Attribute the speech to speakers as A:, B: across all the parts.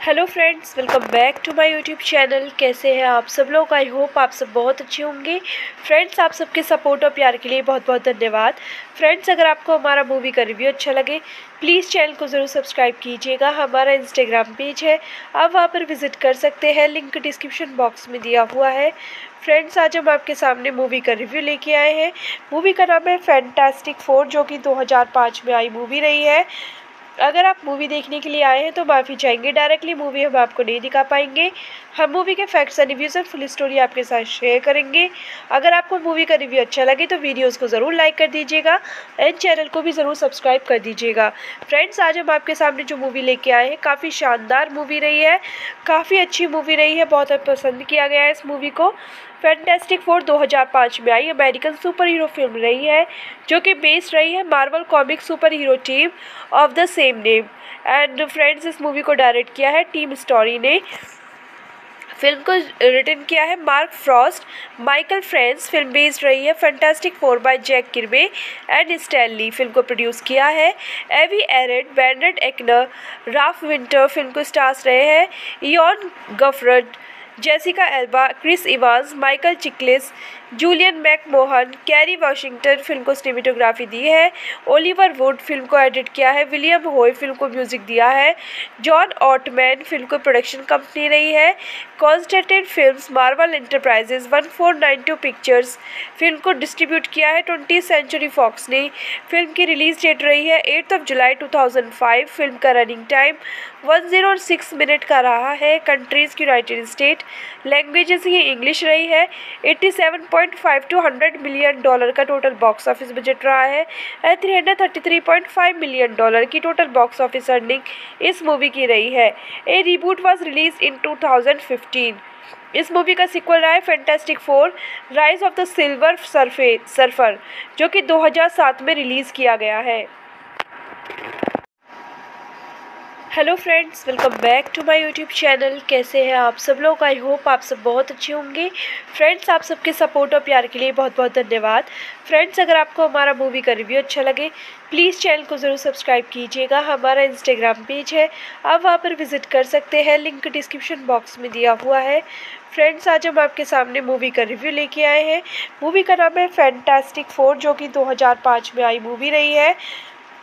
A: Hello friends welcome back to my YouTube channel कैसे हैं आप सब लोग? आई होप आप सब बहुत अच्छे होंगे। फ्रेंड्स आप सबके सपोर्ट और प्यार के लिए बहुत बहुत धन्यवाद। फ्रेंड्स अगर आपको हमारा मूवी का रिव्यू अच्छा लगे प्लीज़ चैनल को ज़रूर सब्सक्राइब कीजिएगा। हमारा इंस्टाग्राम पेज है। आप वहाँ पर विज़िट कर सकते हैं। लिंक डिस्क्रिप्शन बॉक्स में दिया हुआ है। फ्रेंड्स आज हम आपके सामने मूवी का रिव्यू लेके आए हैं। मूवी का नाम है फैंटास्टिक फोर जो कि 2005 में आई मूवी रही है। अगर आप मूवी देखने के लिए आए हैं तो माफ़ी चाहेंगे। डायरेक्टली मूवी हम आपको नहीं दिखा पाएँगे। हम मूवी के फैक्ट्स एंड रिव्यूज़ और फुल स्टोरी आपके साथ शेयर करेंगे। अगर आपको मूवी का रिव्यू अच्छा लगे तो वीडियोस को ज़रूर लाइक कर दीजिएगा एंड चैनल को भी ज़रूर सब्सक्राइब कर दीजिएगा। फ्रेंड्स आज हम आपके सामने जो मूवी लेके आए हैं, काफ़ी शानदार मूवी रही है। काफ़ी अच्छी मूवी रही है, बहुत पसंद किया गया है इस मूवी को। फैंटेस्टिक फोर 2005 में आई। अमेरिकन सुपर हीरो फ़िल्म रही है, जो कि बेस्ड रही है Marvel comic super hero team of the same name and friends इस मूवी को डायरेक्ट किया है टीम स्टोरी ने। फ़िल्म को रिटर्न किया है Mark Frost Michael France film based रही है fantastic four by Jack Kirby and Stan Lee film को प्रोड्यूस किया है। Avi Arad Bernd Eichinger Ralph Winter film को स्टार्स रहे हैं। Ioan Gruffudd Jessica Alba Chris Evans Michael Chiklis Julian McMahon Kerry Washington film को cinematography दी है। Oliver Wood film को एडिट किया है। विलियम होय फ़िल्म को म्यूज़िक दिया है। जॉन ऑटमैन फ़िल्म को प्रोडक्शन कंपनी रही है। Constantin films Marvel Enterprises one four nine two pictures film को डिस्ट्रीब्यूट किया है। ट्वेंटी सेंचुरी फॉक्स ने फ़िल्म की रिलीज़ डेट रही है। Eighth of July two thousand five film का running time one zero six minute का रहा है कंट्रीज़ यूनाइटेड स्टेट लैंग्वेजेस ही इंग्लिश रही है। Eighty seven point five to hundred million dollar का टोटल बॉक्स ऑफ़िस बजट रहा है and three hundred thirty three point five million dollar की टोटल बॉक्स ऑफ़िस अर्निंग इस मूवी की रही है। A reboot was release in two thousand fifteen इस movie का सिक्वल रहा है fantastic four rise of the silver surf surfer जो कि 2007 में रिलीज़ किया गया है। Hello friends welcome back to my YouTube channel कैसे हैं आप सब लोग? आई होप आप सब बहुत अच्छे होंगे। फ्रेंड्स आप सबके सपोर्ट और प्यार के लिए बहुत बहुत धन्यवाद। फ्रेंड्स अगर आपको हमारा मूवी का रिव्यू अच्छा लगे प्लीज़ चैनल को ज़रूर सब्सक्राइब कीजिएगा। हमारा इंस्टाग्राम पेज है। आप वहाँ पर विज़िट कर सकते हैं। लिंक डिस्क्रिप्शन बॉक्स में दिया हुआ है। फ्रेंड्स आज हम आपके सामने मूवी का रिव्यू लेके आए हैं। मूवी का नाम है फैंटास्टिक फोर जो कि 2005 में आई मूवी रही है।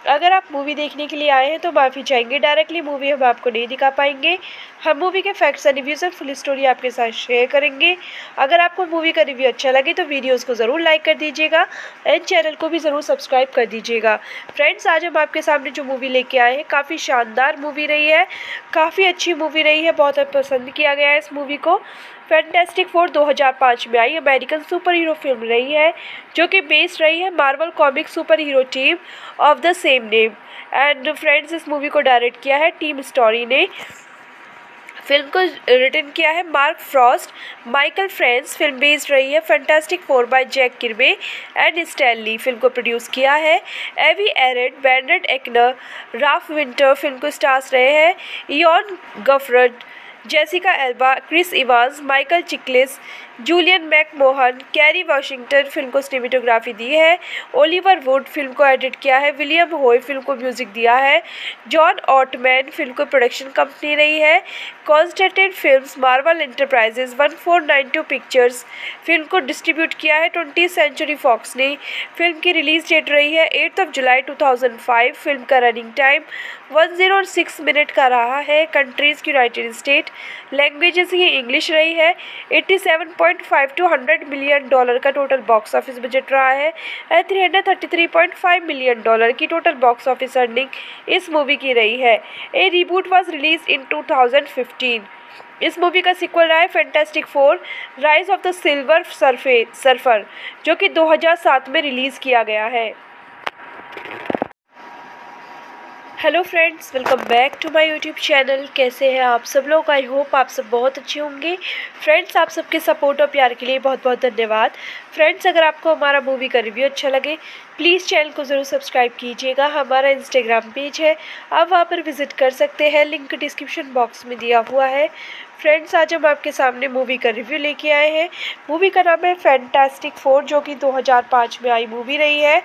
A: अगर आप मूवी देखने के लिए आए हैं तो माफ़ी चाहेंगे। डायरेक्टली मूवी हम आपको नहीं दिखा पाएँगे। हम मूवी के फैक्ट्स एंड रिव्यूज़ और फुल स्टोरी आपके साथ शेयर करेंगे। अगर आपको मूवी का रिव्यू अच्छा लगे तो वीडियोस को ज़रूर लाइक कर दीजिएगा एंड चैनल को भी ज़रूर सब्सक्राइब कर दीजिएगा। फ्रेंड्स आज हम आपके सामने जो मूवी लेके आए हैं, काफ़ी शानदार मूवी रही है। काफ़ी अच्छी मूवी रही है, बहुत पसंद किया गया है इस मूवी को। फैंटेस्टिक फोर 2005 में आई। अमेरिकन सुपर हीरो फ़िल्म रही है, जो कि बेस्ड रही है Marvel comic super hero team of the same name and friends इस मूवी को डायरेक्ट किया है टीम स्टोरी ने। फ़िल्म को रिटर्न किया है Mark Frost Michael France film based रही है fantastic four by Jack Kirby and Stan Lee film को प्रोड्यूस किया है। Avi Arad Bernd Eichinger Ralph Winter film को स्टार्स रहे हैं। Ioan Gruffudd Jessica Alba Chris Evans Michael Chiklis Julian McMahon, Kerry Washington film को cinematography दी है, Oliver Wood film को एडिट किया है, विलियम होय फ़िल्म को म्यूज़िक दिया है, जॉन ऑटमैन फ़िल्म को प्रोडक्शन कंपनी रही है, Constantin films, Marvel Enterprises one four nine two pictures film को डिस्ट्रीब्यूट किया है, ट्वेंटी सेंचुरी फॉक्स ने। फ़िल्म की रिलीज़ डेट रही है, eighth of July two thousand five, film का running time one zero six minute का रहा है, कंट्रीज़ यूनाइटेड स्टेट लैंग्वेजेस ही इंग्लिश रही है, eighty seven point five to hundred million dollar का टोटल बॉक्स ऑफ़िस बजट रहा है। And three hundred thirty three point five million dollar की टोटल बॉक्स ऑफ़िस अर्निंग इस मूवी की रही है। A reboot was release in two thousand fifteen इस movie का सिक्वल रहा है fantastic four rise of the silver surf surfer जो कि 2007 में रिलीज़ किया गया है। Hello friends welcome back to my YouTube channel कैसे हैं आप सब लोग? आई होप आप सब बहुत अच्छे होंगे। फ्रेंड्स आप सबके सपोर्ट और प्यार के लिए बहुत बहुत धन्यवाद। फ्रेंड्स अगर आपको हमारा मूवी का रिव्यू अच्छा लगे प्लीज़ चैनल को ज़रूर सब्सक्राइब कीजिएगा। हमारा इंस्टाग्राम पेज है। आप वहाँ पर विज़िट कर सकते हैं। लिंक डिस्क्रिप्शन बॉक्स में दिया हुआ है। फ्रेंड्स आज हम आपके सामने मूवी का रिव्यू लेके आए हैं। मूवी का नाम है फैंटास्टिक फोर जो कि 2005 में आई मूवी रही है।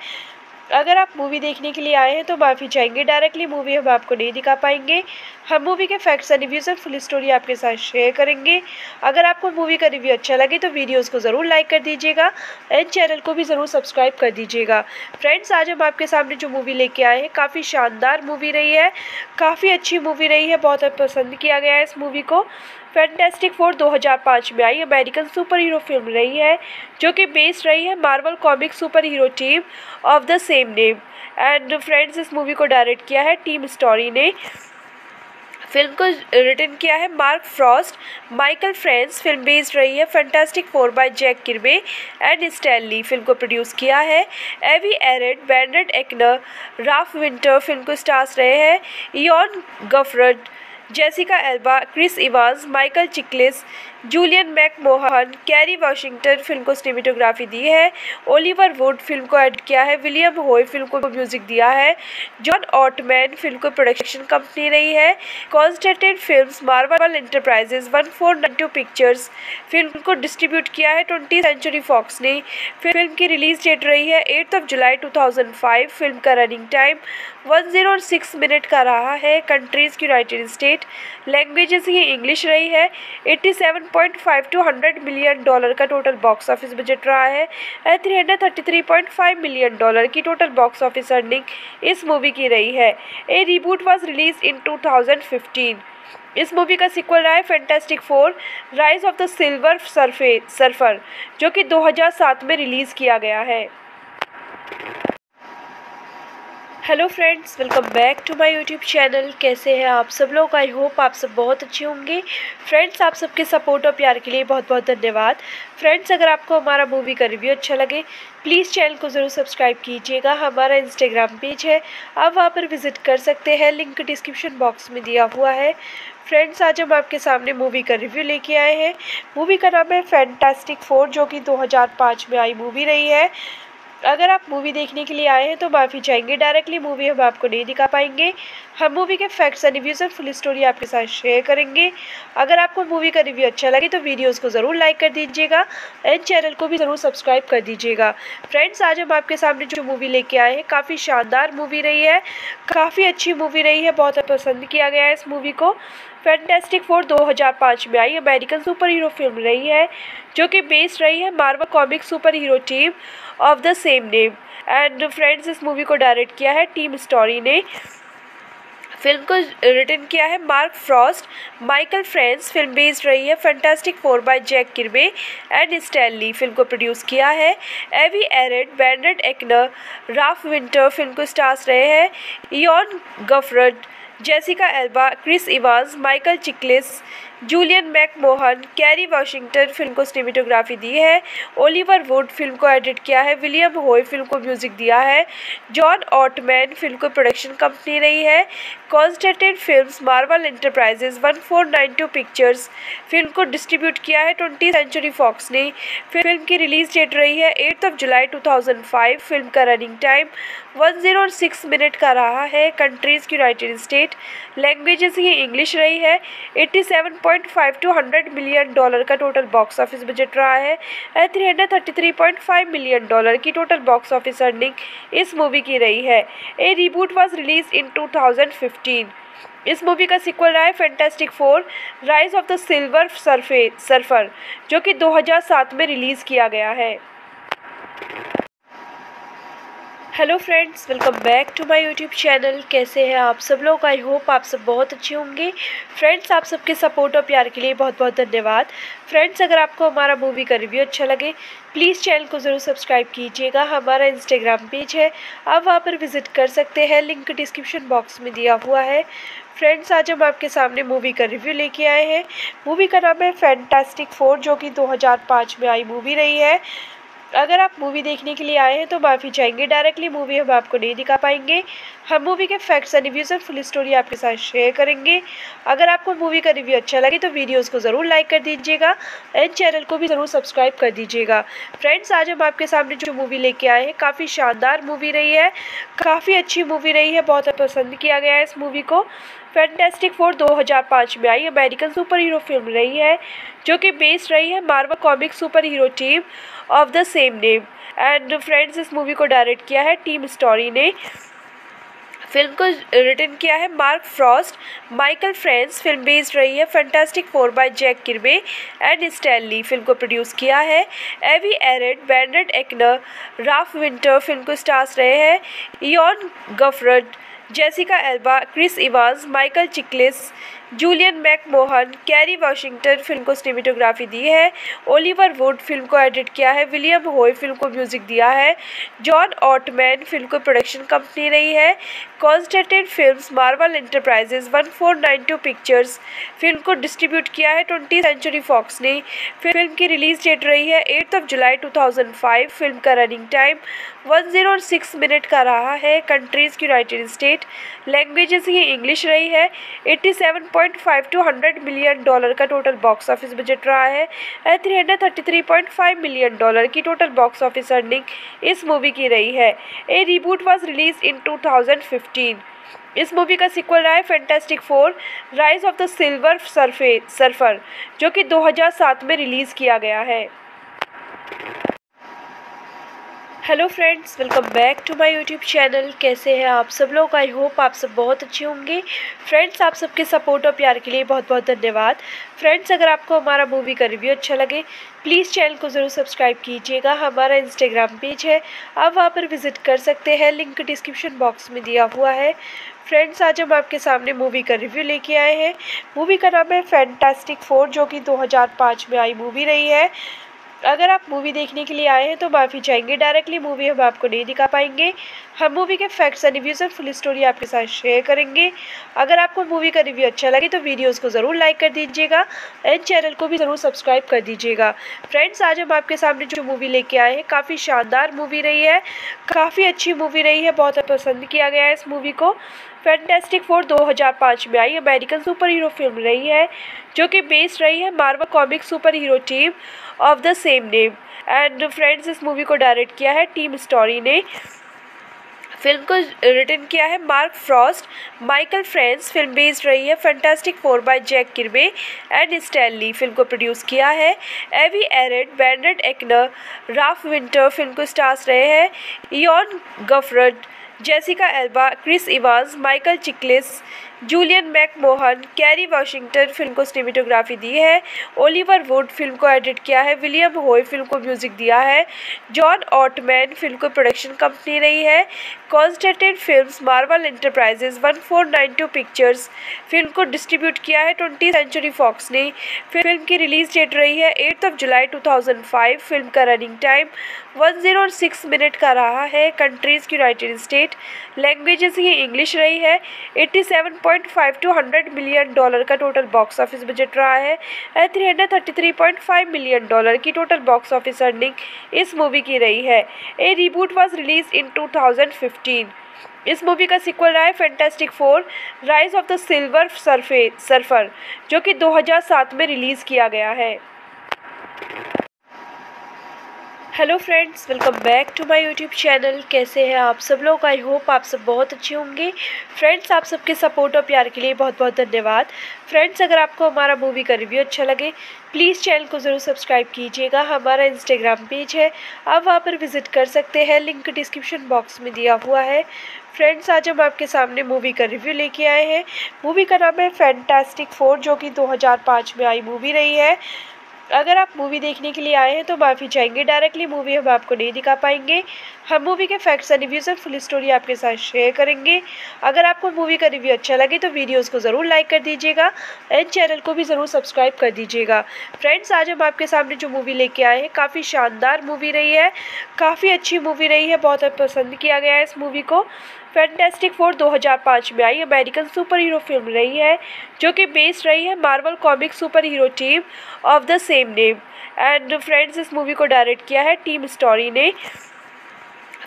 A: अगर आप मूवी देखने के लिए आए हैं तो माफ़ी चाहेंगे। डायरेक्टली मूवी हम आपको नहीं दिखा पाएँगे। हम मूवी के फैक्ट्स एंड रिव्यूज़ और फुल स्टोरी आपके साथ शेयर करेंगे। अगर आपको मूवी का रिव्यू अच्छा लगे तो वीडियोस को ज़रूर लाइक कर दीजिएगा एंड चैनल को भी ज़रूर सब्सक्राइब कर दीजिएगा। फ्रेंड्स आज हम आपके सामने जो मूवी लेके आए हैं, काफ़ी शानदार मूवी रही है। काफ़ी अच्छी मूवी रही है, बहुत पसंद किया गया है इस मूवी को। फैंटेस्टिक फोर 2005 में आई। अमेरिकन सुपर हीरो फ़िल्म रही है, जो कि बेस्ड रही है Marvel comic super hero team of the same name and friends इस मूवी को डायरेक्ट किया है टीम स्टोरी ने। फ़िल्म को रिटर्न किया है Mark Frost Michael France film based रही है Fantastic Four by Jack Kirby and Stan Lee film को प्रोड्यूस किया है। Avi Arad Bernd Eichinger Ralph Winter film को स्टार्स रहे हैं। Ioan Gruffudd Jessica Alba Chris Evans Michael Chiklis Julian McMahon, Kerry Washington film को cinematography दी है। Oliver Wood film को एड किया है। विलियम होय फ़िल्म को म्यूज़िक दिया है। जॉन ऑटमैन फ़िल्म को प्रोडक्शन कंपनी रही है। Constantin films, Marvel Enterprises one four nine two pictures film को डिस्ट्रीब्यूट किया है। ट्वेंटी सेंचुरी फॉक्स ने फ़िल्म की रिलीज़ डेट रही है। Eighth of July two thousand five film का running time one zero six minute का रहा है। कंट्रीज़, यूनाइटेड स्टेट लैंग्वेजेस ही इंग्लिश रही है। Eighty seven point five two hundred million dollar का टोटल बॉक्स ऑफ़िस बजट रहा है। And three hundred thirty three point five million dollar की टोटल बॉक्स ऑफ़िस अर्निंग इस मूवी की रही है। A reboot was release in two thousand fifteen इस movie का सिक्वल रहा है Fantastic Four Rise of the Silver Surfer Surfer जो कि 2007 में रिलीज़ किया गया है। Hello friends welcome back to my YouTube channel कैसे हैं आप सब लोग? आई होप आप सब बहुत अच्छे होंगे। फ्रेंड्स आप सबके सपोर्ट और प्यार के लिए बहुत बहुत धन्यवाद। फ्रेंड्स अगर आपको हमारा मूवी का रिव्यू अच्छा लगे प्लीज़ चैनल को ज़रूर सब्सक्राइब कीजिएगा। हमारा इंस्टाग्राम पेज है। आप वहाँ पर विज़िट कर सकते हैं। लिंक डिस्क्रिप्शन बॉक्स में दिया हुआ है। फ्रेंड्स आज हम आपके सामने मूवी का रिव्यू लेके आए हैं। मूवी का नाम है फैंटास्टिक फोर जो कि 2005 में आई मूवी रही है। अगर आप मूवी देखने के लिए आए हैं तो माफ़ी चाहेंगे। डायरेक्टली मूवी हम आपको नहीं दिखा पाएँगे। हम मूवी के फैक्ट्स एंड रिव्यूज़ और फुल स्टोरी आपके साथ शेयर करेंगे। अगर आपको मूवी का रिव्यू अच्छा लगे तो वीडियोस को ज़रूर लाइक कर दीजिएगा। एंड चैनल को भी ज़रूर सब्सक्राइब कर दीजिएगा। फ्रेंड्स आज हम आपके सामने जो मूवी लेके आए हैं, काफ़ी शानदार मूवी रही है। काफ़ी अच्छी मूवी रही है, बहुत पसंद किया गया है इस मूवी को। फैंटेस्टिक फोर 2005 में आई। अमेरिकन सुपर हीरो फ़िल्म रही है, जो कि बेस्ड रही है Marvel comic super hero team of the same name and friends इस मूवी को डायरेक्ट किया है टीम स्टोरी ने। फ़िल्म को रिटर्न किया है Mark Frost Michael France film based रही है Fantastic Four by Jack Kirby and Stan Lee film को प्रोड्यूस किया है। Avi Arad Bernd Eichinger Ralph Winter film को स्टार्स रहे हैं। Ioan Gruffudd Jessica Alba Chris Evans Michael Chiklis Julian McMahon Kerry Washington film को cinematography दी है। Oliver Wood film को एडिट किया है। विलियम होय फ़िल्म को म्यूज़िक दिया है। जॉन ऑटमैन फ़िल्म को प्रोडक्शन कंपनी रही है। Constantin films Marvel Enterprises one four nine two pictures film को डिस्ट्रीब्यूट किया है। ट्वेंटी सेंचुरी फॉक्स ने फ़िल्म की रिलीज़ डेट रही है। Eighth of July two thousand five film का running time one zero six minute का रहा है कंट्रीज़ यूनाइटेड स्टेट लैंग्वेजेस ही इंग्लिश रही है। Eighty seven point five two hundred million dollar का टोटल बॉक्स ऑफ़िस बजट रहा है and three hundred thirty three point five million dollar की टोटल बॉक्स ऑफ़िस अर्निंग इस मूवी की रही है। A reboot was release in two thousand fifteen इस movie का सिक्वल रहा है Fantastic Four Rise of the Silver Surfer Surfer जो कि 2007 में रिलीज़ किया गया है। Hello friends welcome back to my YouTube channel कैसे हैं आप सब लोग? आई होप आप सब बहुत अच्छे होंगे। फ्रेंड्स आप सबके सपोर्ट और प्यार के लिए बहुत बहुत धन्यवाद। फ्रेंड्स अगर आपको हमारा मूवी का रिव्यू अच्छा लगे प्लीज़ चैनल को ज़रूर सब्सक्राइब कीजिएगा। हमारा इंस्टाग्राम पेज है। आप वहाँ पर विज़िट कर सकते हैं। लिंक डिस्क्रिप्शन बॉक्स में दिया हुआ है। फ्रेंड्स आज हम आपके सामने मूवी का रिव्यू लेके आए हैं। मूवी का नाम है फैंटास्टिक फोर जो कि 2005 में आई मूवी रही है। अगर आप मूवी देखने के लिए आए हैं तो माफ़ी चाहेंगे। डायरेक्टली मूवी हम आपको नहीं दिखा पाएँगे। हम मूवी के फैक्ट्स एंड रिव्यूज़ और फुल स्टोरी आपके साथ शेयर करेंगे। अगर आपको मूवी का रिव्यू अच्छा लगे तो वीडियोस को ज़रूर लाइक कर दीजिएगा। एंड चैनल को भी ज़रूर सब्सक्राइब कर दीजिएगा। फ्रेंड्स आज हम आपके सामने जो मूवी लेके आए हैं, काफ़ी शानदार मूवी रही है। काफ़ी अच्छी मूवी रही है, बहुत पसंद किया गया है इस मूवी को। फैंटेस्टिक फोर 2005 में आई। अमेरिकन सुपर हीरो फ़िल्म रही है, जो कि बेस्ड रही है Marvel comic super hero team of the same name and friends इस मूवी को डायरेक्ट किया है टीम स्टोरी ने। फ़िल्म को रिटर्न किया है Mark Frost Michael France film based रही है Fantastic Four by Jack Kirby and Stan Lee film को प्रोड्यूस किया है। Avi Arad Bernd Eichinger Ralph Winter film को स्टार्स रहे हैं। Ioan Gruffudd Jessica Alba Chris Evans Michael Chiklis Julian McMahon Kerry Washington film को cinematography दी है। Oliver Wood film को एडिट किया है। विलियम होय फ़िल्म को म्यूज़िक दिया है। जॉन ऑटमैन फ़िल्म को प्रोडक्शन कंपनी रही है। Constantin films Marvel Enterprises one four nine two pictures film को डिस्ट्रीब्यूट किया है। ट्वेंटी सेंचुरी फॉक्स ने फ़िल्म की रिलीज़ डेट रही है। Eighth of July two thousand five film का running time one zero six minute का रहा है कंट्रीज़ यूनाइटेड स्टेट लैंग्वेजेस ही इंग्लिश रही है। Eighty seven point five two hundred million dollar का टोटल बॉक्स ऑफ़िस बजट रहा है and three hundred thirty three point five million dollar की टोटल बॉक्स ऑफ़िस अर्निंग इस मूवी की रही है। A reboot was release in two thousand fifteen इस movie का सिक्वल रहा है Fantastic Four Rise of the Silver Surfer Surfer जो कि 2007 में रिलीज़ किया गया है। Hello friends welcome back to my YouTube channel कैसे हैं आप सब लोग? आई होप आप सब बहुत अच्छे होंगे। फ्रेंड्स आप सबके सपोर्ट और प्यार के लिए बहुत बहुत धन्यवाद। फ्रेंड्स अगर आपको हमारा मूवी का रिव्यू अच्छा लगे प्लीज़ चैनल को ज़रूर सब्सक्राइब कीजिएगा। हमारा इंस्टाग्राम पेज है। आप वहाँ पर विज़िट कर सकते हैं। लिंक डिस्क्रिप्शन बॉक्स में दिया हुआ है। फ्रेंड्स आज हम आपके सामने मूवी का रिव्यू लेके आए हैं। मूवी का नाम है फैंटास्टिक फोर जो कि 2005 में आई मूवी रही है। अगर आप मूवी देखने के लिए आए हैं तो माफ़ी चाहेंगे। डायरेक्टली मूवी हम आपको नहीं दिखा पाएँगे। हम मूवी के फैक्ट्स एंड रिव्यूज़ और फुल स्टोरी आपके साथ शेयर करेंगे। अगर आपको मूवी का रिव्यू अच्छा लगे तो वीडियोस को ज़रूर लाइक कर दीजिएगा। एंड चैनल को भी ज़रूर सब्सक्राइब कर दीजिएगा। फ्रेंड्स आज हम आपके सामने जो मूवी लेके आए हैं, काफ़ी शानदार मूवी रही है। काफ़ी अच्छी मूवी रही है, बहुत पसंद किया गया है इस मूवी को। फैंटेस्टिक फोर 2005 में आई। अमेरिकन सुपर हीरो फ़िल्म रही है, जो कि बेस्ड रही है Marvel comic super hero team of the same name and friends इस मूवी को डायरेक्ट किया है टीम स्टोरी ने। फ़िल्म को रिटर्न किया है Mark Frost Michael France film based रही है Fantastic Four by Jack Kirby and Stan Lee film को प्रोड्यूस किया है। Avi Arad Bernd Eichinger Ralph Winter film को स्टार्स रहे हैं। Ioan Gruffudd Jessica Alba Chris Evans Michael Chiklis Julian McMahon, Kerry Washington film को cinematography दी है, Oliver Wood film को एडिट किया है, विलियम होय फ़िल्म को म्यूज़िक दिया है, जॉन ऑटमैन फ़िल्म को प्रोडक्शन कंपनी रही है Constantin films, Marvel Enterprises one four nine two pictures film को डिस्ट्रीब्यूट किया है, ट्वेंटी सेंचुरी फॉक्स ने, फ़िल्म की रिलीज़ डेट रही है, eighth of July two thousand five, film का running time one zero six minute का रहा है, कंट्रीज़ यूनाइटेड स्टेट लैंग्वेजेस ही इंग्लिश रही है, eighty seven point five two hundred million dollar का टोटल बॉक्स ऑफ़िस बजट रहा है। And three hundred thirty three point five million dollar की टोटल बॉक्स ऑफ़िस अर्निंग इस मूवी की रही है। A reboot was release in two thousand fifteen इस movie का सिक्वल रहा है Fantastic Four Rise of the Silver Surfer Surfer जो कि 2007 में रिलीज़ किया गया है। Hello friends welcome back to my YouTube channel कैसे हैं आप सब लोग? आई होप आप सब बहुत अच्छे होंगे। फ्रेंड्स आप सबके सपोर्ट और प्यार के लिए बहुत बहुत धन्यवाद। फ्रेंड्स अगर आपको हमारा मूवी का रिव्यू अच्छा लगे प्लीज़ चैनल को ज़रूर सब्सक्राइब कीजिएगा। हमारा इंस्टाग्राम पेज है। आप वहाँ पर विज़िट कर सकते हैं। लिंक डिस्क्रिप्शन बॉक्स में दिया हुआ है। फ्रेंड्स आज हम आपके सामने मूवी का रिव्यू लेके आए हैं। मूवी का नाम है फैंटास्टिक फोर जो कि 2005 में आई मूवी रही है। अगर आप मूवी देखने के लिए आए हैं तो माफ़ी चाहेंगे। डायरेक्टली मूवी हम आपको नहीं दिखा पाएँगे। हम मूवी के फैक्ट्स एंड रिव्यूज़ और फुल स्टोरी आपके साथ शेयर करेंगे। अगर आपको मूवी का रिव्यू अच्छा लगे तो वीडियोस को ज़रूर लाइक कर दीजिएगा एंड चैनल को भी ज़रूर सब्सक्राइब कर दीजिएगा। फ्रेंड्स आज हम आपके सामने जो मूवी लेके आए हैं, काफ़ी शानदार मूवी रही है। काफ़ी अच्छी मूवी रही है, बहुत पसंद किया गया है इस मूवी को। फैंटेस्टिक फोर 2005 में आई। अमेरिकन सुपर हीरो फ़िल्म रही है, जो कि बेस्ड रही है Marvel comic super hero team of the same name and friends इस मूवी को डायरेक्ट किया है टीम स्टोरी ने।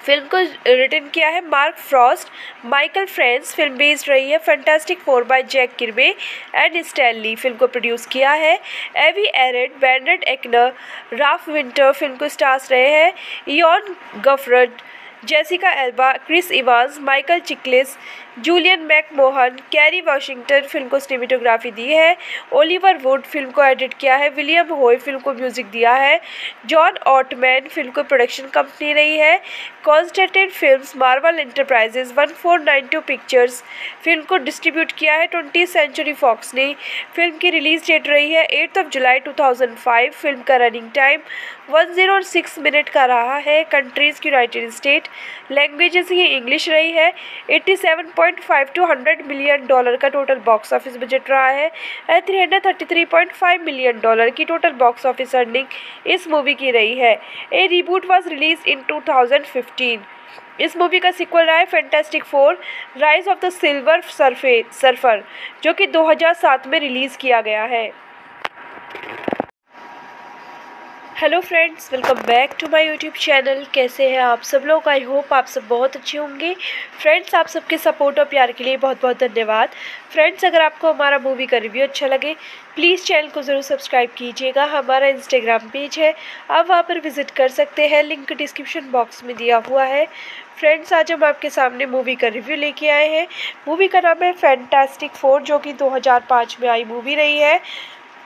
A: फ़िल्म को रिटर्न किया है Mark Frost Michael France film based रही है Fantastic Four by Jack Kirby and Stan Lee film को प्रोड्यूस किया है। Avi Arad Bernd Eichinger Ralph Winter film को स्टार्स रहे हैं। Ioan Gruffudd Jessica Alba Chris Evans Michael Chiklis Julian McMahon, Kerry Washington film को cinematography दी है, Oliver Wood film को एडिट किया है, विलियम होय फ़िल्म को म्यूज़िक दिया है, जॉन ऑटमैन फ़िल्म को प्रोडक्शन कंपनी रही है Constantin films, Marvel Enterprises one four nine two pictures film को डिस्ट्रीब्यूट किया है, ट्वेंटी सेंचुरी फॉक्स ने। फ़िल्म की रिलीज़ डेट रही है, eighth of July two thousand five, film का running time one zero six minute का रहा है, कंट्रीज़ यूनाइटेड स्टेट लैंग्वेजेस ही इंग्लिश रही है, eighty seven point five two hundred million dollar का टोटल बॉक्स ऑफ़िस बजट रहा है। And three hundred thirty three point five million dollar की टोटल बॉक्स ऑफ़िस अर्निंग इस मूवी की रही है। A reboot was release in two thousand fifteen इस movie का सिक्वल रहा है Fantastic Four Rise of the Silver Surf Surfer जो कि 2007 में रिलीज़ किया गया है। Hello friends welcome back to my YouTube channel कैसे हैं आप सब लोग? आई होप आप सब बहुत अच्छे होंगे। फ्रेंड्स आप सबके सपोर्ट और प्यार के लिए बहुत बहुत धन्यवाद। फ्रेंड्स अगर आपको हमारा मूवी का रिव्यू अच्छा लगे प्लीज़ चैनल को ज़रूर सब्सक्राइब कीजिएगा। हमारा इंस्टाग्राम पेज है। आप वहाँ पर विज़िट कर सकते हैं। लिंक डिस्क्रिप्शन बॉक्स में दिया हुआ है। फ्रेंड्स आज हम आपके सामने मूवी का रिव्यू लेके आए हैं। मूवी का नाम है फैंटास्टिक फोर जो कि 2005 में आई मूवी रही है।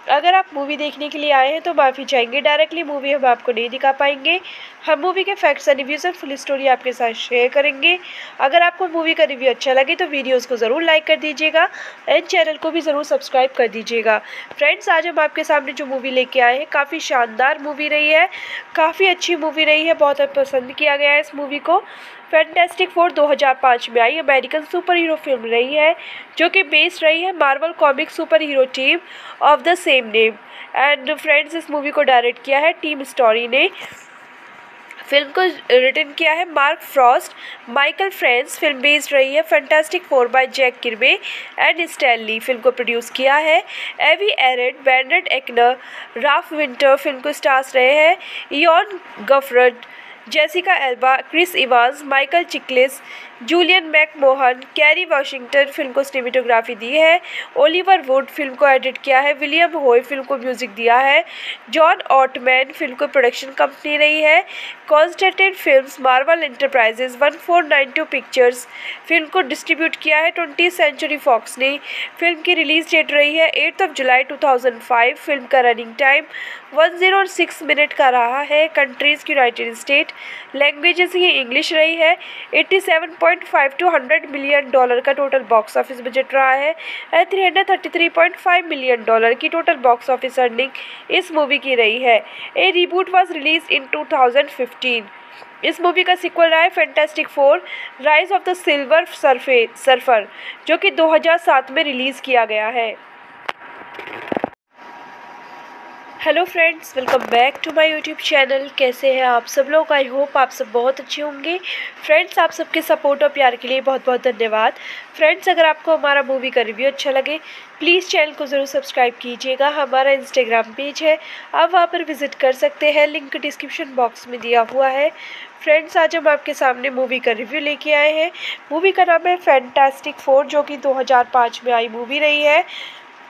A: अगर आप मूवी देखने के लिए आए हैं तो माफ़ी चाहेंगे। डायरेक्टली मूवी हम आपको नहीं दिखा पाएँगे। हम मूवी के फैक्ट्स एंड रिव्यूज़ और फुल स्टोरी आपके साथ शेयर करेंगे। अगर आपको मूवी का रिव्यू अच्छा लगे तो वीडियोस को ज़रूर लाइक कर दीजिएगा एंड चैनल को भी ज़रूर सब्सक्राइब कर दीजिएगा। फ्रेंड्स आज हम आपके सामने जो मूवी लेके आए हैं, काफ़ी शानदार मूवी रही है। काफ़ी अच्छी मूवी रही है, बहुत पसंद किया गया है इस मूवी को। फैंटेस्टिक फोर 2005 में आई। अमेरिकन सुपर हीरो फ़िल्म रही है, जो कि बेस्ड रही है Marvel Comic super hero team of the same name and friends इस मूवी को डायरेक्ट किया है टीम स्टोरी ने। फ़िल्म को रिटर्न किया है Mark Frost Michael France film based रही है Fantastic Four by Jack Kirby and Stan Lee film को प्रोड्यूस किया है। Avi Arad Bernd Eichinger Ralph Winter film को स्टार्स रहे हैं। Ioan Gruffudd Jessica Alba Chris Evans Michael Chiklis Julian McMahon, Kerry Washington film को cinematography दी है, Oliver Wood film को एडिट किया है, विलियम होय फ़िल्म को म्यूज़िक दिया है, जॉन ऑटमैन फ़िल्म को प्रोडक्शन कंपनी रही है, Constantin Films, Marvel Enterprises one four nine two Pictures film को डिस्ट्रीब्यूट किया है, ट्वेंटी सेंचुरी फॉक्स ने। फ़िल्म की रिलीज़ डेट रही है, eighth of July two thousand five, film का running time one zero six minute का रहा है, कंट्रीज़ यूनाइटेड स्टेट लैंग्वेजेस ही इंग्लिश रही है, eighty seven point five two hundred million dollar का टोटल बॉक्स ऑफ़िस बजट रहा है। And three hundred thirty three point five million dollar की टोटल बॉक्स ऑफ़िस अर्निंग इस मूवी की रही है। A reboot was release in two thousand fifteen इस movie का सिक्वल रहा है Fantastic Four Rise of the Silver Surf Surfer जो कि 2007 में रिलीज़ किया गया है। Hello friends welcome back to my YouTube channel कैसे हैं आप सब लोग? आई होप आप सब बहुत अच्छे होंगे। फ्रेंड्स आप सबके सपोर्ट और प्यार के लिए बहुत बहुत धन्यवाद। फ्रेंड्स अगर आपको हमारा मूवी का रिव्यू अच्छा लगे प्लीज़ चैनल को ज़रूर सब्सक्राइब कीजिएगा। हमारा इंस्टाग्राम पेज है। आप वहाँ पर विज़िट कर सकते हैं। लिंक डिस्क्रिप्शन बॉक्स में दिया हुआ है। फ्रेंड्स आज हम आपके सामने मूवी का रिव्यू लेके आए हैं। मूवी का नाम है फैंटास्टिक फोर जो कि 2005 में आई मूवी रही है।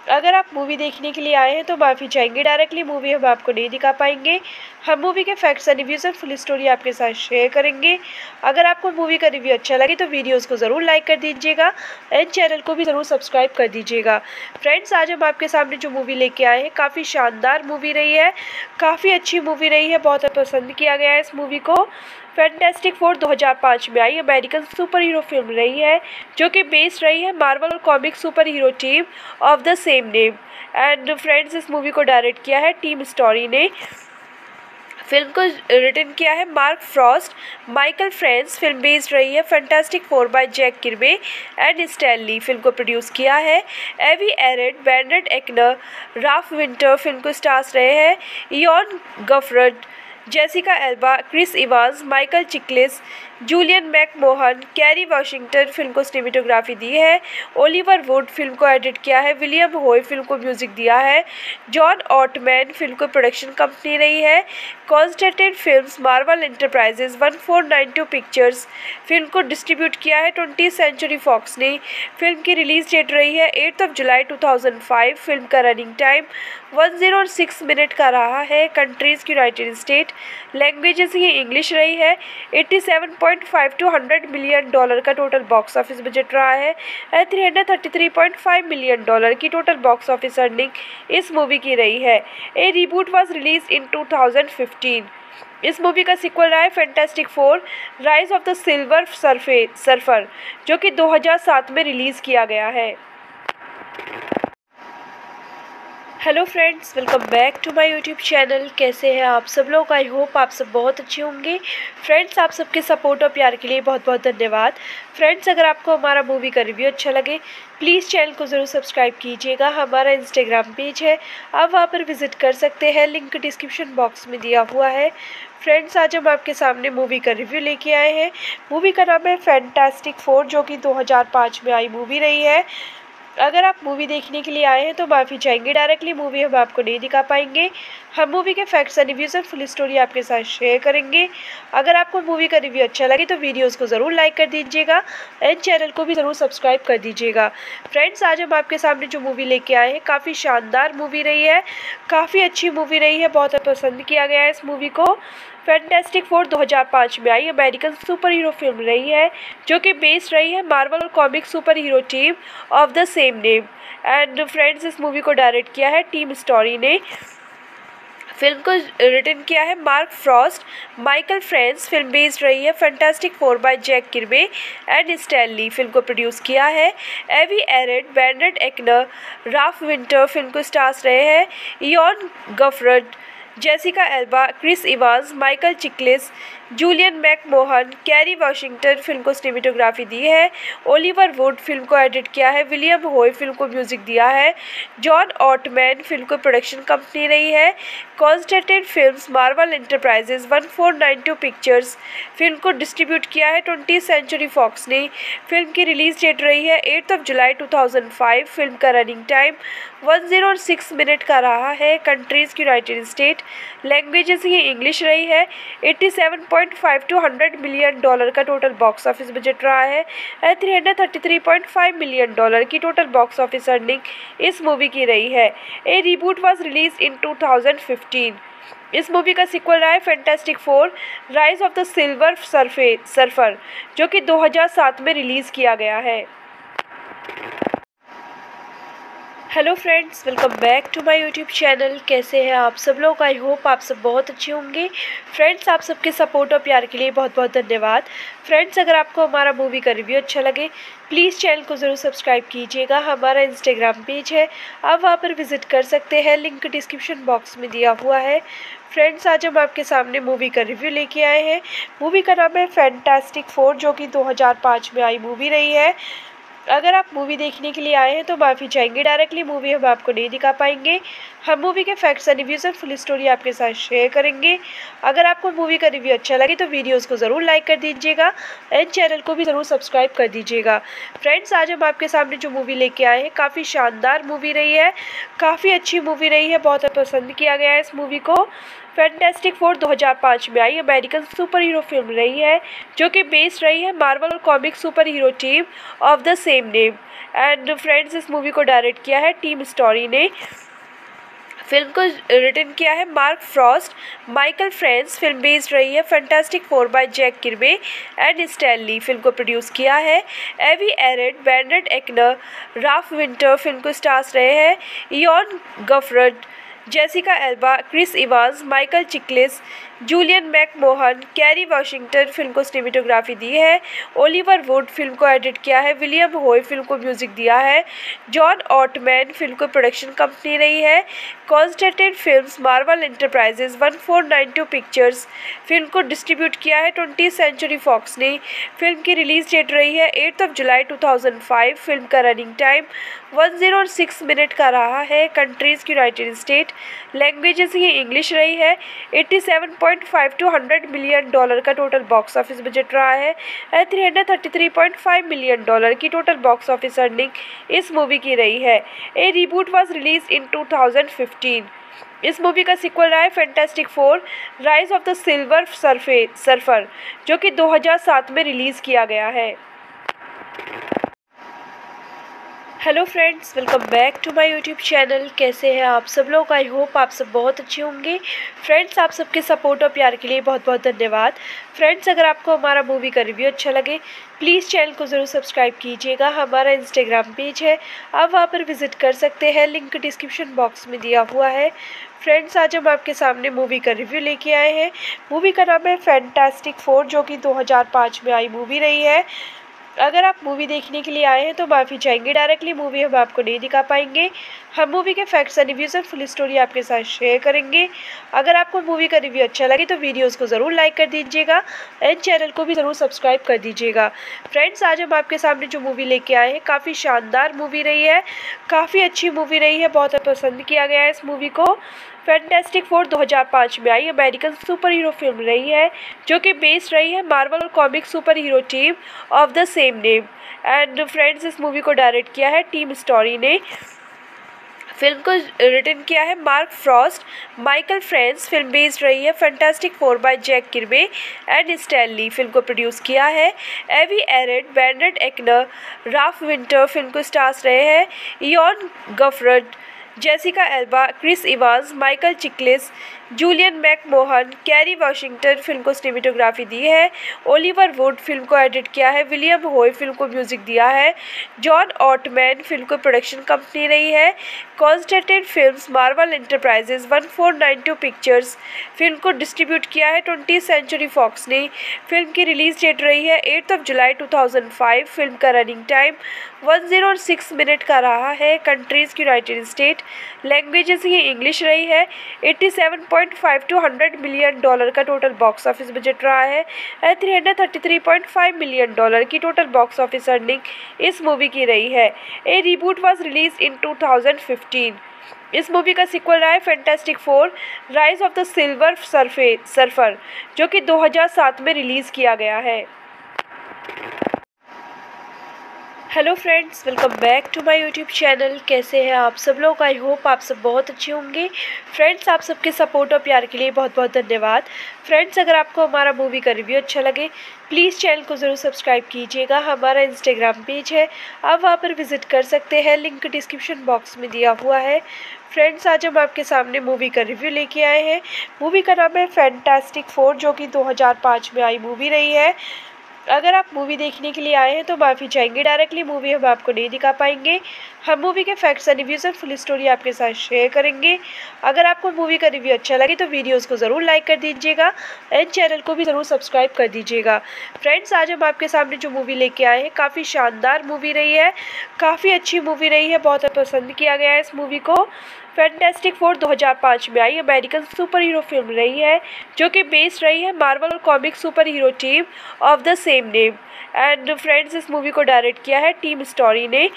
A: अगर आप मूवी देखने के लिए आए हैं तो माफ़ी चाहेंगे। डायरेक्टली मूवी हम आपको नहीं दिखा पाएँगे। हम मूवी के फैक्ट्स एंड रिव्यूज़ और फुल स्टोरी आपके साथ शेयर करेंगे। अगर आपको मूवी का रिव्यू अच्छा लगे तो वीडियोज़ को ज़रूर लाइक कर दीजिएगा एंड चैनल को भी ज़रूर सब्सक्राइब कर दीजिएगा। फ्रेंड्स आज हम आपके सामने जो मूवी लेके आए हैं, काफ़ी शानदार मूवी रही है। काफ़ी अच्छी मूवी रही है, बहुत पसंद किया गया है इस मूवी को। फैंटेस्टिक फोर 2005 में आई। अमेरिकन सुपर हीरो फ़िल्म रही है, जो कि बेस्ड रही है Marvel Comic super hero team of the same name and friends इस मूवी को डायरेक्ट किया है टीम स्टोरी ने। फ़िल्म को रिटर्न किया है Mark Frost Michael France film based रही है Fantastic Four by Jack Kirby and Stan Lee film को प्रोड्यूस किया है। Avi Arad Bernd Eichinger Ralph Winter film को स्टार्स रहे हैं। Ioan Gruffudd Jessica Alba Chris Evans Michael Chiklis Julian McMahon Kerry Washington film को cinematography दी है। Oliver Wood film को एडिट किया है। विलियम होय फ़िल्म को म्यूज़िक दिया है। जॉन ऑटमैन फ़िल्म को प्रोडक्शन कंपनी रही है। Constantin Films Marvel Enterprises one four nine two Pictures film को डिस्ट्रीब्यूट किया है। ट्वेंटी सेंचुरी फॉक्स ने फ़िल्म की रिलीज़ डेट रही है। Eighth of July two thousand five film का running time one zero six minute का रहा है कंट्रीज़ की यूनाइटेड स्टेट लैंग्वेजेस ही इंग्लिश रही है। Eighty seven point five two hundred million dollar का टोटल बॉक्स ऑफ़िस बजट रहा है and three hundred thirty three point five million dollar की टोटल बॉक्स ऑफ़िस अर्निंग इस मूवी की रही है। A reboot was release in two thousand fifteen इस movie का सिक्वल रहा है Fantastic Four Rise of the Silver Surf Surfer जो कि 2007 में रिलीज़ किया गया है। Hello friends welcome back to my YouTube channel कैसे हैं आप सब लोग? आई होप आप सब बहुत अच्छे होंगे। फ्रेंड्स आप सबके सपोर्ट और प्यार के लिए बहुत बहुत धन्यवाद। फ्रेंड्स अगर आपको हमारा मूवी का रिव्यू अच्छा लगे प्लीज़ चैनल को ज़रूर सब्सक्राइब कीजिएगा। हमारा इंस्टाग्राम पेज है। आप वहाँ पर विज़िट कर सकते हैं। लिंक डिस्क्रिप्शन बॉक्स में दिया हुआ है। फ्रेंड्स आज हम आपके सामने मूवी का रिव्यू लेके आए हैं। मूवी का नाम है फैंटास्टिक फोर जो कि 2005 में आई मूवी रही है। अगर आप मूवी देखने के लिए आए हैं तो माफ़ी चाहेंगे। डायरेक्टली मूवी हम आपको नहीं दिखा पाएँगे। हम मूवी के फैक्ट्स एंड रिव्यूज़ और फुल स्टोरी आपके साथ शेयर करेंगे। अगर आपको मूवी का रिव्यू अच्छा लगे तो वीडियोज़ को ज़रूर लाइक कर दीजिएगा एंड चैनल को भी ज़रूर सब्सक्राइब कर दीजिएगा। फ्रेंड्स आज हम आपके सामने जो मूवी लेके आए हैं, काफ़ी शानदार मूवी रही है। काफ़ी अच्छी मूवी रही है, बहुत पसंद किया गया है इस मूवी को। फैंटेस्टिक फोर 2005 में आई। अमेरिकन सुपर हीरो फ़िल्म रही है, जो कि बेस्ड रही है Marvel Comic super hero team of the same name and friends इस मूवी को डायरेक्ट किया है टीम स्टोरी ने। फ़िल्म को रिटर्न किया है Mark Frost Michael France film based रही है Fantastic Four by Jack Kirby and Stan Lee film को प्रोड्यूस किया है। Avi Arad Bernd Eichinger Ralph Winter film को स्टार्स रहे हैं। Ioan Gruffudd Jessica Alba Chris Evans Michael Chiklis Julian McMahon, Kerry Washington film को cinematography दी है, Oliver Wood film को एडिट किया है, विलियम होय फ़िल्म को म्यूज़िक दिया है, जॉन ऑटमैन फ़िल्म को प्रोडक्शन कंपनी रही है Constantin Films, Marvel Enterprises one four nine two Pictures film को डिस्ट्रीब्यूट किया है, ट्वेंटी सेंचुरी फॉक्स ने। फ़िल्म की रिलीज़ डेट रही है, eighth of July two thousand five, film का running time one zero six minute का रहा है, कंट्रीज़ यूनाइटेड स्टेट लैंग्वेजेस ही इंग्लिश रही है, eighty seven point five two hundred million dollar का टोटल बॉक्स ऑफ़िस बजट रहा है। Three hundred thirty three point five million dollar की टोटल बॉक्स ऑफ़िस अर्निंग इस मूवी की रही है। A reboot was release in two thousand fifteen इस movie का सिक्वल रहा है Fantastic Four Rise of the Silver Surf Surfer जो कि 2007 में रिलीज़ किया गया है। Hello friends welcome back to my YouTube channel कैसे हैं आप सब लोग? आई होप आप सब बहुत अच्छे होंगे। फ्रेंड्स आप सबके सपोर्ट और प्यार के लिए बहुत बहुत धन्यवाद। फ्रेंड्स अगर आपको हमारा मूवी का रिव्यू अच्छा लगे प्लीज़ चैनल को ज़रूर सब्सक्राइब कीजिएगा। हमारा इंस्टाग्राम पेज है। आप वहाँ पर विज़िट कर सकते हैं। लिंक डिस्क्रिप्शन बॉक्स में दिया हुआ है। फ्रेंड्स आज हम आपके सामने मूवी का रिव्यू लेके आए हैं। मूवी का नाम है फैंटास्टिक फोर जो कि 2005 में आई मूवी रही है। अगर आप मूवी देखने के लिए आए हैं तो माफ़ी चाहेंगे। डायरेक्टली मूवी हम आपको नहीं दिखा पाएँगे। हम मूवी के फैक्ट्स एंड रिव्यूज़ और फुल स्टोरी आपके साथ शेयर करेंगे। अगर आपको मूवी का रिव्यू अच्छा लगे तो वीडियोज़ को ज़रूर लाइक कर दीजिएगा एंड चैनल को भी ज़रूर सब्सक्राइब कर दीजिएगा। फ्रेंड्स आज हम आपके सामने जो मूवी लेके आए हैं, काफ़ी शानदार मूवी रही है। काफ़ी अच्छी मूवी रही है, बहुत पसंद किया गया है इस मूवी को। फैंटेस्टिक फोर 2005 में आई। अमेरिकन सुपर हीरो फ़िल्म रही है, जो कि बेस्ड रही है Marvel Comic super hero team of the same name and friends इस मूवी को डायरेक्ट किया है टीम स्टोरी ने। फ़िल्म को रिटर्न किया है Mark Frost Michael France film based रही है Fantastic Four by Jack Kirby and Stan Lee film को प्रोड्यूस किया है। Avi Arad Bernd Eichinger Ralph Winter film को स्टार्स रहे हैं। Ioan Gruffudd Jessica Alba Chris Evans Michael Chiklis Julian McMahon, Kerry Washington film को cinematography दी है, Oliver Wood film को एडिट किया है, विलियम होय फ़िल्म को म्यूज़िक दिया है, जॉन ऑटमैन फ़िल्म को प्रोडक्शन कंपनी रही है, Constantin Films, Marvel Enterprises one four nine two Pictures film को डिस्ट्रीब्यूट किया है, ट्वेंटी सेंचुरी फॉक्स ने। फ़िल्म की रिलीज़ डेट रही है, eighth of July two thousand five, film का running time one zero six minute का रहा है, कंट्रीज़ यूनाइटेड स्टेट लैंग्वेजेस ही इंग्लिश रही है, eighty seven point five two hundred million dollar का टोटल बॉक्स ऑफ़िस बजट रहा है। And three hundred thirty three point five million dollar की टोटल बॉक्स ऑफ़िस अर्निंग इस मूवी की रही है। A reboot was release in two thousand fifteen इस movie का सिक्वल रहा है Fantastic Four Rise of the Silver Surf Surfer जो कि 2007 में रिलीज़ किया गया है। Hello friends welcome back to my YouTube channel कैसे हैं आप सब लोग? आई होप आप सब बहुत अच्छे होंगे। फ्रेंड्स आप सबके सपोर्ट और प्यार के लिए बहुत बहुत धन्यवाद। फ्रेंड्स अगर आपको हमारा मूवी का रिव्यू अच्छा लगे प्लीज़ चैनल को ज़रूर सब्सक्राइब कीजिएगा। हमारा इंस्टाग्राम पेज है। आप वहाँ पर विज़िट कर सकते हैं। लिंक डिस्क्रिप्शन बॉक्स में दिया हुआ है। फ्रेंड्स आज हम आपके सामने मूवी का रिव्यू लेके आए हैं। मूवी का नाम है फैंटास्टिक फोर जो कि 2005 में आई मूवी रही है। अगर आप मूवी देखने के लिए आए हैं तो माफ़ी चाहेंगे। डायरेक्टली मूवी हम आपको नहीं दिखा पाएँगे। हम मूवी के फैक्ट्स एंड रिव्यूज़ और फुल स्टोरी आपके साथ शेयर करेंगे। अगर आपको मूवी का रिव्यू अच्छा लगे तो वीडियोज़ को ज़रूर लाइक कर दीजिएगा एंड चैनल को भी ज़रूर सब्सक्राइब कर दीजिएगा। फ्रेंड्स आज हम आपके सामने जो मूवी लेके आए हैं, काफ़ी शानदार मूवी रही है। काफ़ी अच्छी मूवी रही है, बहुत पसंद किया गया है इस मूवी को। फैंटेस्टिक फोर 2005 में आई। अमेरिकन सुपर हीरो फ़िल्म रही है, जो कि बेस्ड रही है Marvel Comic super hero team of the same name and friends इस मूवी को डायरेक्ट किया है टीम स्टोरी ने। फ़िल्म को रिटर्न किया है Mark Frost Michael France film based रही है Fantastic Four by Jack Kirby and Stan Lee film को प्रोड्यूस किया है। Avi Arad Bernd Eichinger Ralph Winter film को स्टार्स रहे हैं। Ioan Gruffudd Jessica Alba Chris Evans Michael Chiklis Julian McMahon, Kerry Washington film को cinematography दी है, Oliver Wood film को एडिट किया है, विलियम होय फ़िल्म को म्यूज़िक दिया है, जॉन ऑटमैन फ़िल्म को प्रोडक्शन कंपनी रही है Constantin Films, Marvel Enterprises one four nine two pictures film को डिस्ट्रीब्यूट किया है, ट्वेंटी सेंचुरी फॉक्स ने। फ़िल्म की रिलीज़ डेट रही है, eighth of July two thousand five, film का running time one zero six minute का रहा है, कंट्रीज़, यूनाइटेड स्टेट लैंग्वेजेस ही इंग्लिश रही है, eighty seven point five two hundred million dollar का टोटल बॉक्स ऑफ़िस बजट रहा है। And three hundred thirty three point five million dollar की टोटल बॉक्स ऑफ़िस अर्निंग इस मूवी की रही है। A reboot was release in two thousand fifteen इस movie का सिक्वल रहा है Fantastic Four Rise of the Silver surf Surfer जो कि 2007 में रिलीज़ किया गया है। Hello friends welcome back to my YouTube channel कैसे हैं आप सब लोग? आई होप आप सब बहुत अच्छे होंगे। फ्रेंड्स आप सबके सपोर्ट और प्यार के लिए बहुत बहुत धन्यवाद। फ्रेंड्स अगर आपको हमारा मूवी का रिव्यू अच्छा लगे प्लीज़ चैनल को ज़रूर सब्सक्राइब कीजिएगा। हमारा इंस्टाग्राम पेज है। आप वहाँ पर विज़िट कर सकते हैं। लिंक डिस्क्रिप्शन बॉक्स में दिया हुआ है। फ्रेंड्स आज हम आपके सामने मूवी का रिव्यू लेके आए हैं। मूवी का नाम है फैंटास्टिक फोर जो कि 2005 में आई मूवी रही है। अगर आप मूवी देखने के लिए आए हैं तो माफ़ी चाहेंगे। डायरेक्टली मूवी हम आपको नहीं दिखा पाएँगे। हम मूवी के फैक्ट्स एंड रिव्यूज़ और फुल स्टोरी आपके साथ शेयर करेंगे। अगर आपको मूवी का रिव्यू अच्छा लगे तो वीडियोज़ को ज़रूर लाइक कर दीजिएगा एंड चैनल को भी ज़रूर सब्सक्राइब कर दीजिएगा। फ्रेंड्स आज हम आपके सामने जो मूवी लेके आए हैं, काफ़ी शानदार मूवी रही है। काफ़ी अच्छी मूवी रही है, बहुत पसंद किया गया है इस मूवी को। फैंटेस्टिक फोर 2005 में आई। अमेरिकन सुपर हीरो फ़िल्म रही है, जो कि बेस्ड रही है Marvel comic super hero team of the same name and friends इस मूवी को डायरेक्ट किया है टीम स्टोरी ने।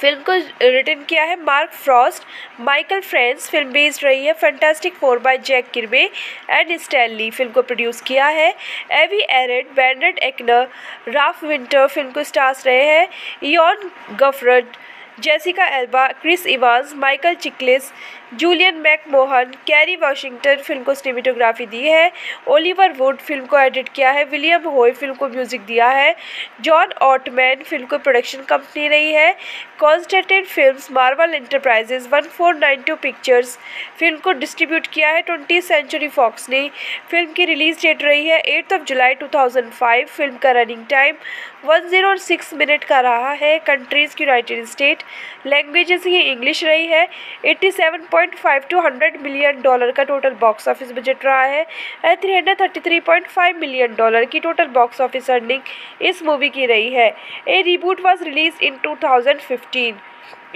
A: फ़िल्म को रिटर्न किया है Mark Frost Michael friends film based रही है Fantastic Four by Jack Kirby and Stanley film को प्रोड्यूस किया है। Avi Arad Bernd Eichinger Ralph Winter film को स्टार्स रहे हैं। Ioan Gruffudd Jessica Alba Chris Evans Michael Chiklis Julian McMahon, Kerry Washington film को cinematography दी है, Oliver Wood film को एडिट किया है, विलियम होय फ़िल्म को म्यूज़िक दिया है, जॉन ऑटमैन फ़िल्म को प्रोडक्शन कंपनी रही है Constantin Films, Marvel Enterprises one four nine two pictures film को डिस्ट्रीब्यूट किया है, ट्वेंटी सेंचुरी फॉक्स ने। फ़िल्म की रिलीज़ डेट रही है, eighth of July two thousand five, film का running time one zero six minute का रहा है, कंट्रीज़ यूनाइटेड स्टेट लैंग्वेजेस ही इंग्लिश रही है, eighty seven point five two hundred million dollar का टोटल बॉक्स ऑफ़िस बजट रहा है। And three hundred thirty three point five million dollar की टोटल बॉक्स ऑफ़िस अर्निंग इस मूवी की रही है। A reboot was release in two thousand fifteen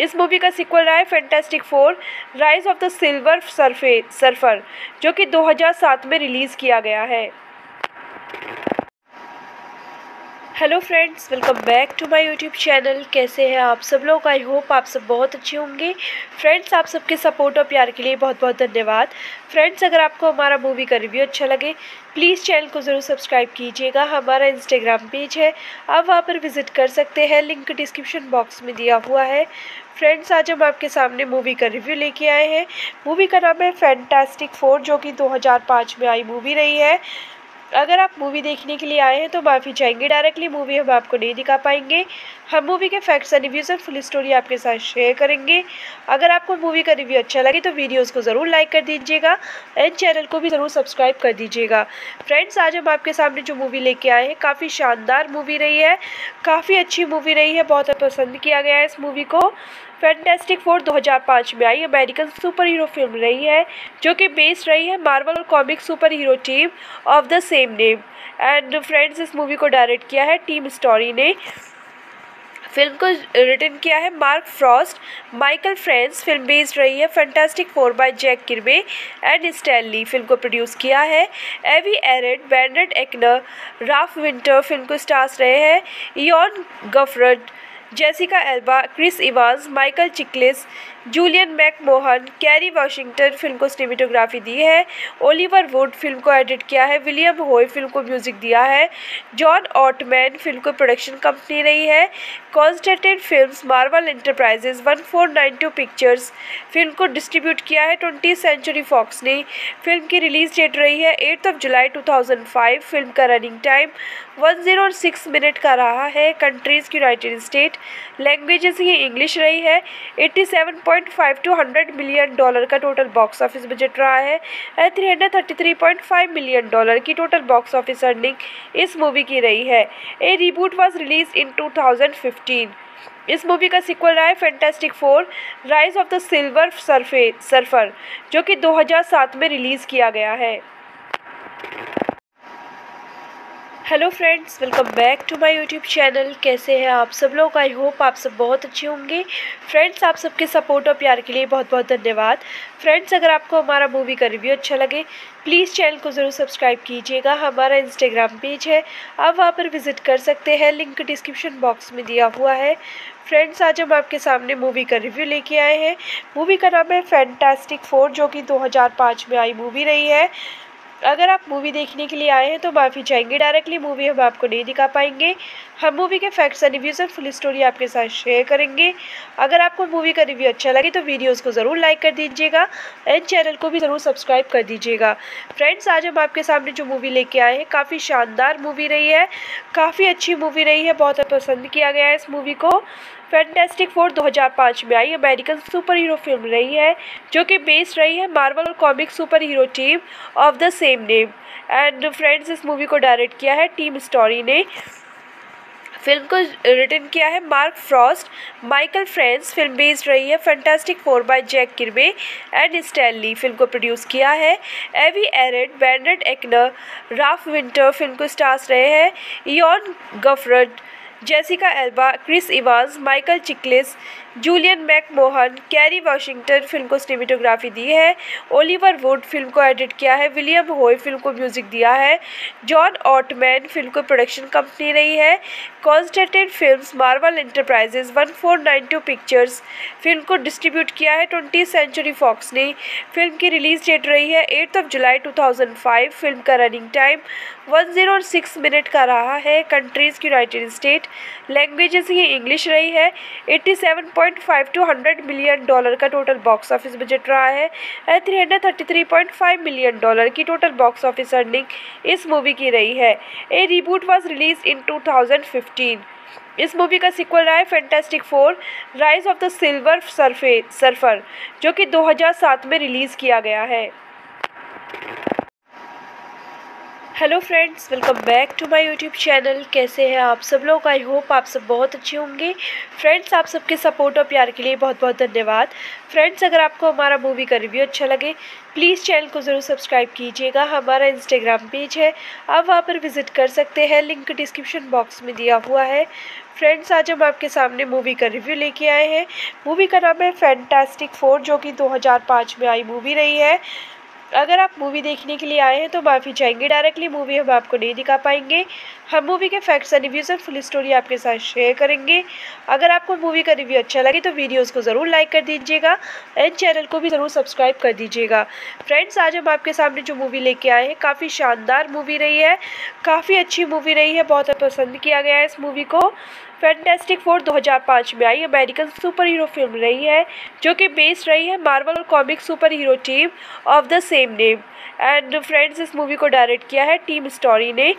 A: इस movie का सिक्वल रहा है Fantastic Four Rise of the Silver surf Surfer जो कि 2007 में रिलीज़ किया गया है। Hello friends welcome back to my YouTube channel कैसे हैं आप सब लोग? आई होप आप सब बहुत अच्छे होंगे। फ्रेंड्स आप सबके सपोर्ट और प्यार के लिए बहुत बहुत धन्यवाद। फ्रेंड्स अगर आपको हमारा मूवी का रिव्यू अच्छा लगे प्लीज़ चैनल को ज़रूर सब्सक्राइब कीजिएगा। हमारा इंस्टाग्राम पेज है। आप वहाँ पर विज़िट कर सकते हैं। लिंक डिस्क्रिप्शन बॉक्स में दिया हुआ है। फ्रेंड्स आज हम आपके सामने मूवी का रिव्यू लेके आए हैं। मूवी का नाम है फैंटास्टिक फोर जो कि 2005 में आई मूवी रही है। अगर आप मूवी देखने के लिए आए हैं तो माफ़ी चाहेंगे। डायरेक्टली मूवी हम आपको नहीं दिखा पाएँगे। हम मूवी के फैक्ट्स एंड रिव्यूज़ और फुल स्टोरी आपके साथ शेयर करेंगे। अगर आपको मूवी का रिव्यू अच्छा लगे तो वीडियोज़ को ज़रूर लाइक कर दीजिएगा एंड चैनल को भी ज़रूर सब्सक्राइब कर दीजिएगा। फ्रेंड्स आज हम आपके सामने जो मूवी लेके आए हैं, काफ़ी शानदार मूवी रही है। काफ़ी अच्छी मूवी रही है, बहुत पसंद किया गया है इस मूवी को। फैंटेस्टिक फोर 2005 में आई। अमेरिकन सुपर हीरो फ़िल्म रही है, जो कि बेस्ड रही है Marvel comic super hero team of the same name and friends इस मूवी को डायरेक्ट किया है टीम स्टोरी ने। फ़िल्म को रिटर्न किया है Mark Frost Michael friends film based रही है Fantastic Four by Jack Kirby and Stanley film को प्रोड्यूस किया है। Avi Arad Bernd Eichinger Ralph Winter film को स्टार्स रहे हैं। Ioan Gruffudd Jessica Alba Chris Evans Michael Chiklis Julian McMahon, Kerry Washington film को cinematography दी है, Oliver Wood film को एडिट किया है, विलियम होय फ़िल्म को म्यूज़िक दिया है, जॉन ऑटमैन फ़िल्म को प्रोडक्शन कंपनी रही है Constantin Films, Marvel Enterprises one four nine two pictures film को डिस्ट्रीब्यूट किया है, ट्वेंटी सेंचुरी फॉक्स ने। फ़िल्म की रिलीज़ डेट रही है, eighth of July two thousand five, film का running time one zero six minute का रहा है, कंट्रीज़ यूनाइटेड स्टेट लैंग्वेजेस ही इंग्लिश रही है, eighty seven point five two hundred million dollar का टोटल बॉक्स ऑफ़िस बजट रहा है। Three hundred thirty three point five million dollar की टोटल बॉक्स ऑफ़िस अर्निंग इस मूवी की रही है। A reboot was release in two thousand fifteen इस movie का सिक्वल रहा है Fantastic Four Rise of the Silver surf Surfer जो कि 2007 में रिलीज़ किया गया है। Hello friends welcome back to my YouTube channel कैसे हैं आप सब लोग? आई होप आप सब बहुत अच्छे होंगे। फ्रेंड्स आप सबके सपोर्ट और प्यार के लिए बहुत बहुत धन्यवाद। फ्रेंड्स अगर आपको हमारा मूवी का रिव्यू अच्छा लगे प्लीज़ चैनल को ज़रूर सब्सक्राइब कीजिएगा। हमारा इंस्टाग्राम पेज है। आप वहाँ पर विज़िट कर सकते हैं। लिंक डिस्क्रिप्शन बॉक्स में दिया हुआ है। फ्रेंड्स आज हम आपके सामने मूवी का रिव्यू लेके आए हैं। मूवी का नाम है फैंटास्टिक फोर जो कि 2005 में आई मूवी रही है। अगर आप मूवी देखने के लिए आए हैं तो माफ़ी चाहेंगे। डायरेक्टली मूवी हम आपको नहीं दिखा पाएँगे। हम मूवी के फैक्ट्स एंड रिव्यूज़ और फुल स्टोरी आपके साथ शेयर करेंगे। अगर आपको मूवी का रिव्यू अच्छा लगे तो वीडियोज़ को ज़रूर लाइक कर दीजिएगा एंड चैनल को भी ज़रूर सब्सक्राइब कर दीजिएगा। फ्रेंड्स आज हम आपके सामने जो मूवी लेके आए हैं, काफ़ी शानदार मूवी रही है। काफ़ी अच्छी मूवी रही है, बहुत पसंद किया गया है इस मूवी को। फैंटेस्टिक फोर 2005 में आई। अमेरिकन सुपर हीरो फ़िल्म रही है, जो कि बेस्ड रही है Marvel comic super hero team of the same name and friends इस मूवी को डायरेक्ट किया है टीम स्टोरी ने। फ़िल्म को रिटर्न किया है Mark Frost Michael friends film based रही है Fantastic Four by Jack Kirby and Stanley film को प्रोड्यूस किया है। Avi Arad Bernd Eichinger Ralph Winter film को स्टार्स रहे हैं। Ioan Gruffudd Jessica Alba Chris Evans Michael Chiklis Julian McMahon Kerry Washington film को cinematography दी है। Oliver Wood film को एडिट किया है। विलियम होय फ़िल्म को म्यूज़िक दिया है। जॉन ऑटमैन फ़िल्म को प्रोडक्शन कंपनी रही है। Constantin Films Marvel Enterprises one four nine two pictures film को डिस्ट्रीब्यूट किया है। ट्वेंटी सेंचुरी फॉक्स ने फ़िल्म की रिलीज़ डेट रही है। Eighth of July two thousand five film का running time one zero six minute का रहा है कंट्रीज़ यूनाइटेड स्टेट लैंग्वेजेस ही इंग्लिश रही है। Eighty seven point five two hundred million dollar का टोटल बॉक्स ऑफ़िस बजट रहा है three hundred thirty three point five million dollar की टोटल बॉक्स ऑफ़िस अर्निंग इस मूवी की रही है। A reboot was release in two thousand fifteen इस movie का सिक्वल रहा है Fantastic Four Rise of the Silver surf Surfer जो कि 2007 में रिलीज़ किया गया है। Hello friends welcome back to my YouTube channel कैसे हैं आप सब लोग? आई होप आप सब बहुत अच्छे होंगे। फ्रेंड्स आप सबके सपोर्ट और प्यार के लिए बहुत बहुत धन्यवाद। फ्रेंड्स अगर आपको हमारा मूवी का रिव्यू अच्छा लगे प्लीज़ चैनल को ज़रूर सब्सक्राइब कीजिएगा। हमारा इंस्टाग्राम पेज है। आप वहाँ पर विज़िट कर सकते हैं। लिंक डिस्क्रिप्शन बॉक्स में दिया हुआ है। फ्रेंड्स आज हम आपके सामने मूवी का रिव्यू लेके आए हैं। मूवी का नाम है फैंटास्टिक फोर जो कि 2005 में आई मूवी रही है। अगर आप मूवी देखने के लिए आए हैं तो माफ़ी चाहेंगे। डायरेक्टली मूवी हम आपको नहीं दिखा पाएँगे। हम मूवी के फैक्ट्स एंड रिव्यूज़ और फुल स्टोरी आपके साथ शेयर करेंगे। अगर आपको मूवी का रिव्यू अच्छा लगे तो वीडियोज़ को ज़रूर लाइक कर दीजिएगा एंड चैनल को भी ज़रूर सब्सक्राइब कर दीजिएगा। फ्रेंड्स आज हम आपके सामने जो मूवी लेके आए हैं, काफ़ी शानदार मूवी रही है। काफ़ी अच्छी मूवी रही है, बहुत पसंद किया गया है इस मूवी को। फैंटेस्टिक फोर 2005 में आई। अमेरिकन सुपर हीरो फ़िल्म रही है, जो कि बेस्ड रही है Marvel comic super hero team of the same name and friends इस मूवी को डायरेक्ट किया है टीम स्टोरी ने।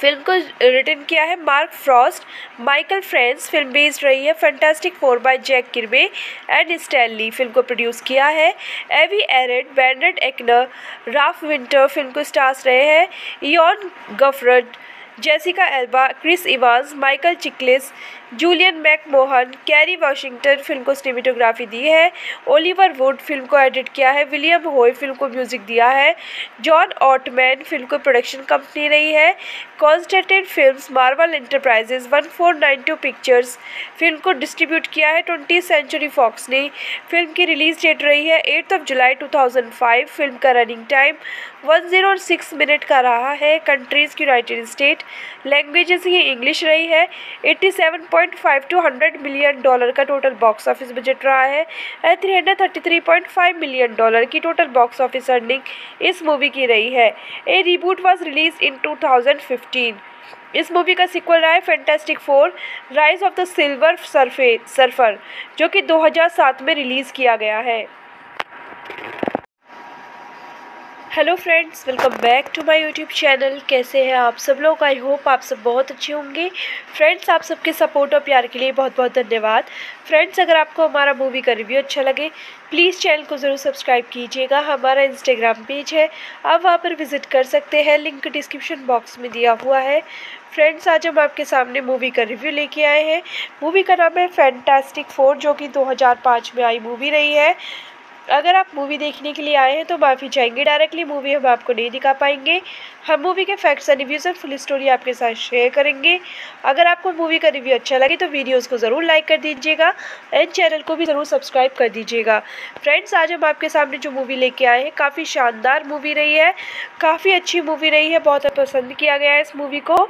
A: फ़िल्म को रिटर्न किया है Mark Frost Michael friends film based रही है Fantastic Four by Jack Kirby and Stanley film को प्रोड्यूस किया है। Avi Arad Bernd Eichinger Ralph Winter film को स्टार्स रहे हैं। Ioan Gruffudd Jessica Alba Chris Evans Michael Chiklis Julian McMahon, Kerry Washington film को cinematography दी है, Oliver Wood film को एडिट किया है, विलियम होय फ़िल्म को म्यूज़िक दिया है, जॉन ऑटमैन फ़िल्म को प्रोडक्शन कंपनी रही है Constantin Films, Marvel Enterprises one four nine two pictures film को डिस्ट्रीब्यूट किया है, ट्वेंटी सेंचुरी फॉक्स ने। फ़िल्म की रिलीज़ डेट रही है, eighth of July two thousand five, film का running time one zero six minute का रहा है, कंट्रीज़, यूनाइटेड स्टेट लैंग्वेजेस ही इंग्लिश रही है, eighty seven point five two hundred million dollar का टोटल बॉक्स ऑफ़िस बजट रहा है। And three hundred thirty three point five million dollar की टोटल बॉक्स ऑफ़िस अर्निंग इस मूवी की रही है। A reboot was release in two thousand fifteen इस movie का सिक्वल रहा है Fantastic Four Rise of the Silver surf Surfer जो कि 2007 में रिलीज़ किया गया है। Hello friends welcome back to my YouTube channel कैसे हैं आप सब लोग? आई होप आप सब बहुत अच्छे होंगे। फ्रेंड्स आप सबके सपोर्ट और प्यार के लिए बहुत बहुत धन्यवाद। फ्रेंड्स अगर आपको हमारा मूवी का रिव्यू अच्छा लगे प्लीज़ चैनल को ज़रूर सब्सक्राइब कीजिएगा। हमारा इंस्टाग्राम पेज है। आप वहाँ पर विज़िट कर सकते हैं। लिंक डिस्क्रिप्शन बॉक्स में दिया हुआ है। फ्रेंड्स आज हम आपके सामने मूवी का रिव्यू लेके आए हैं। मूवी का नाम है फैंटास्टिक फोर जो कि 2005 में आई मूवी रही है। अगर आप मूवी देखने के लिए आए हैं तो माफ़ी चाहेंगे। डायरेक्टली मूवी हम आपको नहीं दिखा पाएँगे। हम मूवी के फैक्ट्स एंड रिव्यूज़ और फुल स्टोरी आपके साथ शेयर करेंगे। अगर आपको मूवी का रिव्यू अच्छा लगे तो वीडियोज़ को ज़रूर लाइक कर दीजिएगा एंड चैनल को भी ज़रूर सब्सक्राइब कर दीजिएगा। फ्रेंड्स आज हम आपके सामने जो मूवी लेके आए हैं, काफ़ी शानदार मूवी रही है। काफ़ी अच्छी मूवी रही है, बहुत पसंद किया गया है इस मूवी को।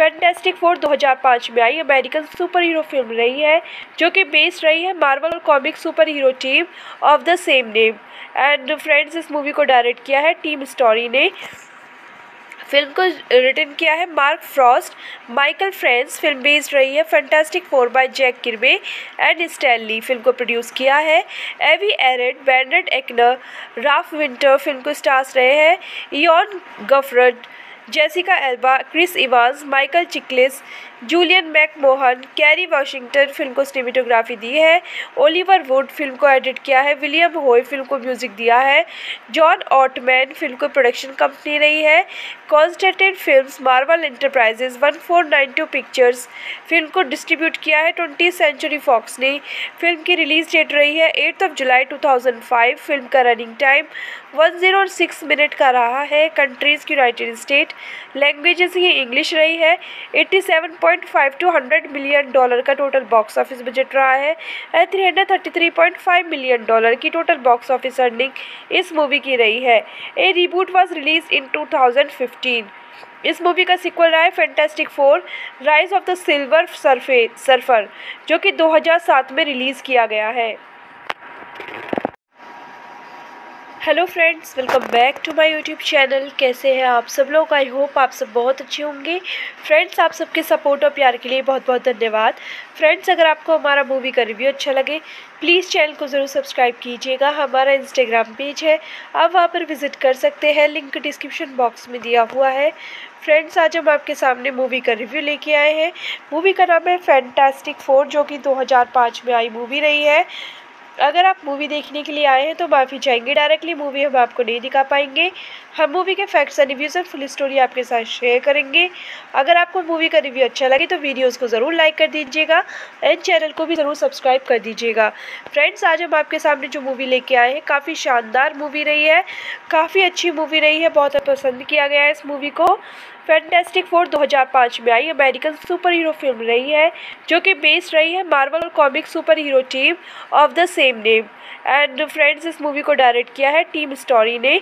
A: फैंटेस्टिक फोर 2005 में आई। अमेरिकन सुपर हीरो फ़िल्म रही है, जो कि बेस्ड रही है Marvel comic super hero team of the same name and friends इस मूवी को डायरेक्ट किया है टीम स्टोरी ने। फ़िल्म को रिटर्न किया है Mark Frost Michael France film based रही है Fantastic Four by Jack Kirby and Stanley film को प्रोड्यूस किया है। Avi Arad Bernd Eichinger Ralph Winter film को स्टार्स रहे हैं। Ioan Gruffudd Jessica Alba Chris Evans Michael Chiklis Julian McMahon Kerry Washington film को cinematography दी है। Oliver Wood film को एडिट किया है। विलियम होय फ़िल्म को म्यूज़िक दिया है। जॉन ऑटमैन फ़िल्म को प्रोडक्शन कंपनी रही है। Constantin Films Marvel Enterprises one four nine two Pictures film को डिस्ट्रीब्यूट किया है। ट्वेंटी सेंचुरी फॉक्स ने फ़िल्म की रिलीज़ डेट रही है। Eighth of July two thousand five film का running time one zero six minute का रहा है कंट्रीज़ की यूनाइटेड स्टेट लैंग्वेजेस ही इंग्लिश रही है। Eighty seven point five two hundred million dollar का टोटल बॉक्स ऑफ़िस बजट रहा है and three hundred thirty three point five million dollar की टोटल बॉक्स ऑफ़िस अर्निंग इस मूवी की रही है। A reboot was release in two thousand fifteen इस movie का सिक्वल रहा है Fantastic Four Rise of the Silver Surf Surfer जो कि 2007 में रिलीज़ किया गया है। Hello friends welcome back to my YouTube channel कैसे हैं आप सब लोग? आई होप आप सब बहुत अच्छे होंगे। फ्रेंड्स आप सबके सपोर्ट और प्यार के लिए बहुत बहुत धन्यवाद। फ्रेंड्स अगर आपको हमारा मूवी का रिव्यू अच्छा लगे प्लीज़ चैनल को ज़रूर सब्सक्राइब कीजिएगा। हमारा इंस्टाग्राम पेज है। आप वहाँ पर विज़िट कर सकते हैं। लिंक डिस्क्रिप्शन बॉक्स में दिया हुआ है। फ्रेंड्स आज हम आपके सामने मूवी का रिव्यू लेके आए हैं। मूवी का नाम है फैंटास्टिक फोर जो कि 2005 में आई मूवी रही है। अगर आप मूवी देखने के लिए आए हैं तो माफ़ी चाहेंगे। डायरेक्टली मूवी हम आपको नहीं दिखा पाएँगे। हम मूवी के फैक्ट्स एंड रिव्यूज़ और फुल स्टोरी आपके साथ शेयर करेंगे। अगर आपको मूवी का रिव्यू अच्छा लगे तो वीडियोज़ को ज़रूर लाइक कर दीजिएगा एंड चैनल को भी ज़रूर सब्सक्राइब कर दीजिएगा। फ्रेंड्स आज हम आपके सामने जो मूवी लेके आए हैं, काफ़ी शानदार मूवी रही है। काफ़ी अच्छी मूवी रही है, बहुत पसंद किया गया है इस मूवी को। फैंटेस्टिक फोर 2005 में आई। अमेरिकन सुपर हीरो फ़िल्म रही है, जो कि बेस्ड रही है Marvel comic super hero team of the same name and friends इस मूवी को डायरेक्ट किया है टीम स्टोरी ने।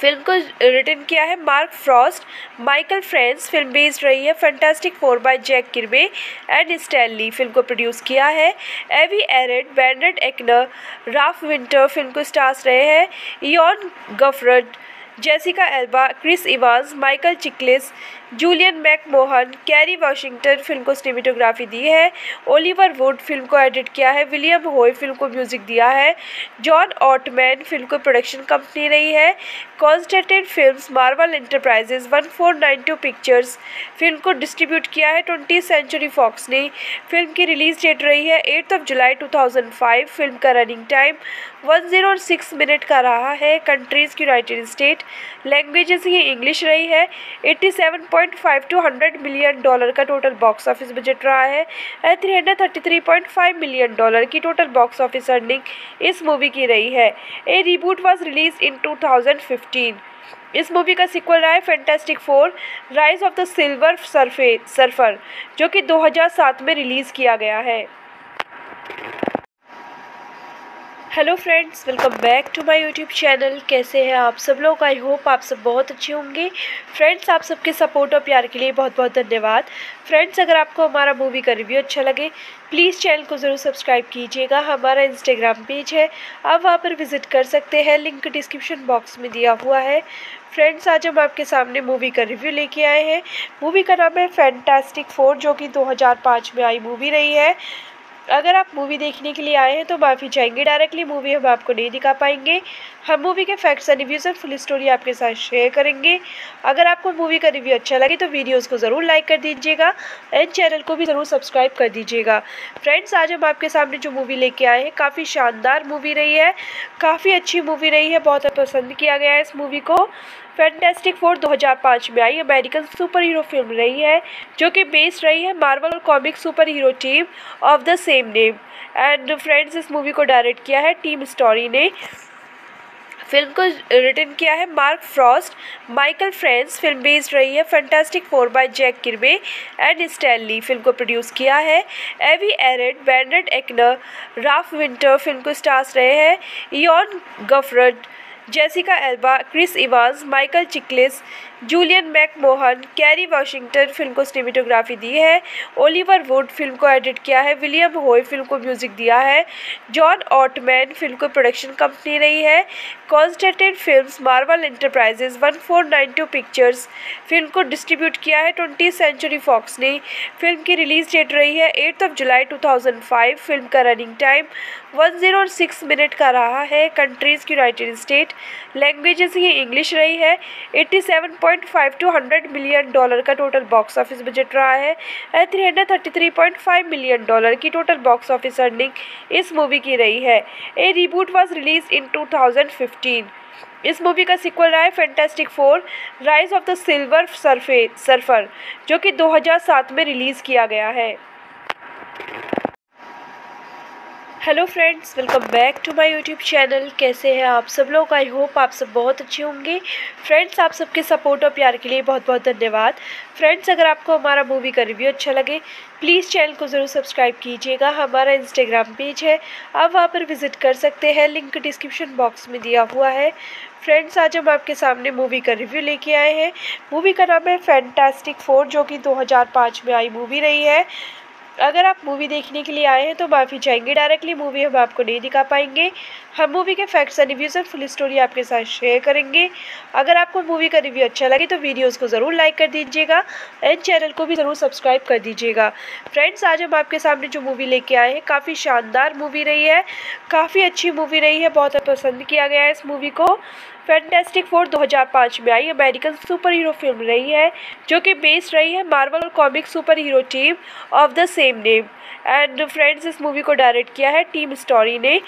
A: फ़िल्म को रिटर्न किया है Mark Frost Michael France film based रही है Fantastic Four by Jack Kirby and Stanley film को प्रोड्यूस किया है। Avi Arad Bernd Eichinger Ralph Winter film को स्टार्स रहे हैं। Ioan Gruffudd Jessica Alba Chris Evans Michael Chiklis Julian McMahon, Kerry Washington film को cinematography दी है, Oliver Wood film को एडिट किया है, विलियम होय फ़िल्म को म्यूज़िक दिया है, जॉन ऑटमैन फ़िल्म को प्रोडक्शन कंपनी रही है Constantin Films, Marvel Enterprises one four nine two Pictures film को डिस्ट्रीब्यूट किया है, ट्वेंटी सेंचुरी फॉक्स ने। फ़िल्म की रिलीज़ डेट रही है, eighth of July two thousand five, film का running time one zero six minute का रहा है, कंट्रीज़ यूनाइटेड स्टेट लैंग्वेजेस ही इंग्लिश रही है, eighty seven point five two hundred million dollar का टोटल बॉक्स ऑफ़िस बजट रहा है। And three hundred thirty three point five million dollar की टोटल बॉक्स ऑफ़िस अर्निंग इस मूवी की रही है। A reboot was release in two thousand fifteen इस movie का सिक्वल रहा है Fantastic Four Rise of the Silver Surf Surfer जो कि 2007 में रिलीज़ किया गया है। Hello friends welcome back to my YouTube channel कैसे हैं आप सब लोग? आई होप आप सब बहुत अच्छे होंगे। फ्रेंड्स आप सबके सपोर्ट और प्यार के लिए बहुत बहुत धन्यवाद। फ्रेंड्स अगर आपको हमारा मूवी का रिव्यू अच्छा लगे प्लीज़ चैनल को ज़रूर सब्सक्राइब कीजिएगा। हमारा इंस्टाग्राम पेज है। आप वहाँ पर विज़िट कर सकते हैं। लिंक डिस्क्रिप्शन बॉक्स में दिया हुआ है। फ्रेंड्स आज हम आपके सामने मूवी का रिव्यू लेके आए हैं। मूवी का नाम है फैंटास्टिक फोर जो कि 2005 में आई मूवी रही है। अगर आप मूवी देखने के लिए आए हैं तो माफ़ी चाहेंगे। डायरेक्टली मूवी हम आपको नहीं दिखा पाएँगे। हम मूवी के फैक्ट्स एंड रिव्यूज़ और फुल स्टोरी आपके साथ शेयर करेंगे। अगर आपको मूवी का रिव्यू अच्छा लगे तो वीडियोज़ को ज़रूर लाइक कर दीजिएगा एंड चैनल को भी ज़रूर सब्सक्राइब कर दीजिएगा। फ्रेंड्स आज हम आपके सामने जो मूवी लेके आए हैं, काफ़ी शानदार मूवी रही है। काफ़ी अच्छी मूवी रही है, बहुत पसंद किया गया है इस मूवी को। फैंटेस्टिक फोर 2005 में आई। अमेरिकन सुपर हीरो फ़िल्म रही है, जो कि बेस्ड रही है Marvel comic super hero team of the same name and friends इस मूवी को डायरेक्ट किया है टीम स्टोरी ने। फ़िल्म को रिटर्न किया है Mark Frost Michael France film based रही है Fantastic Four by Jack Kirby and Stanley film को प्रोड्यूस किया है। Avi Arad Bernd Eichinger Ralph Winter film को स्टार्स रहे हैं। Ioan Gruffudd Jessica Alba Chris Evans Michael Chiklis Julian McMahon, Kerry Washington film को cinematography दी है, Oliver Wood film को एडिट किया है, विलियम होय फ़िल्म को म्यूज़िक दिया है, जॉन ऑटमैन फ़िल्म को प्रोडक्शन कंपनी रही है Constantin Films, Marvel Enterprises one four nine two Pictures film को डिस्ट्रीब्यूट किया है, ट्वेंटी सेंचुरी फॉक्स ने। फ़िल्म की रिलीज़ डेट रही है, eighth of July two thousand five, film का running time one zero six minute का रहा है, कंट्रीज़, यूनाइटेड स्टेट लैंग्वेजेस ही इंग्लिश रही है 87.5 टू 100 मिलियन डॉलर का टोटल बॉक्स ऑफ़िस बजट रहा है। एंड 333.5 मिलियन डॉलर की टोटल बॉक्स ऑफ़िस अर्निंग इस मूवी की रही है। A reboot was release in 2015 इस मूवी का सिक्वल रहा है Fantastic Four Rise of the Silver Surf Surfer जो कि 2007 में रिलीज़ किया गया है। Hello friends welcome back to my YouTube channel कैसे हैं आप सब लोग? आई होप आप सब बहुत अच्छे होंगे। फ्रेंड्स आप सबके सपोर्ट और प्यार के लिए बहुत बहुत धन्यवाद। फ्रेंड्स अगर आपको हमारा मूवी का रिव्यू अच्छा लगे प्लीज़ चैनल को ज़रूर सब्सक्राइब कीजिएगा। हमारा इंस्टाग्राम पेज है। आप वहाँ पर विज़िट कर सकते हैं। लिंक डिस्क्रिप्शन बॉक्स में दिया हुआ है। फ्रेंड्स आज हम आपके सामने मूवी का रिव्यू लेके आए हैं। मूवी का नाम है फैंटास्टिक फोर जो कि 2005 में आई मूवी रही है। अगर आप मूवी देखने के लिए आए हैं तो माफ़ी चाहेंगे। डायरेक्टली मूवी हम आपको नहीं दिखा पाएँगे। हम मूवी के फैक्ट्स एंड रिव्यूज़ और फुल स्टोरी आपके साथ शेयर करेंगे। अगर आपको मूवी का रिव्यू अच्छा लगे तो वीडियोज़ को ज़रूर लाइक कर दीजिएगा एंड चैनल को भी ज़रूर सब्सक्राइब कर दीजिएगा। फ्रेंड्स आज हम आपके सामने जो मूवी लेके आए हैं, काफ़ी शानदार मूवी रही है। काफ़ी अच्छी मूवी रही है, बहुत पसंद किया गया है इस मूवी को। फैंटेस्टिक फोर 2005 में आई। अमेरिकन सुपर हीरो फ़िल्म रही है, जो कि बेस्ड रही है Marvel comic super hero team of the same name and friends इस मूवी को डायरेक्ट किया है टीम स्टोरी ने।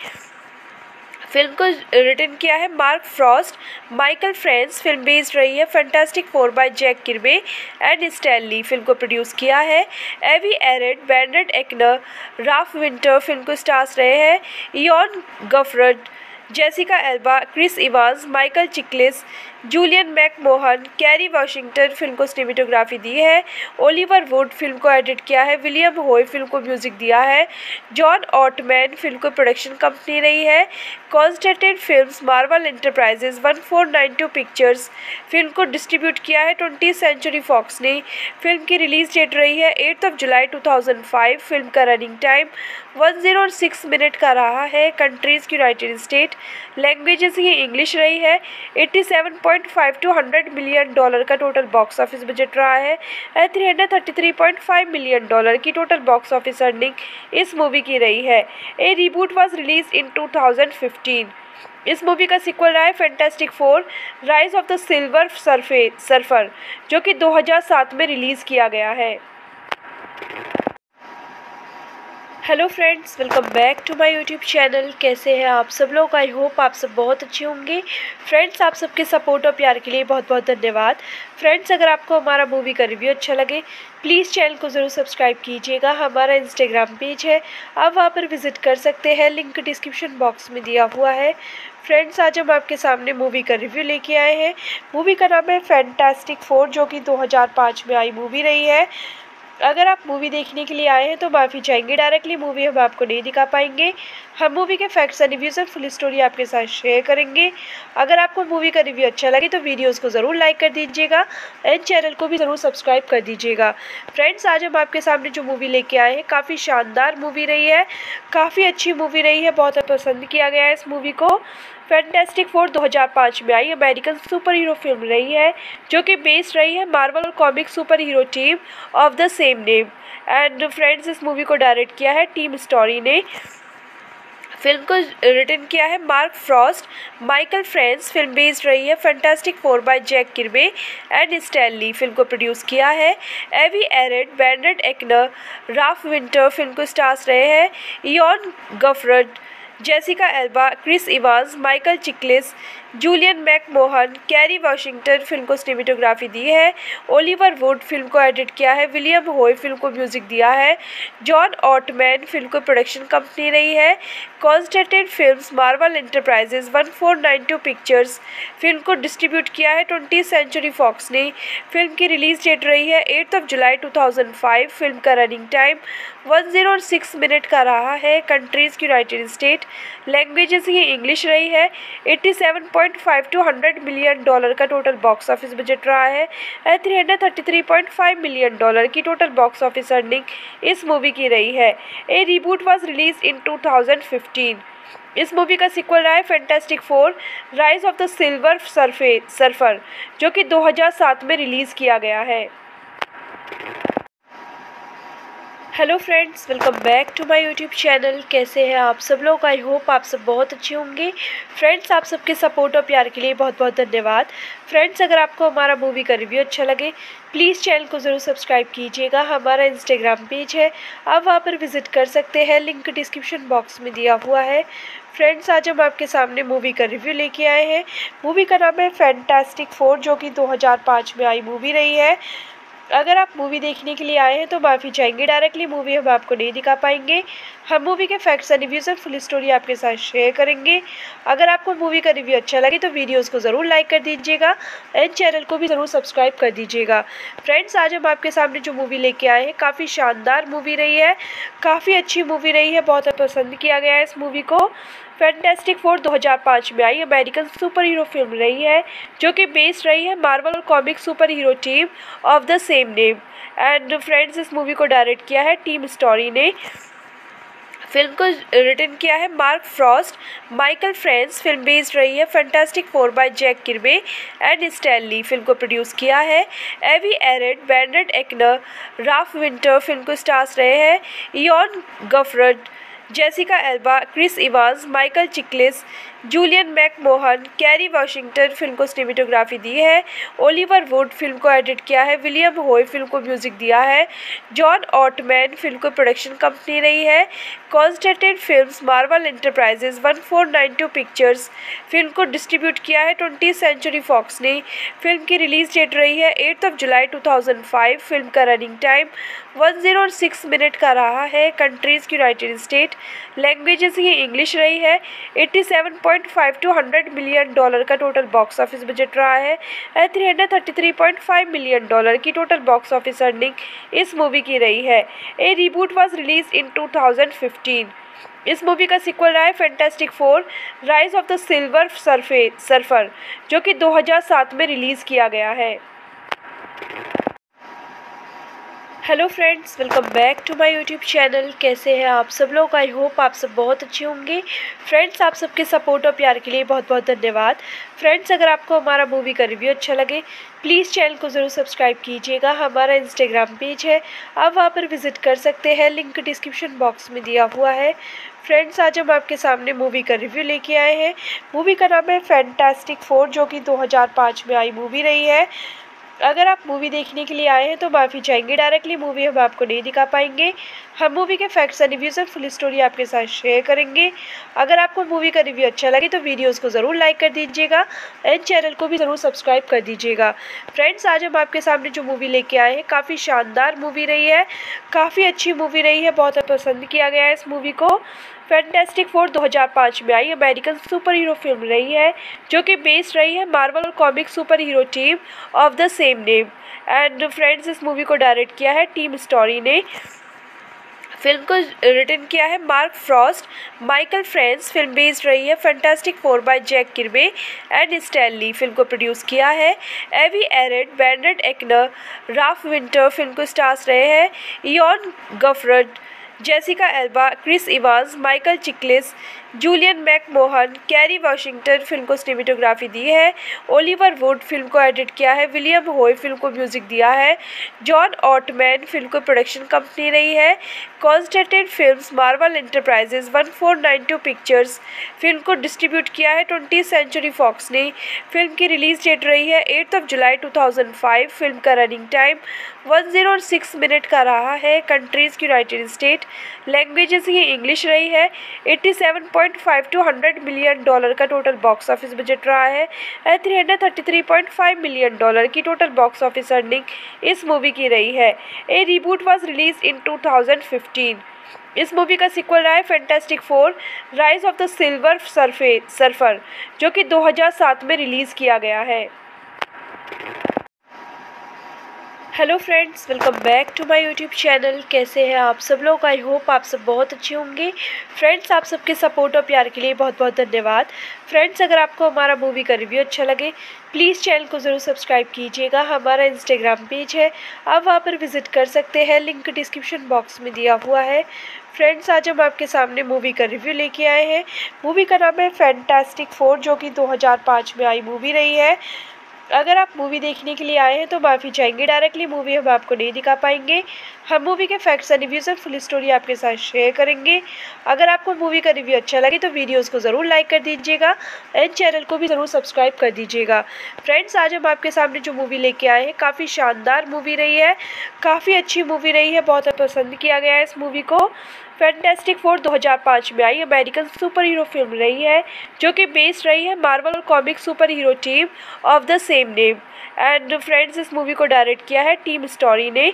A: फ़िल्म को रिटर्न किया है Mark Frost Michael France film based रही है Fantastic Four by Jack Kirby and Stanley film को प्रोड्यूस किया है। Avi Arad Bernd Eichinger Ralph Winter film को स्टार्स रहे हैं। Ioan Gruffudd Jessica Alba Chris Evans Michael Chiklis Julian McMahon, Kerry Washington film को cinematography दी है, Oliver Wood film को एडिट किया है, विलियम होय फ़िल्म को म्यूज़िक दिया है, जॉन ऑटमैन फ़िल्म को प्रोडक्शन कंपनी रही है, Constantin Films, Marvel Enterprises one four nine two Pictures film को डिस्ट्रीब्यूट किया है, ट्वेंटी सेंचुरी फॉक्स ने। फ़िल्म की रिलीज़ डेट रही है, eighth of July two thousand five, film का running time one zero six minute का रहा है, कंट्रीज़ यूनाइटेड स्टेट लैंग्वेजेस ही इंग्लिश रही है, eighty seven point five two hundred million dollar का टोटल बॉक्स ऑफ़िस बजट रहा है। And three hundred thirty three point five million dollar की टोटल बॉक्स ऑफ़िस अर्निंग इस मूवी की रही है। A reboot was release in two thousand fifteen इस movie का सिक्वल रहा है Fantastic Four Rise of the Silver Surf Surfer जो कि 2007 में रिलीज़ किया गया है। Hello friends welcome back to my YouTube channel कैसे हैं आप सब लोग? आई होप आप सब बहुत अच्छे होंगे। फ्रेंड्स आप सबके सपोर्ट और प्यार के लिए बहुत बहुत धन्यवाद। फ्रेंड्स अगर आपको हमारा मूवी का रिव्यू अच्छा लगे प्लीज़ चैनल को ज़रूर सब्सक्राइब कीजिएगा। हमारा इंस्टाग्राम पेज है। आप वहाँ पर विज़िट कर सकते हैं। लिंक डिस्क्रिप्शन बॉक्स में दिया हुआ है। फ्रेंड्स आज हम आपके सामने मूवी का रिव्यू लेके आए हैं। मूवी का नाम है फैंटास्टिक फोर जो कि 2005 में आई मूवी रही है। अगर आप मूवी देखने के लिए आए हैं तो माफ़ी चाहेंगे। डायरेक्टली मूवी हम आपको नहीं दिखा पाएँगे। हम मूवी के फैक्ट्स एंड रिव्यूज़ और फुल स्टोरी आपके साथ शेयर करेंगे। अगर आपको मूवी का रिव्यू अच्छा लगे तो वीडियोज़ को ज़रूर लाइक कर दीजिएगा एंड चैनल को भी ज़रूर सब्सक्राइब कर दीजिएगा। फ्रेंड्स आज हम आपके सामने जो मूवी लेके आए हैं, काफ़ी शानदार मूवी रही है। काफ़ी अच्छी मूवी रही है, बहुत पसंद किया गया है इस मूवी को। फैंटेस्टिक फोर 2005 में आई। अमेरिकन सुपर हीरो फ़िल्म रही है, जो कि बेस्ड रही है Marvel comic super hero team of the same name and friends इस मूवी को डायरेक्ट किया है टीम स्टोरी ने। फ़िल्म को रिटर्न किया है Mark Frost Michael France film based रही है Fantastic Four by Jack Kirby and Stanley film को प्रोड्यूस किया है। Avi Arad Bernd Eichinger Ralph Winter film को स्टार्स रहे हैं। Ioan Gruffudd Jessica Alba Chris Evans Michael Chiklis Julian McMahon, Kerry Washington film को cinematography दी है, Oliver Wood film को एडिट किया है, विलियम होय फ़िल्म को म्यूज़िक दिया है, जॉन ऑटमैन फ़िल्म को प्रोडक्शन कंपनी रही है, Constantin Films, Marvel Enterprises one four nine two Pictures film को डिस्ट्रीब्यूट किया है, ट्वेंटी सेंचुरी फॉक्स ने। फ़िल्म की रिलीज़ डेट रही है, eighth of July two thousand five, film का running time one zero six minute का रहा है, कंट्रीज़ यूनाइटेड स्टेट लैंग्वेजेस ही इंग्लिश रही है, eighty seven point five two hundred million dollar का टोटल बॉक्स ऑफ़िस बजट रहा है। And three hundred thirty three point five million dollar की टोटल बॉक्स ऑफ़िस अर्निंग इस मूवी की रही है। A reboot was release in two thousand fifteen इस movie का सीक्वल रहा है Fantastic Four rise of the silver सरफे surfer जो कि 2007 में रिलीज़ किया गया है। Hello friends welcome back to my YouTube channel कैसे हैं आप सब लोग? आई होप आप सब बहुत अच्छे होंगे। फ्रेंड्स आप सबके सपोर्ट और प्यार के लिए बहुत बहुत धन्यवाद। फ्रेंड्स अगर आपको हमारा मूवी का रिव्यू अच्छा लगे प्लीज़ चैनल को ज़रूर सब्सक्राइब कीजिएगा। हमारा इंस्टाग्राम पेज है। आप वहाँ पर विज़िट कर सकते हैं। लिंक डिस्क्रिप्शन बॉक्स में दिया हुआ है। फ्रेंड्स आज हम आपके सामने मूवी का रिव्यू लेके आए हैं। मूवी का नाम है फैंटास्टिक फोर जो कि 2005 में आई मूवी रही है। अगर आप मूवी देखने के लिए आए हैं तो माफ़ी चाहेंगे। डायरेक्टली मूवी हम आपको नहीं दिखा पाएँगे। हम मूवी के फैक्ट्स एंड रिव्यूज़ और फुल स्टोरी आपके साथ शेयर करेंगे। अगर आपको मूवी का रिव्यू अच्छा लगे तो वीडियोज़ को ज़रूर लाइक कर दीजिएगा एंड चैनल को भी ज़रूर सब्सक्राइब कर दीजिएगा। फ्रेंड्स आज हम आपके सामने जो मूवी लेके आए हैं, काफ़ी शानदार मूवी रही है। काफ़ी अच्छी मूवी रही है, बहुत पसंद किया गया है इस मूवी को। फैंटेस्टिक फोर 2005 में आई। अमेरिकन सुपर हीरो फ़िल्म रही है, जो कि बेस्ड रही है Marvel comic superhero team of the same name and friends इस मूवी को डायरेक्ट किया है टीम स्टोरी ने। फ़िल्म को रिटर्न किया है Mark Frost Michael France film based रही है fantastic four by Jack Kirby and Stan Lee film को प्रोड्यूस किया है। Avi Arad Bernd Eichinger Ralph Winter film को स्टार्स रहे हैं। Ioan Gruffudd Jessica Alba Chris Evans Michael Chiklis Julian McMahon, Kerry Washington film को cinematography दी है, Oliver Wood film को एडिट किया है, विलियम होय फ़िल्म को म्यूज़िक दिया है, जॉन ऑटमैन फ़िल्म को प्रोडक्शन कंपनी रही है, Constantin films, Marvel enterprises one four nine two pictures film को डिस्ट्रीब्यूट किया है, ट्वेंटी सेंचुरी फॉक्स ने। फ़िल्म की रिलीज़ डेट रही है, eighth of July two thousand five, film का running time one zero six minute का रहा है, कंट्रीज़ यूनाइटेड स्टेट लैंग्वेजेस ही इंग्लिश रही है, eighty seven point five to hundred million dollar का टोटल बॉक्स ऑफ़िस बजट रहा है। And three hundred thirty three point five million dollar की टोटल बॉक्स ऑफ़िस अर्निंग इस मूवी की रही है। A reboot was release in two thousand fifteen इस movie का सिक्वल रहा है fantastic four rise of the silver सरफे surfer जो कि 2007 में रिलीज़ किया गया है। Hello friends welcome back to my YouTube channel कैसे हैं आप सब लोग? आई होप आप सब बहुत अच्छे होंगे। फ्रेंड्स आप सबके सपोर्ट और प्यार के लिए बहुत बहुत धन्यवाद। फ्रेंड्स अगर आपको हमारा मूवी का रिव्यू अच्छा लगे प्लीज़ चैनल को ज़रूर सब्सक्राइब कीजिएगा। हमारा इंस्टाग्राम पेज है। आप वहाँ पर विज़िट कर सकते हैं। लिंक डिस्क्रिप्शन बॉक्स में दिया हुआ है। फ्रेंड्स आज हम आपके सामने मूवी का रिव्यू लेके आए हैं। मूवी का नाम है फैंटास्टिक फोर जो कि 2005 में आई मूवी रही है। अगर आप मूवी देखने के लिए आए हैं तो माफ़ी चाहेंगे। डायरेक्टली मूवी हम आपको नहीं दिखा पाएँगे। हम मूवी के फैक्ट्स एंड रिव्यूज़ और फुल स्टोरी आपके साथ शेयर करेंगे। अगर आपको मूवी का रिव्यू अच्छा लगे तो वीडियोज़ को ज़रूर लाइक कर दीजिएगा एंड चैनल को भी ज़रूर सब्सक्राइब कर दीजिएगा। फ्रेंड्स आज हम आपके सामने जो मूवी लेके आए हैं, काफ़ी शानदार मूवी रही है। काफ़ी अच्छी मूवी रही है, बहुत पसंद किया गया है इस मूवी को। फैंटेस्टिक फोर 2005 में आई। अमेरिकन सुपर हीरो फ़िल्म रही है, जो कि बेस्ड रही है Marvel comic superhero team of the same name and friends इस मूवी को डायरेक्ट किया है टीम स्टोरी ने। फ़िल्म को रिटर्न किया है Mark Frost Michael France film based रही है fantastic four by Jack Kirby and Stan Lee film को प्रोड्यूस किया है। Avi Arad Bernd Eichinger Ralph Winter film को स्टार्स रहे हैं। Ioan Gruffudd Jessica Alba Chris Evans Michael Chiklis Julian McMahon, Kerry Washington film को cinematography दी है, Oliver Wood film को एडिट किया है, विलियम होय फ़िल्म को म्यूज़िक दिया है, जॉन ऑटमैन फ़िल्म को प्रोडक्शन कंपनी रही है Constantin films, Marvel enterprises one four nine two pictures film को डिस्ट्रीब्यूट किया है, ट्वेंटी सेंचुरी फॉक्स ने। फ़िल्म की रिलीज़ डेट रही है, eighth of July two thousand five, film का running time one zero six minute का रहा है, कंट्रीज़ यूनाइटेड स्टेट लैंग्वेजेस ही इंग्लिश रही है, eighty seven point five to hundred million dollar का टोटल बॉक्स ऑफ़िस बजट रहा है। And three hundred thirty three point five million dollar की टोटल बॉक्स ऑफ़िस अर्निंग इस मूवी की रही है। A reboot was release in two thousand fifteen इस movie का सिक्वल रहा है fantastic four rise of the silver सरफे surfer जो कि 2007 में रिलीज़ किया गया है। Hello friends welcome back to my YouTube channel कैसे हैं आप सब लोग? आई होप आप सब बहुत अच्छे होंगे। फ्रेंड्स आप सबके सपोर्ट और प्यार के लिए बहुत बहुत धन्यवाद। फ्रेंड्स अगर आपको हमारा मूवी का रिव्यू अच्छा लगे प्लीज़ चैनल को ज़रूर सब्सक्राइब कीजिएगा। हमारा इंस्टाग्राम पेज है। आप वहाँ पर विज़िट कर सकते हैं। लिंक डिस्क्रिप्शन बॉक्स में दिया हुआ है। फ्रेंड्स आज हम आपके सामने मूवी का रिव्यू लेके आए हैं। मूवी का नाम है फैंटास्टिक फोर जो कि 2005 में आई मूवी रही है। अगर आप मूवी देखने के लिए आए हैं तो माफ़ी चाहेंगे। डायरेक्टली मूवी हम आपको नहीं दिखा पाएँगे। हम मूवी के फैक्ट्स एंड रिव्यूज़ और फुल स्टोरी आपके साथ शेयर करेंगे। अगर आपको मूवी का रिव्यू अच्छा लगे तो वीडियोज़ को ज़रूर लाइक कर दीजिएगा एंड चैनल को भी ज़रूर सब्सक्राइब कर दीजिएगा। फ्रेंड्स आज हम आपके सामने जो मूवी लेके आए हैं, काफ़ी शानदार मूवी रही है। काफ़ी अच्छी मूवी रही है, बहुत पसंद किया गया है इस मूवी को। फैंटेस्टिक फोर 2005 में आई। अमेरिकन सुपर हीरो फ़िल्म रही है, जो कि बेस्ड रही है Marvel comic superhero team of the same name and friends इस मूवी को डायरेक्ट किया है टीम स्टोरी ने।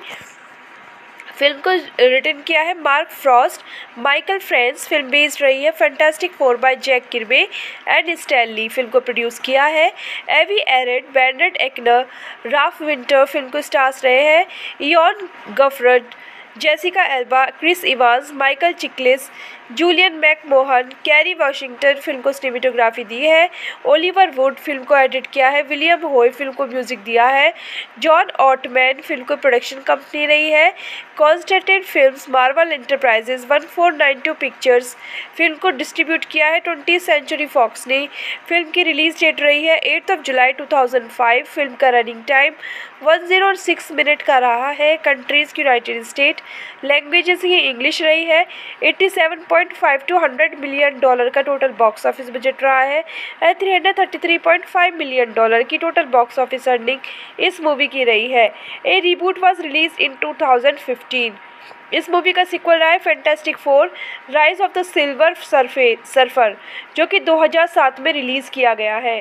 A: फ़िल्म को रिटर्न किया है Mark Frost Michael France film based रही है fantastic four by Jack Kirby and Stan Lee film को प्रोड्यूस किया है। Avi Arad Bernd Eichinger Ralph Winter film को स्टार्स रहे हैं। Ioan Gruffudd Jessica Alba Chris Evans Michael Chiklis Julian McMahon, Kerry Washington film को cinematography दी है, Oliver Wood film को एडिट किया है, विलियम होय फ़िल्म को म्यूज़िक दिया है, जॉन ऑटमैन फ़िल्म को प्रोडक्शन कंपनी रही है, Constantin films, Marvel enterprises one four nine two pictures film को डिस्ट्रीब्यूट किया है, ट्वेंटी सेंचुरी फॉक्स ने। फ़िल्म की रिलीज़ डेट रही है, eighth of July two thousand five, film का running time one zero six minute का रहा है, कंट्रीज़ यूनाइटेड स्टेट लैंग्वेजेस ही इंग्लिश रही है, eighty seven point five to hundred million dollar का टोटल बॉक्स ऑफ़िस बजट रहा है। And three hundred thirty three point five million dollar की टोटल बॉक्स ऑफ़िस अर्निंग इस मूवी की रही है। A reboot was release in two thousand fifteen इस movie का सिक्वल रहा है fantastic four rise of the silver सरफे surfer जो कि 2007 में रिलीज़ किया गया है।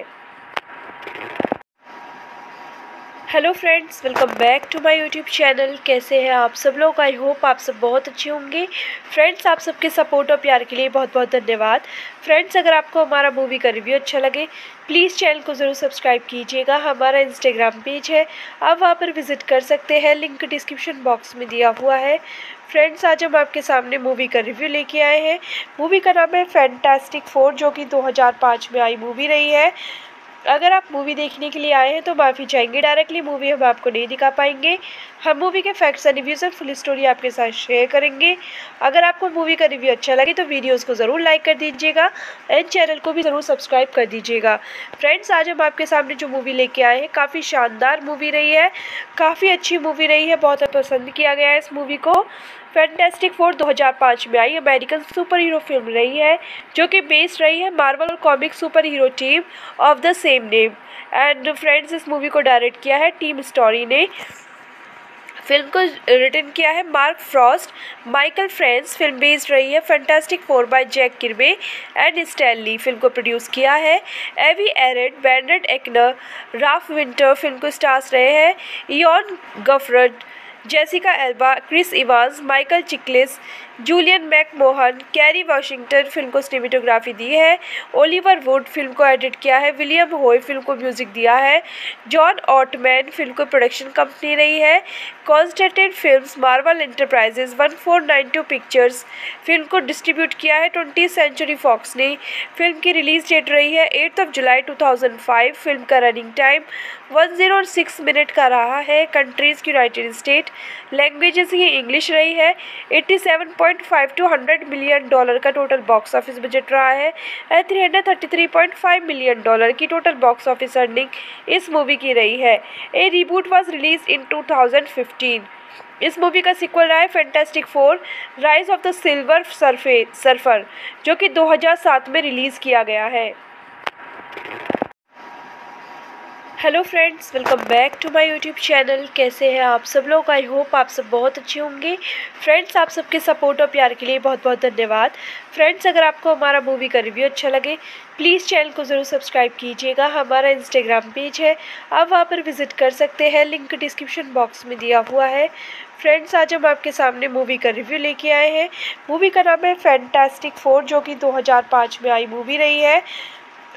A: Hello friends welcome back to my YouTube channel कैसे हैं आप सब लोग? आई होप आप सब बहुत अच्छे होंगे। फ्रेंड्स आप सबके सपोर्ट और प्यार के लिए बहुत बहुत धन्यवाद। फ्रेंड्स अगर आपको हमारा मूवी का रिव्यू अच्छा लगे प्लीज़ चैनल को ज़रूर सब्सक्राइब कीजिएगा। हमारा इंस्टाग्राम पेज है। आप वहाँ पर विज़िट कर सकते हैं। लिंक डिस्क्रिप्शन बॉक्स में दिया हुआ है। फ्रेंड्स आज हम आपके सामने मूवी का रिव्यू लेके आए हैं। मूवी का नाम है फैंटास्टिक फोर जो कि 2005 में आई मूवी रही है। अगर आप मूवी देखने के लिए आए हैं तो माफ़ी चाहेंगे। डायरेक्टली मूवी हम आपको नहीं दिखा पाएँगे। हम मूवी के फैक्ट्स एंड रिव्यूज़ और फुल स्टोरी आपके साथ शेयर करेंगे। अगर आपको मूवी का रिव्यू अच्छा लगे तो वीडियोज़ को ज़रूर लाइक कर दीजिएगा एंड चैनल को भी ज़रूर सब्सक्राइब कर दीजिएगा। फ्रेंड्स आज हम आपके सामने जो मूवी लेके आए हैं, काफ़ी शानदार मूवी रही है। काफ़ी अच्छी मूवी रही है, बहुत पसंद किया गया है इस मूवी को। फैंटेस्टिक फोर 2005 में आई। अमेरिकन सुपर हीरो फ़िल्म रही है, जो कि बेस्ड रही है Marvel comic superhero team of the same name and friends इस मूवी को डायरेक्ट किया है टीम स्टोरी ने। फ़िल्म को रिटर्न किया है Mark Frost Michael France film based रही है fantastic four by Jack Kirby and Stan Lee film को प्रोड्यूस किया है। Avi Arad Bernd Eichinger Ralph Winter film को स्टार्स रहे हैं। Ioan Gruffudd Jessica Alba Chris Evans Michael Chiklis Julian McMahon Kerry Washington film को cinematography दी है। Oliver Wood film को एडिट किया है। विलियम होय फ़िल्म को म्यूज़िक दिया है। जॉन ऑटमैन फ़िल्म को प्रोडक्शन कंपनी रही है। Constantin films Marvel enterprises one four nine two pictures film को डिस्ट्रीब्यूट किया है। ट्वेंटी सेंचुरी फॉक्स ने फ़िल्म की रिलीज़ डेट रही है। Eighth of July two thousand five film का running time one zero six minute का रहा है कंट्रीज़ की यूनाइटेड स्टेट लैंग्वेजेस ही इंग्लिश रही है। Eighty seven point five to hundred million dollar का टोटल बॉक्स ऑफ़िस बजट रहा है and three hundred thirty three point five million dollar की टोटल बॉक्स ऑफ़िस अर्निंग इस मूवी की रही है। A reboot was release in two thousand fifteen इस movie का सिक्वल रहा है fantastic four rise of the silver सरफे surfer जो कि 2007 में रिलीज़ किया गया है। Hello friends welcome back to my YouTube channel कैसे हैं आप सब लोग? आई होप आप सब बहुत अच्छे होंगे। फ्रेंड्स आप सबके सपोर्ट और प्यार के लिए बहुत बहुत धन्यवाद। फ्रेंड्स अगर आपको हमारा मूवी का रिव्यू अच्छा लगे प्लीज़ चैनल को ज़रूर सब्सक्राइब कीजिएगा। हमारा इंस्टाग्राम पेज है। आप वहाँ पर विज़िट कर सकते हैं। लिंक डिस्क्रिप्शन बॉक्स में दिया हुआ है। फ्रेंड्स आज हम आपके सामने मूवी का रिव्यू लेके आए हैं। मूवी का नाम है फैंटास्टिक फोर जो कि 2005 में आई मूवी रही है।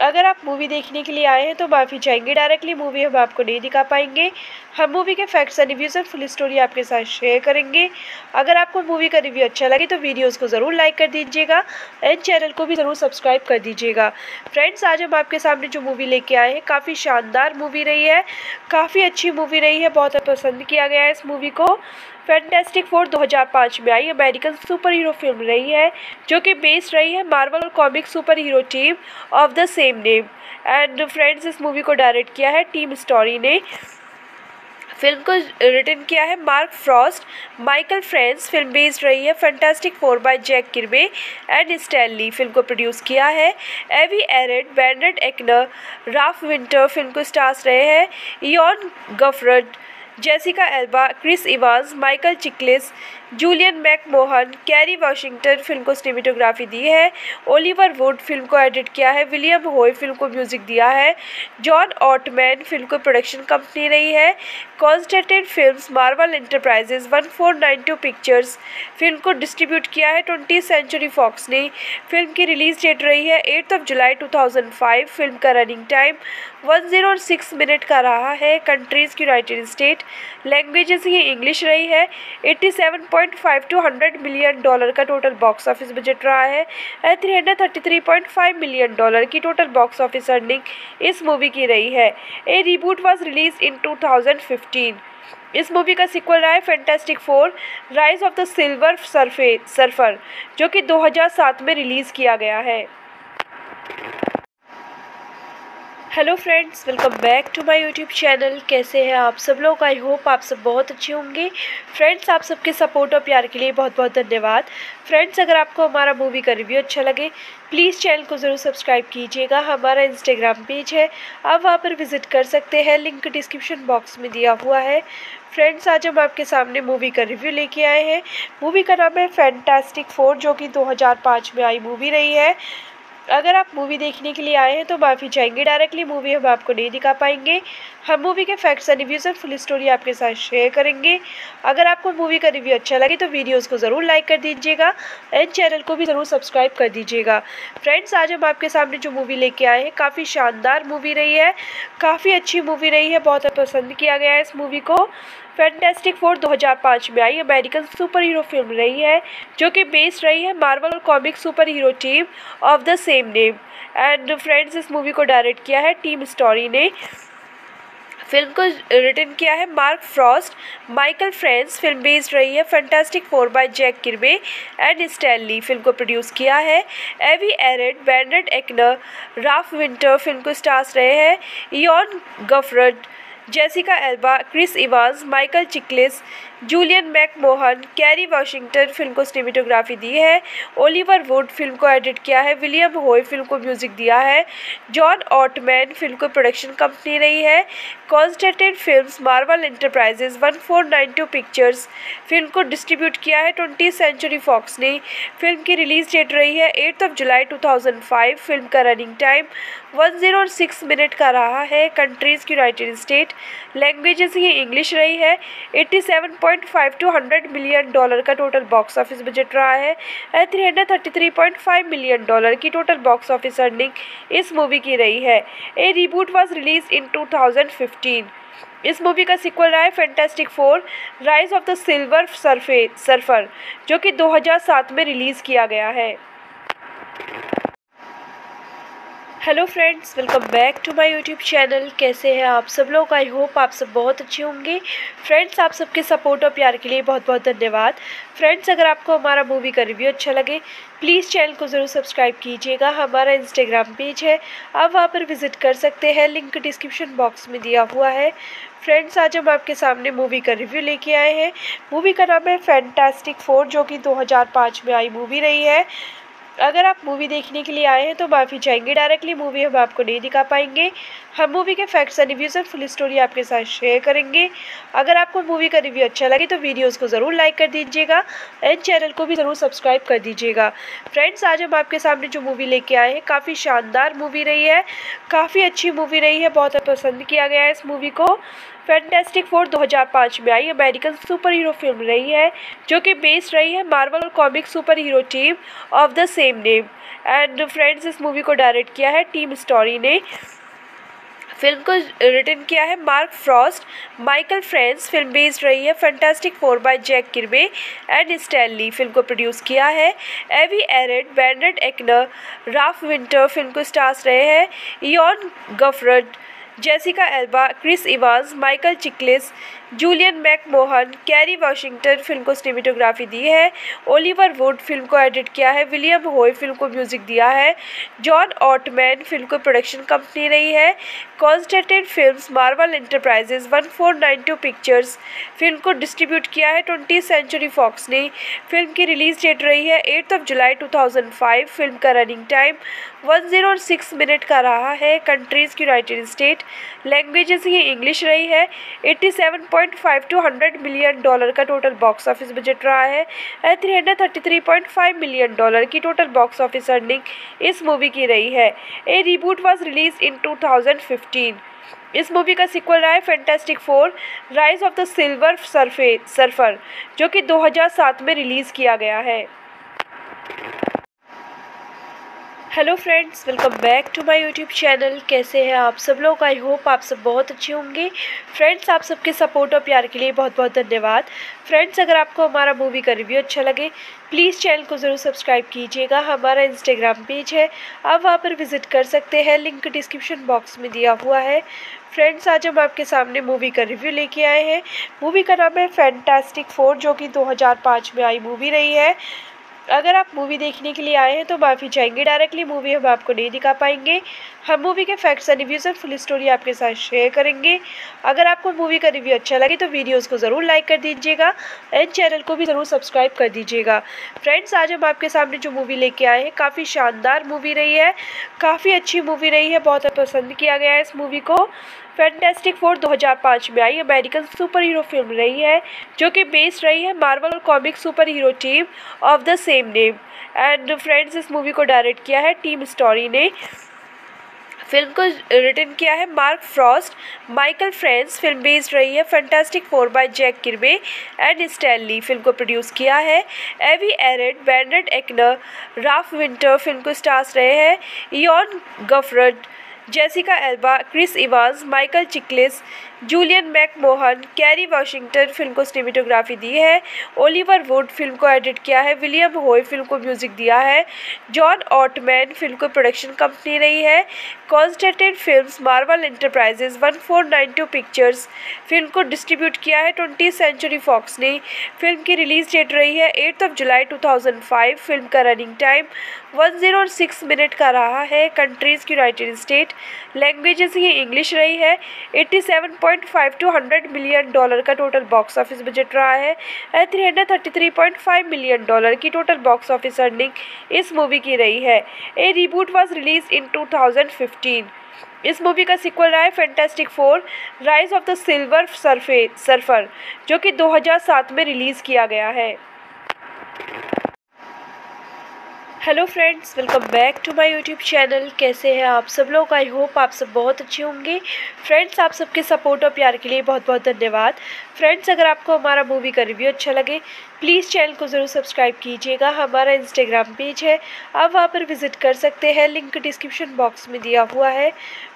A: अगर आप मूवी देखने के लिए आए हैं तो माफ़ी चाहेंगे। डायरेक्टली मूवी हम आपको नहीं दिखा पाएँगे। हम मूवी के फैक्ट्स एंड रिव्यूज़ और फुल स्टोरी आपके साथ शेयर करेंगे। अगर आपको मूवी का रिव्यू अच्छा लगे तो वीडियोज़ को ज़रूर लाइक कर दीजिएगा एंड चैनल को भी ज़रूर सब्सक्राइब कर दीजिएगा। फ्रेंड्स आज हम आपके सामने जो मूवी लेके आए हैं, काफ़ी शानदार मूवी रही है। काफ़ी अच्छी मूवी रही है, बहुत पसंद किया गया है इस मूवी को। फैंटेस्टिक फोर 2005 में आई। अमेरिकन सुपर हीरो फ़िल्म रही है, जो कि बेस्ड रही है Marvel comic superhero team of the same name and friends इस मूवी को डायरेक्ट किया है टीम स्टोरी ने। फ़िल्म को रिटर्न किया है Mark Frost Michael France film based रही है fantastic four by Jack Kirby and Stan Lee film को प्रोड्यूस किया है। Avi Arad Bernd Eichinger Ralph Winter film को स्टार्स रहे हैं। Ioan Gruffudd Jessica Alba Chris Evans Michael Chiklis Julian McMahon, Kerry Washington film को cinematography दी है, Oliver Wood film को एडिट किया है, विलियम होय फ़िल्म को म्यूज़िक दिया है, जॉन ऑटमैन फ़िल्म को प्रोडक्शन कंपनी रही है Constantin films, Marvel enterprises one four nine two pictures film को डिस्ट्रीब्यूट किया है, ट्वेंटी सेंचुरी फॉक्स ने। फ़िल्म की रिलीज़ डेट रही है, eighth of July two thousand five, film का running time one zero six minute का रहा है, कंट्रीज़, यूनाइटेड स्टेट लैंग्वेजेस ही इंग्लिश रही है, eighty seven point five two hundred million dollar का टोटल बॉक्स ऑफ़िस बजट रहा है। Three hundred thirty three point five million dollar की टोटल बॉक्स ऑफ़िस अर्निंग इस मूवी की रही है। A reboot was release in two thousand fifteen इस movie का सिक्वल रहा है fantastic four rise of the silver सरफे surfer जो कि 2007 में रिलीज़ किया गया है। Hello friends welcome back to my YouTube channel कैसे हैं आप सब लोग? आई होप आप सब बहुत अच्छे होंगे। फ्रेंड्स आप सबके सपोर्ट और प्यार के लिए बहुत बहुत धन्यवाद। फ्रेंड्स अगर आपको हमारा मूवी का रिव्यू अच्छा लगे प्लीज़ चैनल को ज़रूर सब्सक्राइब कीजिएगा। हमारा इंस्टाग्राम पेज है। आप वहाँ पर विज़िट कर सकते हैं। लिंक डिस्क्रिप्शन बॉक्स में दिया हुआ है। फ्रेंड्स आज हम आपके सामने मूवी का रिव्यू लेके आए हैं। मूवी का नाम है फैंटास्टिक फोर जो कि 2005 में आई मूवी रही है। अगर आप मूवी देखने के लिए आए हैं तो माफ़ी चाहेंगे। डायरेक्टली मूवी हम आपको नहीं दिखा पाएँगे। हम मूवी के फैक्ट्स एंड रिव्यूज़ और फुल स्टोरी आपके साथ शेयर करेंगे। अगर आपको मूवी का रिव्यू अच्छा लगे तो वीडियोज़ को ज़रूर लाइक कर दीजिएगा एंड चैनल को भी ज़रूर सब्सक्राइब कर दीजिएगा। फ्रेंड्स आज हम आपके सामने जो मूवी लेके आए हैं, काफ़ी शानदार मूवी रही है। काफ़ी अच्छी मूवी रही है, बहुत पसंद किया गया है इस मूवी को। फैंटेस्टिक फोर 2005 में आई। अमेरिकन सुपर हीरो फ़िल्म रही है, जो कि बेस्ड रही है Marvel comic super hero team of the same name and friends इस मूवी को डायरेक्ट किया है टीम स्टोरी ने। फ़िल्म को रिटर्न किया है Mark Frost Michael France film based रही है fantastic four by Jack Kirby and Stan Lee film को प्रोड्यूस किया है। Avi Arad Bernd Eichinger Ralph Winter film को स्टार्स रहे हैं। Ioan Gruffudd Jessica Alba Chris Evans Michael Chiklis Julian McMahon, Kerry Washington film को cinematography दी है, Oliver Wood film को एडिट किया है, विलियम होय फ़िल्म को म्यूज़िक दिया है, जॉन ऑटमैन फ़िल्म को प्रोडक्शन कंपनी रही है Constantin films, Marvel Enterprises one four nine two pictures film को डिस्ट्रीब्यूट किया है, ट्वेंटी सेंचुरी फॉक्स ने। फ़िल्म की रिलीज़ डेट रही है, eighth of July two thousand five, film का running time one zero six minute का रहा है, कंट्रीज़, यूनाइटेड स्टेट लैंग्वेजेस ही इंग्लिश रही है, eighty seven point five two hundred million dollar का टोटल बॉक्स ऑफ़िस बजट रहा है। पॉइंट फाइव मिलियन डॉलर की टोटल बॉक्स ऑफ़िस अर्निंग इस मूवी की रही है। A reboot was release in two thousand fifteen इस मूवी का सिक्वल रहा है fantastic four rise of the silver सरफे surfer जो कि 2007 में रिलीज़ किया गया है। Hello friends welcome back to my YouTube channel कैसे हैं आप सब लोग? आई होप आप सब बहुत अच्छे होंगे। फ्रेंड्स आप सबके सपोर्ट और प्यार के लिए बहुत बहुत धन्यवाद। फ्रेंड्स अगर आपको हमारा मूवी का रिव्यू अच्छा लगे प्लीज़ चैनल को ज़रूर सब्सक्राइब कीजिएगा। हमारा इंस्टाग्राम पेज है। आप वहाँ पर विज़िट कर सकते हैं। लिंक डिस्क्रिप्शन बॉक्स में दिया हुआ है। फ्रेंड्स आज हम आपके सामने मूवी का रिव्यू लेके आए हैं। मूवी का नाम है फैंटास्टिक फोर जो कि 2005 में आई मूवी रही है। अगर आप मूवी देखने के लिए आए हैं तो माफ़ी चाहेंगे। डायरेक्टली मूवी हम आपको नहीं दिखा पाएँगे। हम मूवी के फैक्ट्स एंड रिव्यूज़ और फुल स्टोरी आपके साथ शेयर करेंगे। अगर आपको मूवी का रिव्यू अच्छा लगे तो वीडियोज़ को ज़रूर लाइक कर दीजिएगा एंड चैनल को भी ज़रूर सब्सक्राइब कर दीजिएगा। फ्रेंड्स आज हम आपके सामने जो मूवी लेके आए हैं, काफ़ी शानदार मूवी रही है। काफ़ी अच्छी मूवी रही है, बहुत पसंद किया गया है इस मूवी को। फैंटेस्टिक फोर 2005 में आई। अमेरिकन सुपर हीरो फ़िल्म रही है, जो कि बेस्ड रही है Marvel comic super hero team of the same name and friends इस मूवी को डायरेक्ट किया है टीम स्टोरी ने। फ़िल्म को रिटर्न किया है Mark Frost Michael France film based रही है fantastic four by Jack Kirby and Stan Lee film को प्रोड्यूस किया है। Avi Arad Bernd Eichinger Ralph Winter film को स्टार्स रहे हैं। Ioan Gruffudd Jessica Alba Chris Evans Michael Chiklis Julian McMahon, Kerry Washington film को cinematography दी है, Oliver Wood film को एडिट किया है, विलियम होय फ़िल्म को म्यूज़िक दिया है, जॉन ऑटमैन फ़िल्म को प्रोडक्शन कंपनी रही है Constantin films, Marvel Enterprises one four nine two pictures film को डिस्ट्रीब्यूट किया है, ट्वेंटी सेंचुरी फॉक्स ने। फ़िल्म की रिलीज़ डेट रही है, eighth of July two thousand five, film का running time one zero six minute का रहा है, कंट्रीज़ यूनाइटेड स्टेट लैंग्वेजेस ही इंग्लिश रही है, eighty seven point five two hundred million dollar का टोटल बॉक्स ऑफ़िस बजट रहा है। And three hundred thirty three point five million dollar की टोटल बॉक्स ऑफ़िस अर्निंग इस मूवी की रही है। A reboot was release in two thousand fifteen इस movie का सिक्वल रहा है fantastic four rise of the silver सरफे surfer जो कि 2007 में रिलीज़ किया गया है। Hello friends welcome back to my YouTube channel कैसे हैं आप सब लोग? आई होप आप सब बहुत अच्छे होंगे। फ्रेंड्स आप सबके सपोर्ट और प्यार के लिए बहुत बहुत धन्यवाद। फ्रेंड्स अगर आपको हमारा मूवी का रिव्यू अच्छा लगे प्लीज़ चैनल को ज़रूर सब्सक्राइब कीजिएगा। हमारा इंस्टाग्राम पेज है। आप वहाँ पर विज़िट कर सकते हैं। लिंक डिस्क्रिप्शन बॉक्स में दिया हुआ है। फ्रेंड्स आज हम आपके सामने मूवी का रिव्यू लेके आए हैं। मूवी का नाम है फैंटास्टिक फोर जो कि 2005 में आई मूवी रही है। अगर आप मूवी देखने के लिए आए हैं तो माफ़ी चाहेंगे। डायरेक्टली मूवी हम आपको नहीं दिखा पाएँगे। हम मूवी के फैक्ट्स एंड रिव्यूज़ और फुल स्टोरी आपके साथ शेयर करेंगे। अगर आपको मूवी का रिव्यू अच्छा लगे तो वीडियोज़ को ज़रूर लाइक कर दीजिएगा एंड चैनल को भी ज़रूर सब्सक्राइब कर दीजिएगा। फ्रेंड्स आज हम आपके सामने जो मूवी लेके आए हैं, काफ़ी शानदार मूवी रही है। काफ़ी अच्छी मूवी रही है, बहुत पसंद किया गया है इस मूवी को। फैंटेस्टिक फोर 2005 में आई। अमेरिकन सुपर हीरो फ़िल्म रही है, जो कि बेस्ड रही है Marvel comic super hero team of the same name and friends इस मूवी को डायरेक्ट किया है टीम स्टोरी ने। फ़िल्म को रिटर्न किया है Mark Frost Michael France film based रही है fantastic four by Jack Kirby and Stan Lee film को प्रोड्यूस किया है। Avi Arad Bernd Eichinger Ralph Winter film को स्टार्स रहे हैं। Ioan Gruffudd Jessica Alba Chris Evans Michael Chiklis Julian McMahon, Kerry Washington film को cinematography दी है, Oliver Wood film को एडिट किया है, विलियम होय फ़िल्म को म्यूज़िक दिया है, जॉन ऑटमैन फ़िल्म को प्रोडक्शन कंपनी रही है Constantin films, Marvel Enterprises one four nine two pictures film को डिस्ट्रीब्यूट किया है, ट्वेंटी सेंचुरी फॉक्स ने। फ़िल्म की रिलीज़ डेट रही है, eighth of July two thousand five, film का running time one zero six minute का रहा है, कंट्रीज़ यूनाइटेड स्टेट लैंग्वेजेस ही इंग्लिश रही है, eighty seven point five two hundred million dollar का टोटल बॉक्स ऑफ़िस बजट रहा है। And three hundred thirty three point five million dollar की टोटल बॉक्स ऑफ़िस अर्निंग इस मूवी की रही है। A reboot was release in two thousand fifteen इस movie का सिक्वल रहा है fantastic four rise of the silver सरफे surfer जो कि 2007 में रिलीज़ किया गया है। Hello friends welcome back to my YouTube channel कैसे हैं आप सब लोग? आई होप आप सब बहुत अच्छे होंगे। फ्रेंड्स आप सबके सपोर्ट और प्यार के लिए बहुत बहुत धन्यवाद। फ्रेंड्स अगर आपको हमारा मूवी का रिव्यू अच्छा लगे प्लीज़ चैनल को ज़रूर सब्सक्राइब कीजिएगा। हमारा इंस्टाग्राम पेज है। आप वहाँ पर विज़िट कर सकते हैं। लिंक डिस्क्रिप्शन बॉक्स में दिया हुआ है।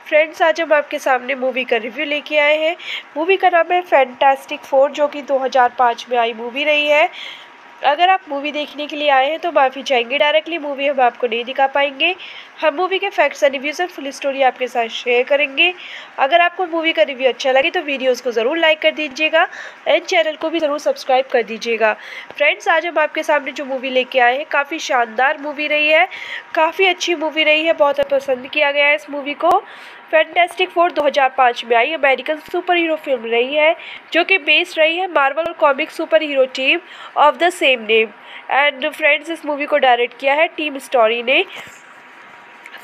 A: फ्रेंड्स आज हम आपके सामने मूवी का रिव्यू लेके आए हैं। मूवी का नाम है फैंटास्टिक फोर जो कि 2005 में आई मूवी रही है। अगर आप मूवी देखने के लिए आए हैं तो माफ़ी चाहेंगे। डायरेक्टली मूवी हम आपको नहीं दिखा पाएँगे। हम मूवी के फैक्ट्स एंड रिव्यूज़ और फुल स्टोरी आपके साथ शेयर करेंगे। अगर आपको मूवी का रिव्यू अच्छा लगे तो वीडियोज़ को ज़रूर लाइक कर दीजिएगा एंड चैनल को भी ज़रूर सब्सक्राइब कर दीजिएगा। फ्रेंड्स आज हम आपके सामने जो मूवी लेके आए हैं, काफ़ी शानदार मूवी रही है। काफ़ी अच्छी मूवी रही है, बहुत पसंद किया गया है इस मूवी को। फैंटेस्टिक फोर 2005 में आई। अमेरिकन सुपर हीरो फ़िल्म रही है, जो कि बेस्ड रही है Marvel comic super hero team of the same name and friends इस मूवी को डायरेक्ट किया है टीम स्टोरी ने।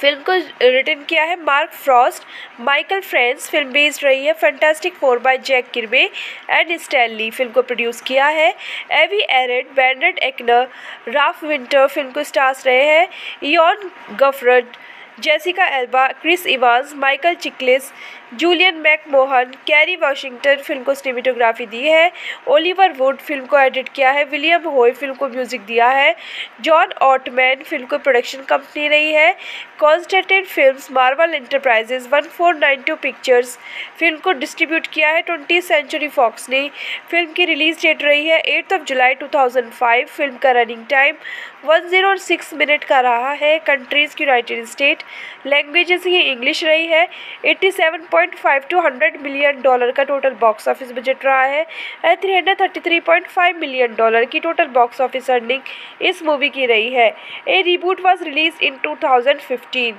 A: फ़िल्म को रिटर्न किया है Mark Frost Michael France film based रही है fantastic four by Jack Kirby and Stan Lee film को प्रोड्यूस किया है। Avi Arad Bernd Eichinger Ralph Winter film को स्टार्स रहे हैं। Ioan Gruffudd Jessica Alba Chris Evans Michael Chiklis Julian McMahon, Kerry Washington film को cinematography दी है, Oliver Wood film को एडिट किया है, विलियम होय फ़िल्म को म्यूज़िक दिया है, जॉन ऑटमैन फ़िल्म को प्रोडक्शन कंपनी रही है Constantin films, Marvel Enterprises one four nine two pictures film को डिस्ट्रीब्यूट किया है, ट्वेंटी सेंचुरी फॉक्स ने। फ़िल्म की रिलीज़ डेट रही है, eighth of July two thousand five, film का running time one zero six minute का रहा है, कंट्रीज़ यूनाइटेड स्टेट लैंग्वेजेस ही इंग्लिश रही है, eighty seven point five two hundred million dollar का टोटल बॉक्स ऑफ़िस बजट रहा है। And three hundred thirty three point five million dollar की टोटल बॉक्स ऑफ़िस अर्निंग इस मूवी की रही है। A reboot was release in two thousand fifteen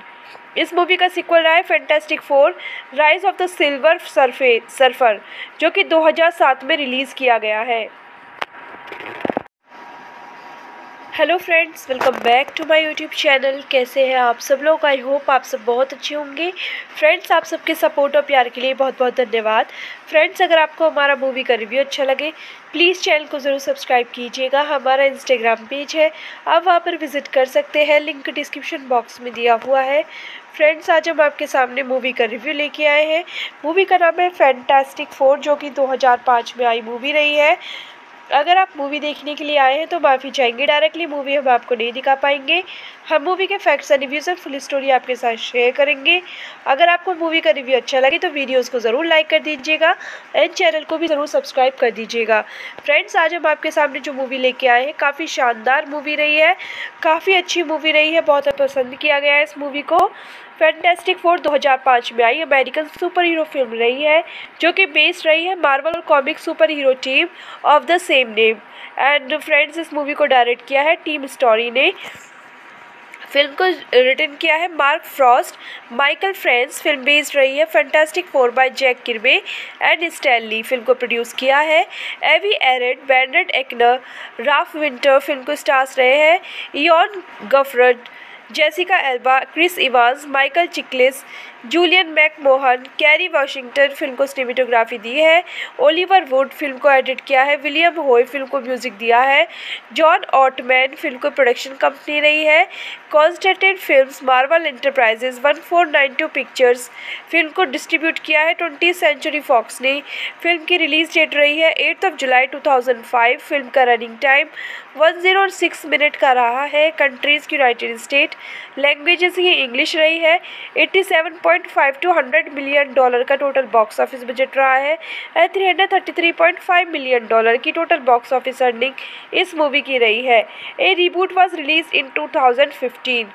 A: इस movie का सिक्वल रहा है fantastic four rise of the silver सरफे surfer जो कि 2007 में रिलीज़ किया गया है। Hello friends welcome back to my YouTube channel कैसे हैं आप सब लोग? आई होप आप सब बहुत अच्छे होंगे। फ्रेंड्स आप सबके सपोर्ट और प्यार के लिए बहुत बहुत धन्यवाद। फ्रेंड्स अगर आपको हमारा मूवी का रिव्यू अच्छा लगे प्लीज़ चैनल को ज़रूर सब्सक्राइब कीजिएगा। हमारा इंस्टाग्राम पेज है। आप वहाँ पर विज़िट कर सकते हैं। लिंक डिस्क्रिप्शन बॉक्स में दिया हुआ है। फ्रेंड्स आज हम आपके सामने मूवी का रिव्यू लेके आए हैं। मूवी का नाम है फैंटास्टिक फोर जो कि 2005 में आई मूवी रही है। अगर आप मूवी देखने के लिए आए हैं तो माफ़ी चाहेंगे। डायरेक्टली मूवी हम आपको नहीं दिखा पाएँगे। हम मूवी के फैक्ट्स एंड रिव्यूज़ और फुल स्टोरी आपके साथ शेयर करेंगे। अगर आपको मूवी का रिव्यू अच्छा लगे तो वीडियोज़ को ज़रूर लाइक कर दीजिएगा एंड चैनल को भी ज़रूर सब्सक्राइब कर दीजिएगा। फ्रेंड्स आज हम आपके सामने जो मूवी लेके आए हैं, काफ़ी शानदार मूवी रही है। काफ़ी अच्छी मूवी रही है, बहुत पसंद किया गया है इस मूवी को। फैंटेस्टिक फोर 2005 में आई। अमेरिकन सुपर हीरो फ़िल्म रही है, जो कि बेस्ड रही है Marvel comic super hero team of the same name and friends इस मूवी को डायरेक्ट किया है टीम स्टोरी ने। फ़िल्म को रिटर्न किया है Mark Frost Michael France film based रही है fantastic four by Jack Kirby and Stan Lee film को प्रोड्यूस किया है। Avi Arad Bernd Eichinger Ralph Winter film को स्टार्स रहे हैं। Ioan Gruffudd Jessica Alba Chris Evans Michael Chiklis Julian McMahon Kerry Washington film को cinematography दी है। Oliver Wood film को एडिट किया है। विलियम होय फ़िल्म को म्यूज़िक दिया है। जॉन ऑटमैन फ़िल्म को प्रोडक्शन कंपनी रही है। Constantin Films Marvel Enterprises one four nine two Pictures film को डिस्ट्रीब्यूट किया है। ट्वेंटी सेंचुरी फॉक्स ने फ़िल्म की रिलीज़ डेट रही है। Eighth of July two thousand five film का running time one zero six minute का रहा है कंट्रीज़ की यूनाइटेड स्टेट लैंग्वेजेस ही इंग्लिश रही है। Eighty seven point five two hundred million dollar का टोटल बॉक्स ऑफ़िस बजट रहा है and three hundred thirty three point five million dollar की टोटल बॉक्स ऑफ़िस अर्निंग इस मूवी की रही है। A reboot was release in two thousand fifteen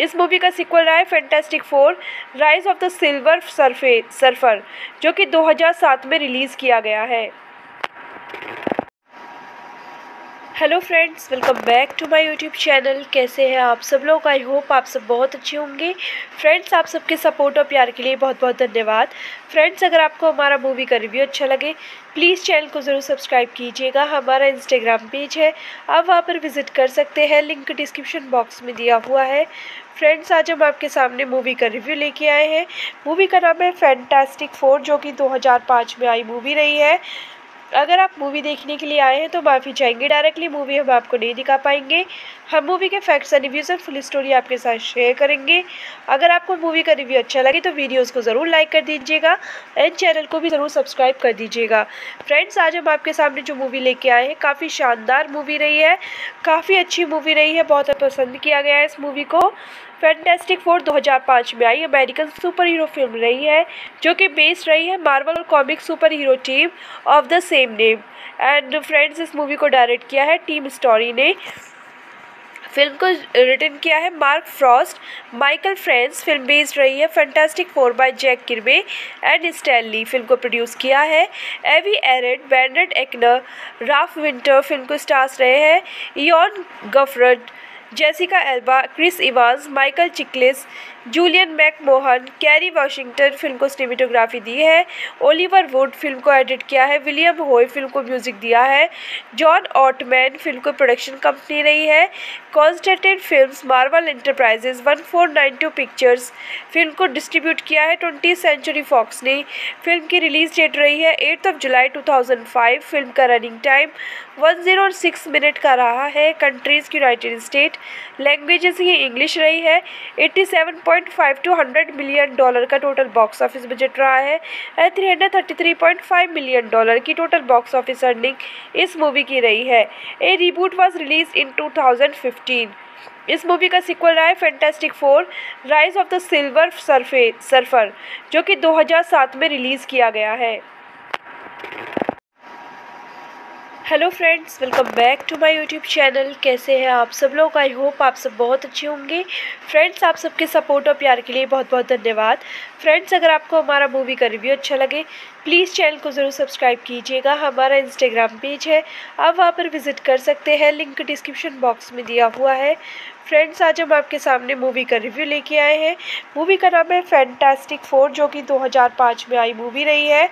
A: इस movie का सिक्वल रहा है Fantastic Four Rise of the Silver surf Surfer जो कि 2007 में रिलीज़ किया गया है। Hello friends welcome back to my YouTube channel कैसे हैं आप सब लोग? आई होप आप सब बहुत अच्छे होंगे। फ्रेंड्स आप सबके सपोर्ट और प्यार के लिए बहुत बहुत धन्यवाद। फ्रेंड्स अगर आपको हमारा मूवी का रिव्यू अच्छा लगे प्लीज़ चैनल को ज़रूर सब्सक्राइब कीजिएगा। हमारा इंस्टाग्राम पेज है। आप वहाँ पर विज़िट कर सकते हैं। लिंक डिस्क्रिप्शन बॉक्स में दिया हुआ है। फ्रेंड्स आज हम आपके सामने मूवी का रिव्यू लेके आए हैं। मूवी का नाम है फैंटास्टिक फोर जो कि 2005 में आई मूवी रही है। अगर आप मूवी देखने के लिए आए हैं तो माफ़ी चाहेंगे। डायरेक्टली मूवी हम आपको नहीं दिखा पाएँगे। हम मूवी के फैक्ट्स एंड रिव्यूज़ और फुल स्टोरी आपके साथ शेयर करेंगे। अगर आपको मूवी का रिव्यू अच्छा लगे तो वीडियोज़ को ज़रूर लाइक कर दीजिएगा एंड चैनल को भी ज़रूर सब्सक्राइब कर दीजिएगा। फ्रेंड्स आज हम आपके सामने जो मूवी लेके आए हैं, काफ़ी शानदार मूवी रही है। काफ़ी अच्छी मूवी रही है, बहुत पसंद किया गया है इस मूवी को। फैंटेस्टिक फोर 2005 में आई। अमेरिकन सुपर हीरो फ़िल्म रही है, जो कि बेस्ड रही है Marvel comic super hero team of the same name and friends इस मूवी को डायरेक्ट किया है टीम स्टोरी ने। फ़िल्म को रिटर्न किया है Mark Frost Michael France film based रही है Fantastic Four by Jack Kirby and Stan Lee film को प्रोड्यूस किया है। Avi Arad Bernd Eichinger Ralph Winter film को स्टार्स रहे हैं। Ioan Gruffudd Jessica Alba Chris Evans Michael Chiklis Julian McMahon, Kerry Washington film को cinematography दी है, Oliver Wood film को एडिट किया है, विलियम होय फ़िल्म को म्यूज़िक दिया है, जॉन ऑटमैन फ़िल्म को प्रोडक्शन कंपनी रही है Constantin Films, Marvel Enterprises one four nine two Pictures film को डिस्ट्रीब्यूट किया है, ट्वेंटी सेंचुरी फॉक्स ने। फ़िल्म की रिलीज़ डेट रही है, eighth of July two thousand five, film का running time one zero six minute का रहा है, कंट्रीज़ यूनाइटेड स्टेट लैंग्वेजेस ही इंग्लिश रही है, eighty seven point five two hundred million dollar का टोटल बॉक्स ऑफ़िस बजट रहा है। And three hundred thirty three point five million dollar की टोटल बॉक्स ऑफ़िस अर्निंग इस मूवी की रही है। A reboot was release in two thousand fifteen इस movie का सिक्वल रहा है Fantastic Four Rise of the Silver surf Surfer जो कि 2007 में रिलीज़ किया गया है। Hello friends welcome back to my YouTube channel कैसे हैं आप सब लोग? आई होप आप सब बहुत अच्छे होंगे। फ्रेंड्स आप सबके सपोर्ट और प्यार के लिए बहुत बहुत धन्यवाद। फ्रेंड्स अगर आपको हमारा मूवी का रिव्यू अच्छा लगे प्लीज़ चैनल को ज़रूर सब्सक्राइब कीजिएगा। हमारा इंस्टाग्राम पेज है। आप वहाँ पर विज़िट कर सकते हैं। लिंक डिस्क्रिप्शन बॉक्स में दिया हुआ है। फ्रेंड्स आज हम आपके सामने मूवी का रिव्यू लेके आए हैं। मूवी का नाम है फैंटास्टिक फोर जो कि 2005 में आई मूवी रही है।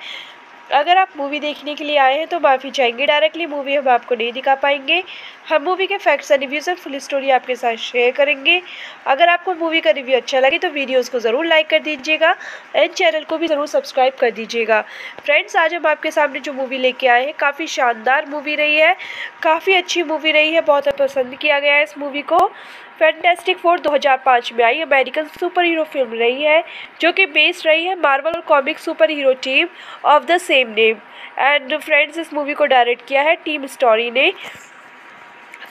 A: अगर आप मूवी देखने के लिए आए हैं तो माफ़ी चाहेंगे। डायरेक्टली मूवी हम आपको नहीं दिखा पाएँगे। हम मूवी के फैक्ट्स एंड रिव्यूज़ और फुल स्टोरी आपके साथ शेयर करेंगे। अगर आपको मूवी का रिव्यू अच्छा लगे तो वीडियोज़ को ज़रूर लाइक कर दीजिएगा एंड चैनल को भी ज़रूर सब्सक्राइब कर दीजिएगा। फ्रेंड्स आज हम आपके सामने जो मूवी लेके आए हैं, काफ़ी शानदार मूवी रही है। काफ़ी अच्छी मूवी रही है, बहुत पसंद किया गया है इस मूवी को। फैंटेस्टिक फोर 2005 में आई। अमेरिकन सुपर हीरो फ़िल्म रही है, जो कि बेस्ड रही है Marvel comic super hero team of the same name and friends इस मूवी को डायरेक्ट किया है टीम स्टोरी ने।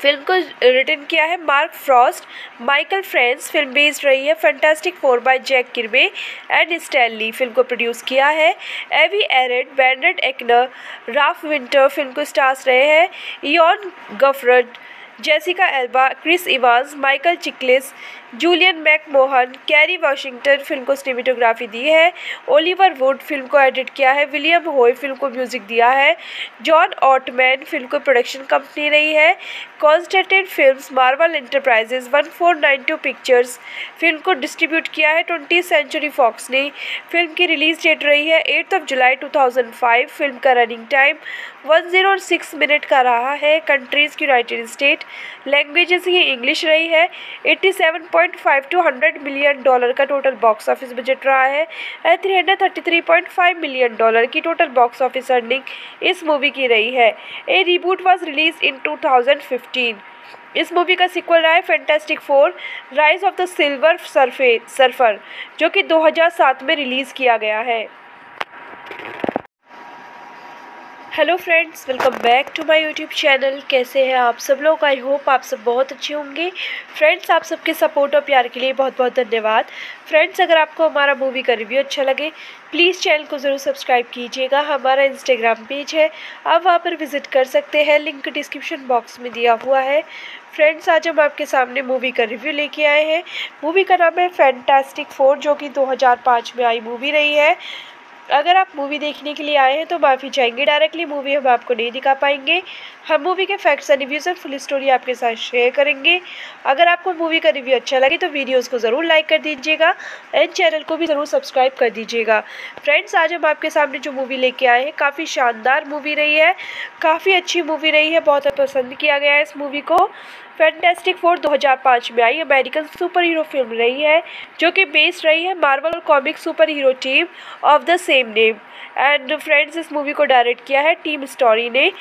A: फ़िल्म को रिटर्न किया है Mark Frost Michael France film based रही है Fantastic Four by Jack Kirby and Stan Lee film को प्रोड्यूस किया है। Avi Arad Bernd Eichinger Ralph Winter film को स्टार्स रहे हैं। Ioan Gruffudd Jessica Alba Chris Evans Michael Chiklis Julian McMahon, Kerry Washington film को cinematography दी है, Oliver Wood film को एडिट किया है, विलियम होय फ़िल्म को म्यूज़िक दिया है, जॉन ऑटमैन फ़िल्म को प्रोडक्शन कंपनी रही है, Constantin Films, Marvel Enterprises one four nine two Pictures film को डिस्ट्रीब्यूट किया है, ट्वेंटी सेंचुरी फॉक्स ने। फ़िल्म की रिलीज़ डेट रही है, eighth of July two thousand five, film का running time one zero six minute का रहा है, कंट्रीज़ यूनाइटेड स्टेट लैंग्वेजेस ही इंग्लिश रही है, eighty seven point five two hundred million dollar का टोटल बॉक्स ऑफ़िस बजट रहा है। And three hundred thirty three point five million dollar की टोटल बॉक्स ऑफ़िस अर्निंग इस मूवी की रही है। A reboot was release in two thousand fifteen इस movie का सिक्वल रहा है Fantastic Four Rise of the Silver surf Surfer जो कि 2007 में रिलीज़ किया गया है। Hello friends welcome back to my YouTube channel कैसे हैं आप सब लोग? आई होप आप सब बहुत अच्छे होंगे। फ्रेंड्स आप सबके सपोर्ट और प्यार के लिए बहुत बहुत धन्यवाद। फ्रेंड्स अगर आपको हमारा मूवी का रिव्यू अच्छा लगे प्लीज़ चैनल को ज़रूर सब्सक्राइब कीजिएगा। हमारा इंस्टाग्राम पेज है। आप वहाँ पर विज़िट कर सकते हैं। लिंक डिस्क्रिप्शन बॉक्स में दिया हुआ है। फ्रेंड्स आज हम आपके सामने मूवी का रिव्यू लेके आए हैं। मूवी का नाम है फैंटास्टिक फोर जो कि 2005 में आई मूवी रही है। अगर आप मूवी देखने के लिए आए हैं तो माफ़ी चाहेंगे। डायरेक्टली मूवी हम आपको नहीं दिखा पाएँगे। हम मूवी के फैक्ट्स एंड रिव्यूज़ और फुल स्टोरी आपके साथ शेयर करेंगे। अगर आपको मूवी का रिव्यू अच्छा लगे तो वीडियोज़ को ज़रूर लाइक कर दीजिएगा एंड चैनल को भी ज़रूर सब्सक्राइब कर दीजिएगा। फ्रेंड्स आज हम आपके सामने जो मूवी लेके आए हैं, काफ़ी शानदार मूवी रही है। काफ़ी अच्छी मूवी रही है, बहुत पसंद किया गया है इस मूवी को। फैंटेस्टिक फोर 2005 में आई। अमेरिकन सुपर हीरो फ़िल्म रही है, जो कि बेस्ड रही है Marvel comic super hero team of the same name and friends इस मूवी को डायरेक्ट किया है टीम स्टोरी ने।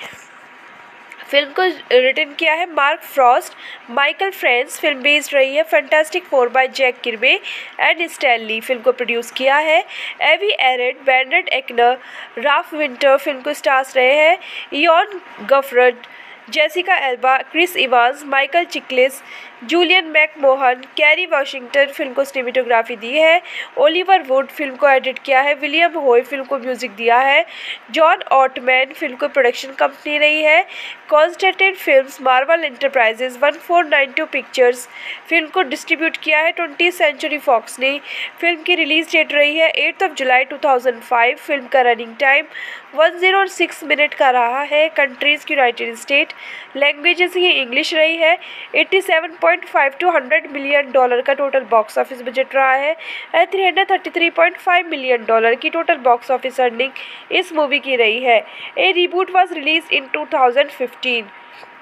A: फ़िल्म को रिटर्न किया है Mark Frost Michael France film based रही है Fantastic Four by Jack Kirby and Stan Lee film को प्रोड्यूस किया है। Avi Arad Bernd Eichinger Ralph Winter film को स्टार्स रहे हैं। Ioan Gruffudd Jessica Alba Chris Evans Michael Chiklis Julian McMahon, Kerry Washington film को cinematography दी है, Oliver Wood film को एडिट किया है, विलियम होय फ़िल्म को म्यूज़िक दिया है, जॉन ऑटमैन फ़िल्म को प्रोडक्शन कंपनी रही है Constantin Films, Marvel Enterprises one four nine two Pictures film को डिस्ट्रीब्यूट किया है, ट्वेंटी सेंचुरी फॉक्स ने। फ़िल्म की रिलीज़ डेट रही है, eighth of July two thousand five, film का running time one zero six minute का रहा है, कंट्रीज़ यूनाइटेड स्टेट लैंग्वेजेस ही इंग्लिश रही है, eighty seven point five two hundred million dollar का टोटल बॉक्स ऑफ़िस बजट रहा है। And three hundred thirty three point five million dollar की टोटल बॉक्स ऑफ़िस अर्निंग इस मूवी की रही है। A reboot was release in two thousand fifteen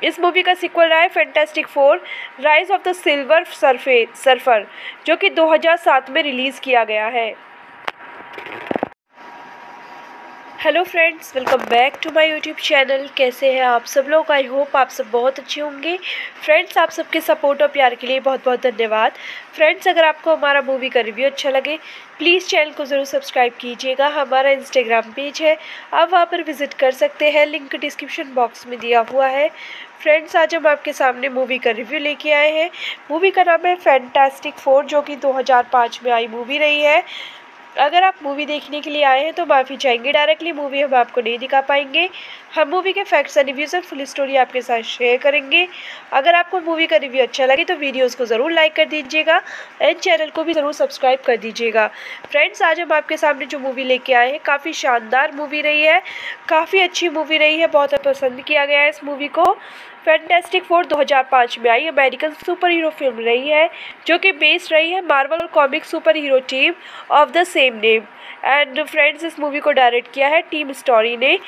A: इस movie का सीक्वल रहा है Fantastic Four Rise of the Silver surf Surfer जो कि 2007 में रिलीज़ किया गया है। Hello friends welcome back to my YouTube channel कैसे हैं आप सब लोग? आई होप आप सब बहुत अच्छे होंगे। फ्रेंड्स आप सबके सपोर्ट और प्यार के लिए बहुत बहुत धन्यवाद। फ्रेंड्स अगर आपको हमारा मूवी का रिव्यू अच्छा लगे प्लीज़ चैनल को ज़रूर सब्सक्राइब कीजिएगा। हमारा इंस्टाग्राम पेज है। आप वहाँ पर विज़िट कर सकते हैं। लिंक डिस्क्रिप्शन बॉक्स में दिया हुआ है। फ्रेंड्स आज हम आपके सामने मूवी का रिव्यू लेके आए हैं। मूवी का नाम है फैंटास्टिक फोर जो कि 2005 में आई मूवी रही है। अगर आप मूवी देखने के लिए आए हैं तो माफ़ी चाहेंगे। डायरेक्टली मूवी हम आपको नहीं दिखा पाएँगे। हम मूवी के फैक्ट्स एंड रिव्यूज़ और फुल स्टोरी आपके साथ शेयर करेंगे। अगर आपको मूवी का रिव्यू अच्छा लगे तो वीडियोज़ को ज़रूर लाइक कर दीजिएगा एंड चैनल को भी ज़रूर सब्सक्राइब कर दीजिएगा। फ्रेंड्स आज हम आपके सामने जो मूवी लेके आए हैं, काफ़ी शानदार मूवी रही है। काफ़ी अच्छी मूवी रही है, बहुत पसंद किया गया है इस मूवी को। फैंटेस्टिक फोर 2005 में आई। अमेरिकन सुपर हीरो फ़िल्म रही है, जो कि बेस्ड रही है Marvel comic super hero team of the same name and friends इस मूवी को डायरेक्ट किया है टीम स्टोरी ने।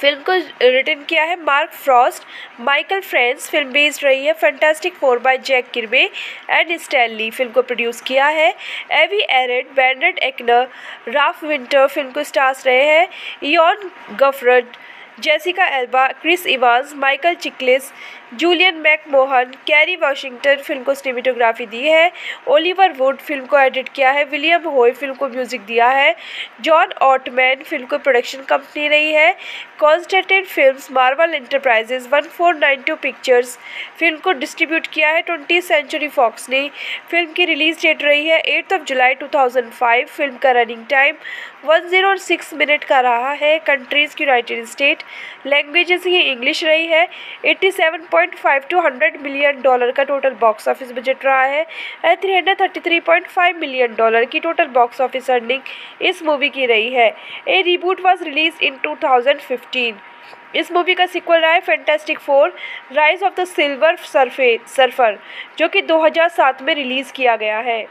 A: फ़िल्म को रिटर्न किया है Mark Frost Michael France film based रही है Fantastic Four by Jack Kirby and Stan Lee film को प्रोड्यूस किया है। Avi Arad Bernd Eichinger Ralph Winter film को स्टार्स रहे हैं। Ioan Gruffudd Jessica Alba Chris Evans Michael Chiklis Julian McMahon, Kerry Washington film को cinematography दी है, Oliver Wood film को एडिट किया है, विलियम होय फ़िल्म को म्यूज़िक दिया है, जॉन ऑटमैन फ़िल्म को प्रोडक्शन कंपनी रही है Constantin Films, Marvel Enterprises one four nine two Pictures film को डिस्ट्रीब्यूट किया है, ट्वेंटी सेंचुरी फॉक्स ने। फ़िल्म की रिलीज़ डेट रही है, eighth of July two thousand five, film का running time one zero six minute का रहा है, कंट्रीज़ यूनाइटेड स्टेट लैंग्वेजेस ही इंग्लिश रही है, eighty seven point five two hundred million dollar का टोटल बॉक्स ऑफ़िस बजट रहा है। And three hundred thirty three point five million dollar की टोटल बॉक्स ऑफ़िस अर्निंग इस मूवी की रही है। A reboot was release in two thousand fifteen इस movie का सिक्वल रहा है Fantastic Four Rise of the Silver surf Surfer जो कि 2007 में रिलीज़ किया गया है।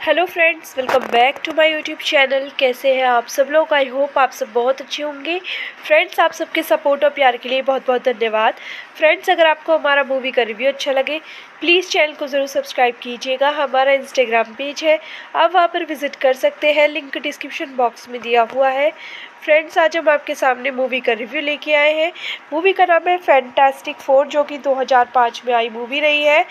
A: Hello friends welcome back to my YouTube channel कैसे हैं आप सब लोग? आई होप आप सब बहुत अच्छे होंगे। फ्रेंड्स आप सबके सपोर्ट और प्यार के लिए बहुत बहुत धन्यवाद। फ्रेंड्स अगर आपको हमारा मूवी का रिव्यू अच्छा लगे प्लीज़ चैनल को ज़रूर सब्सक्राइब कीजिएगा। हमारा इंस्टाग्राम पेज है। आप वहाँ पर विज़िट कर सकते हैं। लिंक डिस्क्रिप्शन बॉक्स में दिया हुआ है। फ्रेंड्स आज हम आपके सामने मूवी का रिव्यू लेके आए हैं। मूवी का नाम है फैंटास्टिक फोर जो कि 2005 में आई मूवी रही है।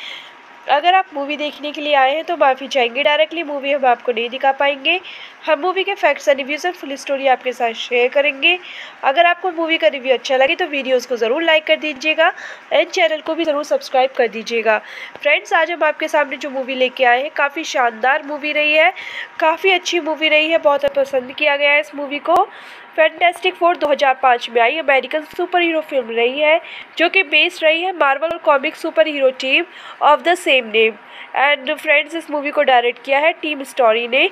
A: अगर आप मूवी देखने के लिए आए हैं तो माफ़ी चाहेंगे। डायरेक्टली मूवी हम आपको नहीं दिखा पाएँगे। हम मूवी के फैक्ट्स एंड रिव्यूज़ और फुल स्टोरी आपके साथ शेयर करेंगे। अगर आपको मूवी का रिव्यू अच्छा लगे तो वीडियोज़ को ज़रूर लाइक कर दीजिएगा एंड चैनल को भी ज़रूर सब्सक्राइब कर दीजिएगा। फ्रेंड्स आज हम आपके सामने जो मूवी लेके आए हैं, काफ़ी शानदार मूवी रही है। काफ़ी अच्छी मूवी रही है, बहुत पसंद किया गया है इस मूवी को। फैंटेस्टिक फोर 2005 में आई। अमेरिकन सुपर हीरो फ़िल्म रही है, जो कि बेस्ड रही है Marvel comic super hero team of the same name and friends इस मूवी को डायरेक्ट किया है टीम स्टोरी ने।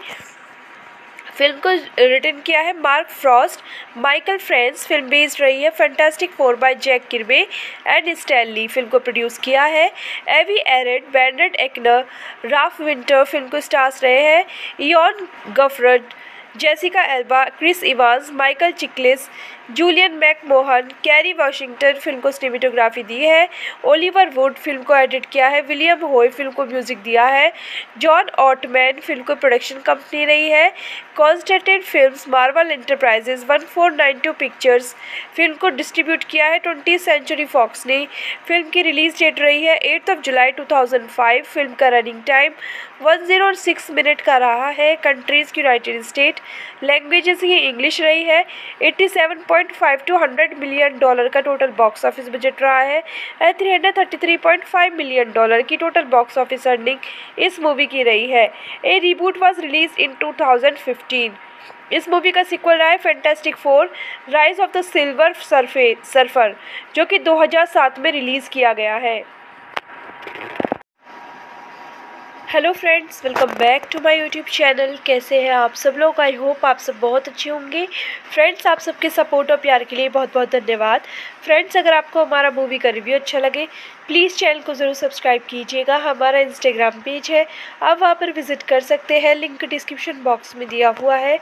A: फ़िल्म को रिटर्न किया है Mark Frost Michael France film based रही है Fantastic Four by Jack Kirby and Stan Lee film को प्रोड्यूस किया है। Avi Arad Bernd Eichinger Ralph Winter film को स्टार्स रहे हैं। Ioan Gruffudd Jessica Alba Chris Evans Michael Chiklis Julian McMahon, Kerry Washington film को cinematography दी है, Oliver Wood film को एडिट किया है, विलियम होय फ़िल्म को म्यूज़िक दिया है, जॉन ऑटमैन फ़िल्म को प्रोडक्शन कंपनी रही है, Constantin films, Marvel Enterprises one four nine two pictures film को डिस्ट्रीब्यूट किया है, ट्वेंटी सेंचुरी फॉक्स ने। फ़िल्म की रिलीज़ डेट रही है, eighth of July two thousand five, film का running time one zero six minute का रहा है, कंट्रीज़ यूनाइटेड स्टेट लैंग्वेजेस ही इंग्लिश रही है, eighty seven point five to hundred million dollar का टोटल बॉक्स ऑफ़िस बजट रहा है। And three hundred thirty three point five million dollar की टोटल बॉक्स ऑफ़िस अर्निंग इस मूवी की रही है। A reboot was release in two thousand fifteen इस movie का सिक्वल रहा है Fantastic Four Rise of the Silver surf Surfer जो कि 2007 में रिलीज़ किया गया है। Hello friends welcome back to my YouTube channel कैसे हैं आप सब लोग? आई होप आप सब बहुत अच्छे होंगे। फ्रेंड्स आप सबके सपोर्ट और प्यार के लिए बहुत बहुत धन्यवाद। फ्रेंड्स अगर आपको हमारा मूवी का रिव्यू अच्छा लगे प्लीज़ चैनल को ज़रूर सब्सक्राइब कीजिएगा। हमारा इंस्टाग्राम पेज है। आप वहाँ पर विज़िट कर सकते हैं। लिंक डिस्क्रिप्शन बॉक्स में दिया हुआ है।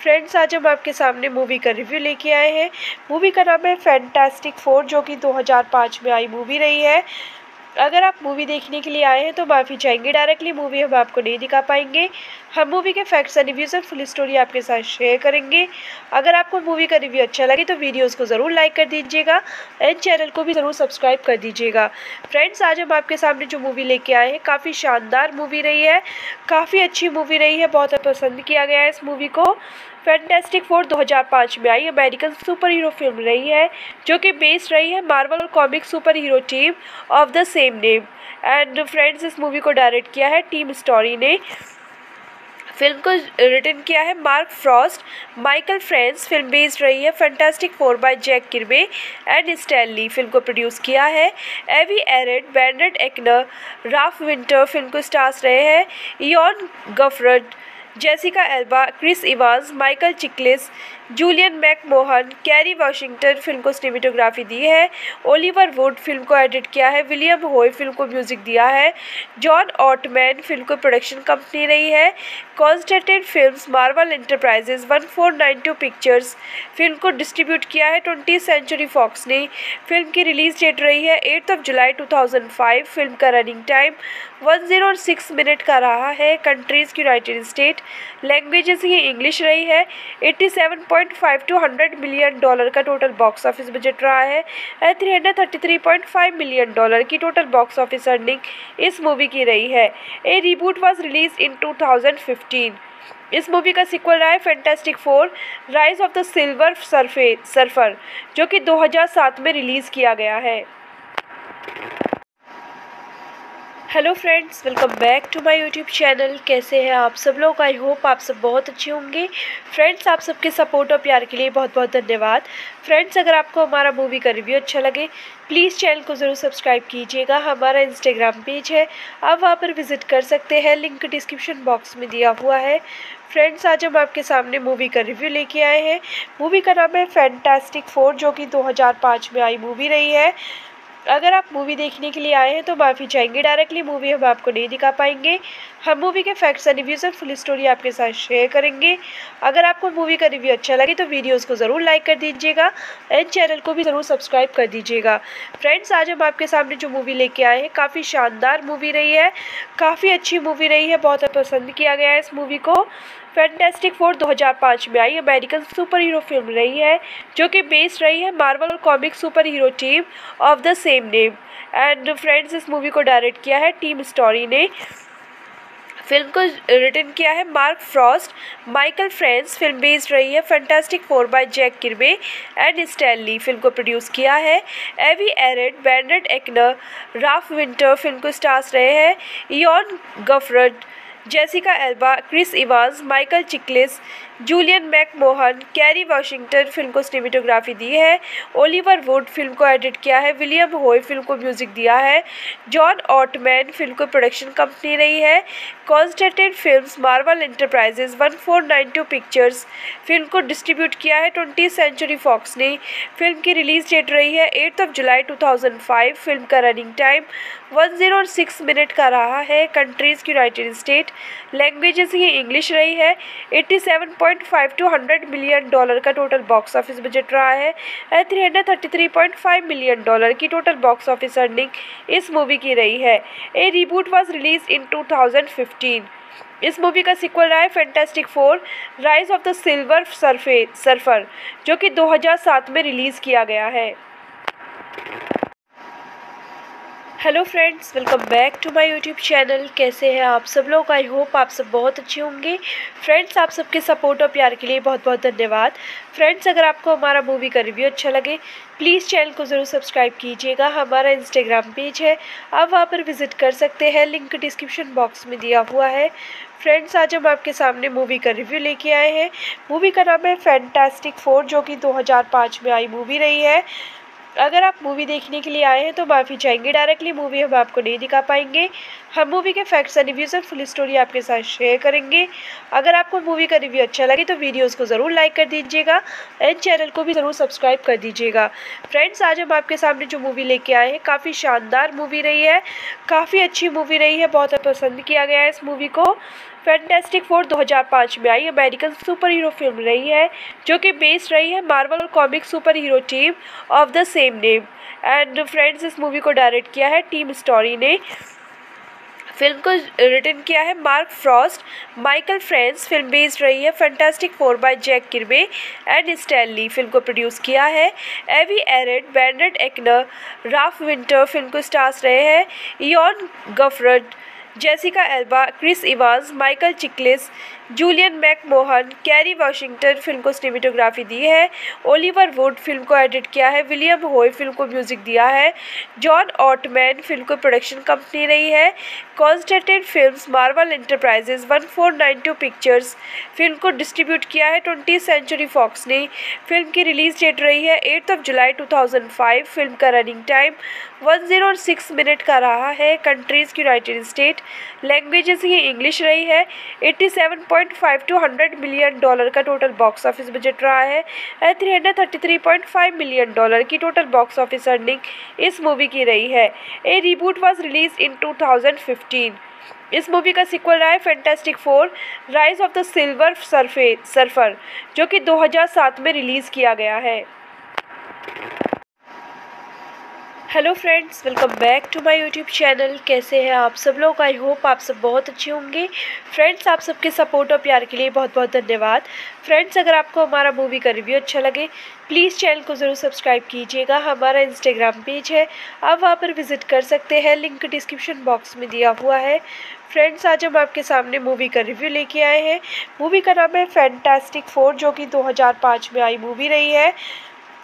A: फ्रेंड्स आज हम आपके सामने मूवी का रिव्यू लेके आए हैं। मूवी का नाम है फैंटास्टिक फोर जो कि 2005 में आई मूवी रही है। अगर आप मूवी देखने के लिए आए हैं तो माफ़ी चाहेंगे। डायरेक्टली मूवी हम आपको नहीं दिखा पाएँगे। हम मूवी के फैक्ट्स एंड रिव्यूज़ और फुल स्टोरी आपके साथ शेयर करेंगे। अगर आपको मूवी का रिव्यू अच्छा लगे तो वीडियोज़ को ज़रूर लाइक कर दीजिएगा एंड चैनल को भी ज़रूर सब्सक्राइब कर दीजिएगा। फ्रेंड्स आज हम आपके सामने जो मूवी लेके आए हैं, काफ़ी शानदार मूवी रही है। काफ़ी अच्छी मूवी रही है, बहुत पसंद किया गया है इस मूवी को। फैंटेस्टिक फोर 2005 में आई। अमेरिकन सुपर हीरो फ़िल्म रही है, जो कि बेस्ड रही है Marvel comic super hero team of the same name and friends इस मूवी को डायरेक्ट किया है टीम स्टोरी ने। फ़िल्म को रिटर्न किया है Mark Frost Michael France film based रही है Fantastic Four by Jack Kirby and Stan Lee film को प्रोड्यूस किया है। Avi Arad Bernd Eichinger Ralph Winter film को स्टार्स रहे हैं। Ioan Gruffudd Jessica Alba Chris Evans Michael Chiklis Julian McMahon, Kerry Washington film को cinematography दी है, Oliver Wood film को एडिट किया है, विलियम होय फ़िल्म को म्यूज़िक दिया है, जॉन ऑटमैन फ़िल्म को प्रोडक्शन कंपनी रही है Constantin films, Marvel Enterprises one four nine two pictures film को डिस्ट्रीब्यूट किया है, ट्वेंटी सेंचुरी फॉक्स ने। फ़िल्म की रिलीज़ डेट रही है, eighth of July two thousand five, film का running time one zero six minute का रहा है, कंट्रीज़ यूनाइटेड स्टेट लैंग्वेजेस ही इंग्लिश रही है, eighty seven point five to hundred million dollar का टोटल बॉक्स ऑफ़िस बजट रहा है। And three hundred thirty three point five million dollar की टोटल बॉक्स ऑफ़िस अर्निंग इस मूवी की रही है। A reboot was release in two thousand fifteen इस movie का सिक्वल रहा है Fantastic Four Rise of the Silver surf Surfer जो कि 2007 में रिलीज़ किया गया है। Hello friends welcome back to my YouTube channel कैसे हैं आप सब लोग? आई होप आप सब बहुत अच्छे होंगे। फ्रेंड्स आप सबके सपोर्ट और प्यार के लिए बहुत बहुत धन्यवाद। फ्रेंड्स अगर आपको हमारा मूवी का रिव्यू अच्छा लगे प्लीज़ चैनल को ज़रूर सब्सक्राइब कीजिएगा। हमारा इंस्टाग्राम पेज है। आप वहाँ पर विज़िट कर सकते हैं। लिंक डिस्क्रिप्शन बॉक्स में दिया हुआ है। फ्रेंड्स आज हम आपके सामने मूवी का रिव्यू लेके आए हैं। मूवी का नाम है फैंटास्टिक फोर जो कि 2005 में आई मूवी रही है। अगर आप मूवी देखने के लिए आए हैं तो माफ़ी चाहेंगे। डायरेक्टली मूवी हम आपको नहीं दिखा पाएँगे। हम मूवी के फैक्ट्स एंड रिव्यूज़ और फुल स्टोरी आपके साथ शेयर करेंगे। अगर आपको मूवी का रिव्यू अच्छा लगे तो वीडियोज़ को ज़रूर लाइक कर दीजिएगा एंड चैनल को भी ज़रूर सब्सक्राइब कर दीजिएगा। फ्रेंड्स आज हम आपके सामने जो मूवी लेके आए हैं, काफ़ी शानदार मूवी रही है। काफ़ी अच्छी मूवी रही है, बहुत पसंद किया गया है इस मूवी को। फैंटेस्टिक फोर 2005 में आई। अमेरिकन सुपर हीरो फ़िल्म रही है, जो कि बेस्ड रही है Marvel comic super hero team of the same name and friends इस मूवी को डायरेक्ट किया है टीम स्टोरी ने। फ़िल्म को रिटर्न किया है Mark Frost Michael France film based रही है Fantastic Four by Jack Kirby and Stan Lee film को प्रोड्यूस किया है। Avi Arad Bernd Eichinger Ralph Winter film को स्टार्स रहे हैं। Ioan Gruffudd Jessica Alba Chris Evans Michael Chiklis Julian McMahon, Kerry Washington film को cinematography दी है, Oliver Wood film को एडिट किया है, विलियम होय फ़िल्म को म्यूज़िक दिया है, जॉन ऑटमैन फ़िल्म को प्रोडक्शन कंपनी रही है Constantin films, Marvel Enterprises one four nine two pictures film को डिस्ट्रीब्यूट किया है, ट्वेंटी सेंचुरी फॉक्स ने। फ़िल्म की रिलीज़ डेट रही है, eighth of July two thousand five, film का running time one zero six minute का रहा है, कंट्रीज़, यूनाइटेड स्टेट लैंग्वेजेस ही इंग्लिश रही है, eighty seven point five to hundred million dollar का टोटल बॉक्स ऑफ़िस बजट रहा है। And three hundred thirty three point five million dollar की टोटल बॉक्स ऑफ़िस अर्निंग इस मूवी की रही है। A reboot was release in two thousand fifteen इस movie का सिक्वल रहा है Fantastic Four Rise of the Silver surf Surfer जो कि 2007 में रिलीज़ किया गया है। Hello friends welcome back to my YouTube channel कैसे हैं आप सब लोग? आई होप आप सब बहुत अच्छे होंगे। फ्रेंड्स आप सबके सपोर्ट और प्यार के लिए बहुत बहुत धन्यवाद। फ्रेंड्स अगर आपको हमारा मूवी का रिव्यू अच्छा लगे प्लीज़ चैनल को ज़रूर सब्सक्राइब कीजिएगा। हमारा इंस्टाग्राम पेज है। आप वहाँ पर विज़िट कर सकते हैं। लिंक डिस्क्रिप्शन बॉक्स में दिया हुआ है। फ्रेंड्स आज हम आपके सामने मूवी का रिव्यू लेके आए हैं। मूवी का नाम है फैंटास्टिक फोर जो कि 2005 में आई मूवी रही है। अगर आप मूवी देखने के लिए आए हैं तो माफ़ी चाहेंगे। डायरेक्टली मूवी हम आपको नहीं दिखा पाएँगे। हम मूवी के फैक्ट्स एंड रिव्यूज़ और फुल स्टोरी आपके साथ शेयर करेंगे। अगर आपको मूवी का रिव्यू अच्छा लगे तो वीडियोज़ को ज़रूर लाइक कर दीजिएगा एंड चैनल को भी ज़रूर सब्सक्राइब कर दीजिएगा। फ्रेंड्स आज हम आपके सामने जो मूवी लेके आए हैं, काफ़ी शानदार मूवी रही है। काफ़ी अच्छी मूवी रही है, बहुत पसंद किया गया है इस मूवी को। फैंटेस्टिक फोर 2005 में आई। अमेरिकन सुपर हीरो फ़िल्म रही है, जो कि बेस्ड रही है Marvel comic super hero team of the same name and friends इस मूवी को डायरेक्ट किया है टीम स्टोरी ने। फ़िल्म को रिटर्न किया है Mark Frost Michael France film based रही है Fantastic Four by Jack Kirby and Stan Lee film को प्रोड्यूस किया है। Avi Arad Bernd Eichinger Ralph Winter film को स्टार्स रहे हैं। Ioan Gruffudd Jessica Alba Chris Evans Michael Chiklis Julian McMahon Kerry Washington film को cinematography दी है। Oliver Wood film को एडिट किया है। विलियम होय फ़िल्म को म्यूज़िक दिया है। जॉन ऑटमैन फ़िल्म को प्रोडक्शन कंपनी रही है। Constantin films Marvel Enterprises one four nine two pictures film को डिस्ट्रीब्यूट किया है। ट्वेंटी सेंचुरी फॉक्स ने फ़िल्म की रिलीज़ डेट रही है। Eighth of July two thousand five film का running time one zero six minute का रहा है कंट्रीज़ यूनाइटेड स्टेट लैंग्वेजेस ही इंग्लिश रही है। Eighty seven point five to hundred million dollar का टोटल बॉक्स ऑफ़िस बजट रहा है three hundred thirty three point five million dollar की टोटल बॉक्स ऑफ़िस अर्निंग इस मूवी की रही है। A reboot was release in two thousand fifteen इस movie का सिक्वल रहा है Fantastic Four Rise of the Silver surf Surfer जो कि 2007 में रिलीज़ किया गया है। Hello friends welcome back to my YouTube channel कैसे हैं आप सब लोग? आई होप आप सब बहुत अच्छे होंगे। फ्रेंड्स आप सबके सपोर्ट और प्यार के लिए बहुत बहुत धन्यवाद। फ्रेंड्स अगर आपको हमारा मूवी का रिव्यू अच्छा लगे प्लीज़ चैनल को ज़रूर सब्सक्राइब कीजिएगा। हमारा इंस्टाग्राम पेज है। आप वहाँ पर विज़िट कर सकते हैं। लिंक डिस्क्रिप्शन बॉक्स में दिया हुआ है। फ्रेंड्स आज हम आपके सामने मूवी का रिव्यू लेके आए हैं। मूवी का नाम है फैंटास्टिक फोर जो कि 2005 में आई मूवी रही है।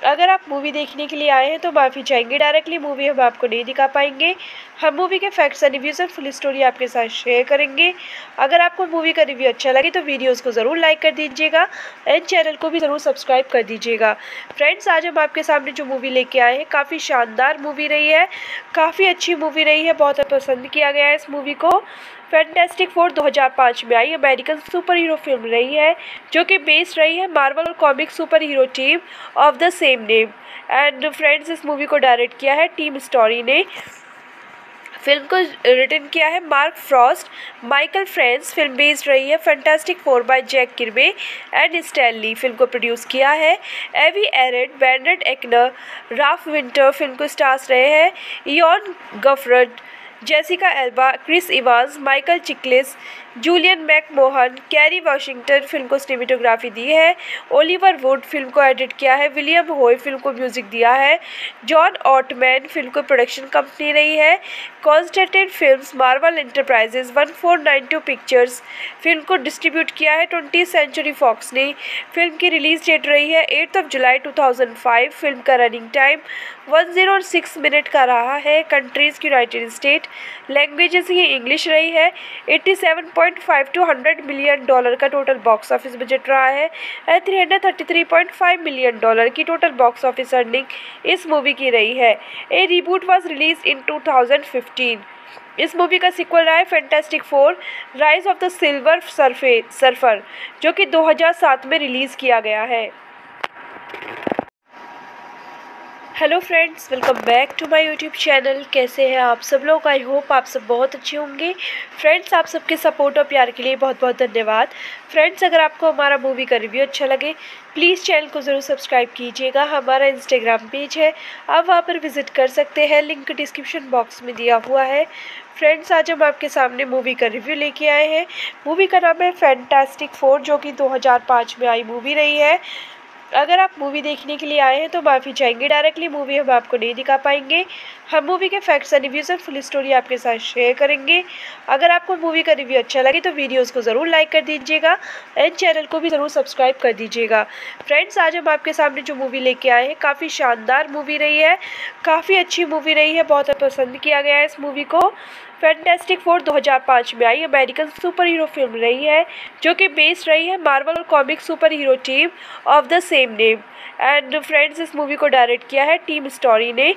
A: अगर आप मूवी देखने के लिए आए हैं तो माफ़ी चाहेंगे। डायरेक्टली मूवी हम आपको नहीं दिखा पाएँगे। हम मूवी के फैक्ट्स एंड रिव्यूज़ और फुल स्टोरी आपके साथ शेयर करेंगे। अगर आपको मूवी का रिव्यू अच्छा लगे तो वीडियोज़ को ज़रूर लाइक कर दीजिएगा एंड चैनल को भी ज़रूर सब्सक्राइब कर दीजिएगा। फ्रेंड्स आज हम आपके सामने जो मूवी लेके आए हैं, काफ़ी शानदार मूवी रही है। काफ़ी अच्छी मूवी रही है, बहुत पसंद किया गया है इस मूवी को। फैंटेस्टिक फोर 2005 में आई। अमेरिकन सुपर हीरो फ़िल्म रही है, जो कि बेस्ड रही है Marvel comic super hero team of the same name and friends इस मूवी को डायरेक्ट किया है टीम स्टोरी ने। फ़िल्म को रिटर्न किया है Mark Frost Michael France film based रही है Fantastic Four by Jack Kirby and Stan Lee film को प्रोड्यूस किया है। Avi Arad Bernd Eichinger Ralph Winter film को स्टार्स रहे हैं। Ioan Gruffudd Jessica Alba Chris Evans Michael Chiklis Julian McMahon, Kerry Washington film को cinematography दी है, Oliver Wood film को एडिट किया है, विलियम होय फ़िल्म को म्यूज़िक दिया है, जॉन ऑटमैन फ़िल्म को प्रोडक्शन कंपनी रही है Constantin films, Marvel Enterprises one four nine two pictures film को डिस्ट्रीब्यूट किया है, ट्वेंटी सेंचुरी फॉक्स ने। फ़िल्म की रिलीज़ डेट रही है, eighth of July two thousand five, film का running time one zero six minute का रहा है, कंट्रीज़ यूनाइटेड स्टेट लैंग्वेजेस ही इंग्लिश रही है, eighty seven point five two hundred million dollar का टोटल बॉक्स ऑफ़िस बजट रहा है। And three hundred thirty three point five million dollar की टोटल बॉक्स ऑफ़िस अर्निंग इस मूवी की रही है। A reboot was release in two thousand fifteen इस movie का सिक्वल रहा है fantastic four rise of the silver surf surfer जो कि 2007 में रिलीज़ किया गया है। Hello friends welcome back to my YouTube channel कैसे हैं आप सब लोग? आई होप आप सब बहुत अच्छे होंगे। फ्रेंड्स आप सबके सपोर्ट और प्यार के लिए बहुत बहुत धन्यवाद। फ्रेंड्स अगर आपको हमारा मूवी का रिव्यू अच्छा लगे प्लीज़ चैनल को ज़रूर सब्सक्राइब कीजिएगा। हमारा इंस्टाग्राम पेज है। आप वहाँ पर विज़िट कर सकते हैं। लिंक डिस्क्रिप्शन बॉक्स में दिया हुआ है। फ्रेंड्स आज हम आपके सामने मूवी का रिव्यू लेके आए हैं। मूवी का नाम है फैंटास्टिक फोर जो कि 2005 में आई मूवी रही है। अगर आप मूवी देखने के लिए आए हैं तो माफ़ी चाहेंगे। डायरेक्टली मूवी हम आपको नहीं दिखा पाएँगे। हम मूवी के फैक्ट्स एंड रिव्यूज़ और फुल स्टोरी आपके साथ शेयर करेंगे। अगर आपको मूवी का रिव्यू अच्छा लगे तो वीडियोज़ को ज़रूर लाइक कर दीजिएगा एंड चैनल को भी ज़रूर सब्सक्राइब कर दीजिएगा। फ्रेंड्स आज हम आपके सामने जो मूवी लेके आए हैं, काफ़ी शानदार मूवी रही है। काफ़ी अच्छी मूवी रही है, बहुत पसंद किया गया है इस मूवी को। फैंटेस्टिक फोर 2005 में आई। अमेरिकन सुपर हीरो फ़िल्म रही है, जो कि बेस्ड रही है Marvel comic super hero team of the same name and friends इस मूवी को डायरेक्ट किया है टीम स्टोरी ने।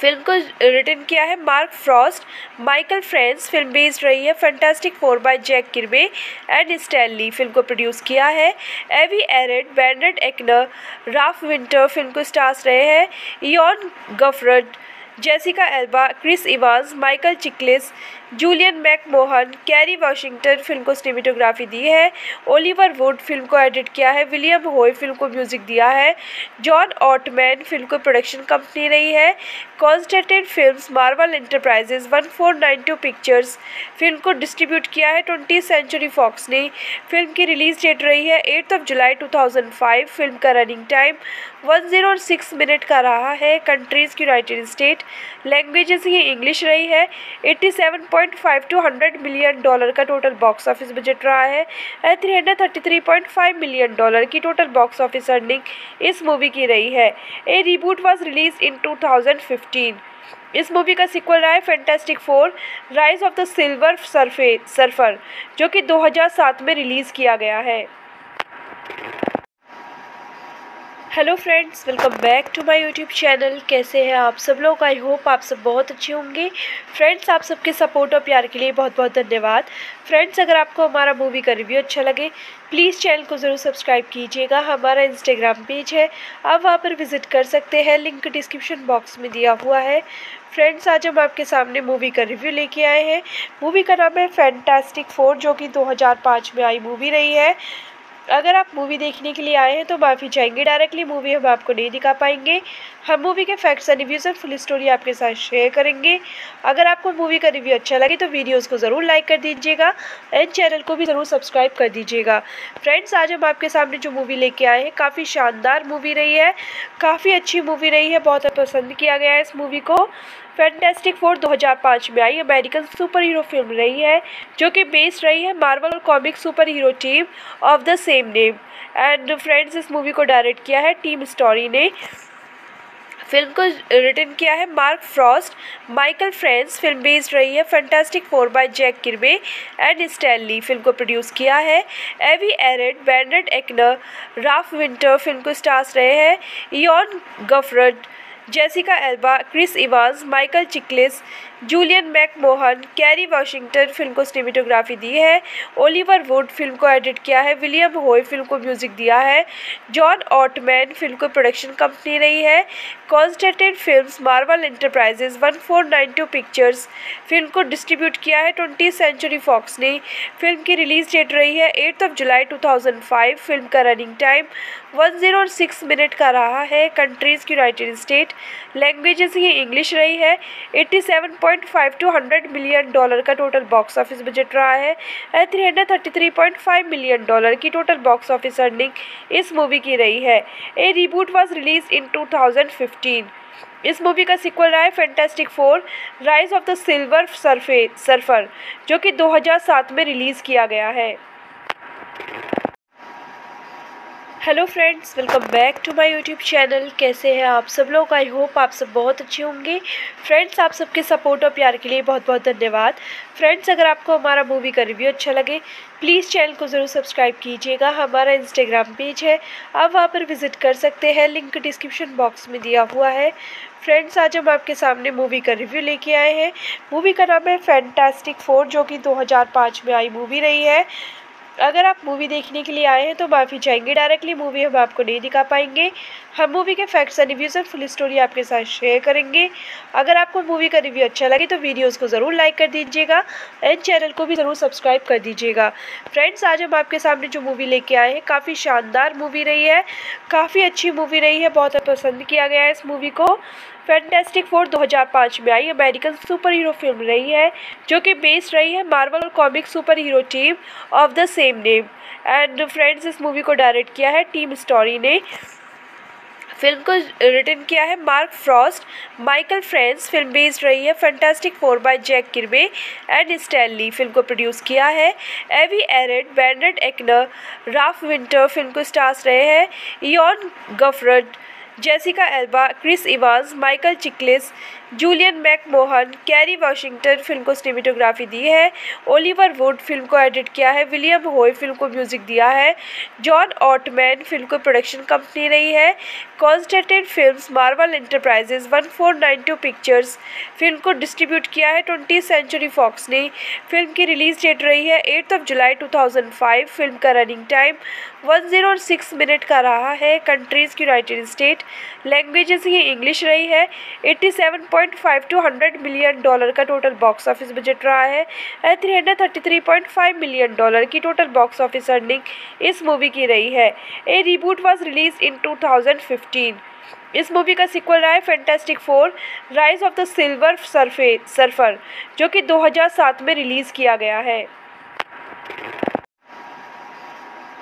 A: फ़िल्म को रिटर्न किया है Mark Frost Michael France film based रही है fantastic four by Jack Kirby and Stan Lee film को प्रोड्यूस किया है। Avi Arad Bernd Eichinger Ralph Winter film को स्टार्स रहे हैं। Ioan Gruffudd Jessica Alba Chris Evans Michael Chiklis Julian McMahon Kerry Washington film को cinematography दी है। Oliver Wood film को एडिट किया है। विलियम होय फ़िल्म को म्यूज़िक दिया है। जॉन ऑटमैन फ़िल्म को प्रोडक्शन कंपनी रही है। Constantin Films Marvel Enterprises one four nine two Pictures film को डिस्ट्रीब्यूट किया है। ट्वेंटी सेंचुरी फॉक्स ने फ़िल्म की रिलीज़ डेट रही है। Eighth of July two thousand five film का running time one zero six minute का रहा है कंट्रीज़ की यूनाइटेड स्टेट लैंग्वेजेस ही इंग्लिश रही है। Eighty seven point five two hundred million dollar का टोटल बॉक्स ऑफ़िस बजट रहा है and three hundred thirty three point five million dollar की टोटल बॉक्स ऑफ़िस अर्निंग इस मूवी की रही है। A reboot was release in two thousand fifteen इस movie का सिक्वल रहा है fantastic four rise of the silver surf surfer जो कि 2007 में रिलीज़ किया गया है। Hello friends welcome back to my YouTube channel कैसे हैं आप सब लोग? आई होप आप सब बहुत अच्छे होंगे। फ्रेंड्स आप सबके सपोर्ट और प्यार के लिए बहुत बहुत धन्यवाद। फ्रेंड्स अगर आपको हमारा मूवी का रिव्यू अच्छा लगे प्लीज़ चैनल को ज़रूर सब्सक्राइब कीजिएगा। हमारा इंस्टाग्राम पेज है। आप वहाँ पर विज़िट कर सकते हैं। लिंक डिस्क्रिप्शन बॉक्स में दिया हुआ है। फ्रेंड्स आज हम आपके सामने मूवी का रिव्यू लेके आए हैं। मूवी का नाम है फैंटास्टिक फोर जो कि 2005 में आई मूवी रही है। अगर आप मूवी देखने के लिए आए हैं तो माफ़ी चाहेंगे। डायरेक्टली मूवी हम आपको नहीं दिखा पाएँगे। हम मूवी के फैक्ट्स एंड रिव्यूज़ और फुल स्टोरी आपके साथ शेयर करेंगे। अगर आपको मूवी का रिव्यू अच्छा लगे तो वीडियोज़ को ज़रूर लाइक कर दीजिएगा एंड चैनल को भी ज़रूर सब्सक्राइब कर दीजिएगा। फ्रेंड्स आज हम आपके सामने जो मूवी लेके आए हैं, काफ़ी शानदार मूवी रही है। काफ़ी अच्छी मूवी रही है, बहुत पसंद किया गया है इस मूवी को। फैंटेस्टिक फोर 2005 में आई। अमेरिकन सुपर हीरो फ़िल्म रही है, जो कि बेस्ड रही है Marvel comic super hero team of the same name and friends इस मूवी को डायरेक्ट किया है टीम स्टोरी ने। फ़िल्म को रिटर्न किया है Mark Frost Michael France film based रही है fantastic four by Jack Kirby and Stan Lee film को प्रोड्यूस किया है। Avi Arad Bernd Eichinger Ralph Winter film को स्टार्स रहे हैं। Ioan Gruffudd Jessica Alba Chris Evans Michael Chiklis Julian McMahon, Kerry Washington film को cinematography दी है, Oliver Wood film को एडिट किया है, विलियम होय फ़िल्म को म्यूज़िक दिया है, जॉन ऑटमैन फ़िल्म को प्रोडक्शन कंपनी रही है, Constantin Films, Marvel Enterprises one four nine two Pictures film को डिस्ट्रीब्यूट किया है, ट्वेंटी सेंचुरी फॉक्स ने। फ़िल्म की रिलीज़ डेट रही है, eighth of July two thousand five, film का running time one zero six minute का रहा है, कंट्रीज़ यूनाइटेड स्टेट लैंग्वेजेस ही इंग्लिश रही है, eighty seven point five two hundred million dollar का टोटल बॉक्स ऑफ़िस बजट रहा है। And three hundred thirty three point five million dollar की टोटल बॉक्स ऑफ़िस अर्निंग इस मूवी की रही है। A reboot was release in two thousand fifteen इस movie का सिक्वल रहा है fantastic four rise of the silver surf surfer जो कि 2007 में रिलीज़ किया गया है। Hello friends welcome back to my YouTube channel कैसे हैं आप सब लोग? आई होप आप सब बहुत अच्छे होंगे। फ्रेंड्स आप सबके सपोर्ट और प्यार के लिए बहुत बहुत धन्यवाद। फ्रेंड्स अगर आपको हमारा मूवी का रिव्यू अच्छा लगे प्लीज़ चैनल को ज़रूर सब्सक्राइब कीजिएगा। हमारा इंस्टाग्राम पेज है। आप वहाँ पर विज़िट कर सकते हैं। लिंक डिस्क्रिप्शन बॉक्स में दिया हुआ है। फ्रेंड्स आज हम आपके सामने मूवी का रिव्यू लेके आए हैं। मूवी का नाम है फैंटास्टिक फोर जो कि 2005 में आई मूवी रही है। अगर आप मूवी देखने के लिए आए हैं तो माफ़ी चाहेंगे। डायरेक्टली मूवी हम आपको नहीं दिखा पाएँगे। हम मूवी के फैक्ट्स एंड रिव्यूज़ और फुल स्टोरी आपके साथ शेयर करेंगे। अगर आपको मूवी का रिव्यू अच्छा लगे तो वीडियोज़ को ज़रूर लाइक कर दीजिएगा एंड चैनल को भी ज़रूर सब्सक्राइब कर दीजिएगा। फ्रेंड्स आज हम आपके सामने जो मूवी लेके आए हैं, काफ़ी शानदार मूवी रही है। काफ़ी अच्छी मूवी रही है, बहुत पसंद किया गया है इस मूवी को। फैंटेस्टिक फोर 2005 में आई। अमेरिकन सुपर हीरो फ़िल्म रही है, जो कि बेस्ड रही है Marvel comic super hero team of the same name and friends इस मूवी को डायरेक्ट किया है टीम स्टोरी ने। फ़िल्म को रिटर्न किया है Mark Frost Michael France film based रही है fantastic four by Jack Kirby and Stan Lee film को प्रोड्यूस किया है। Avi Arad Bernd Eichinger Ralph Winter film को स्टार्स रहे हैं। Ioan Gruffudd Jessica Alba Chris Evans Michael Chiklis Julian McMahon Kerry Washington film को cinematography दी है। Oliver Wood film को एडिट किया है। विलियम होय फ़िल्म को म्यूज़िक दिया है। जॉन ऑटमैन फ़िल्म को प्रोडक्शन कंपनी रही है। Constantin Films Marvel Enterprises one four nine two Pictures film को डिस्ट्रीब्यूट किया है। ट्वेंटी सेंचुरी फॉक्स ने फ़िल्म की रिलीज़ डेट रही है। Eighth of July two thousand five film का running time one zero six minute का रहा है कंट्रीज़ की यूनाइटेड स्टेट लैंग्वेजेस ही इंग्लिश रही है। Eighty seven point five two hundred million dollar का टोटल बॉक्स ऑफ़िस बजट रहा है and three hundred thirty three point five million dollar की टोटल बॉक्स ऑफ़िस अर्निंग इस मूवी की रही है। A reboot was release in two thousand fifteen इस movie का सिक्वल रहा है fantastic four rise of the silver surf surfer जो कि 2007 में रिलीज़ किया गया है।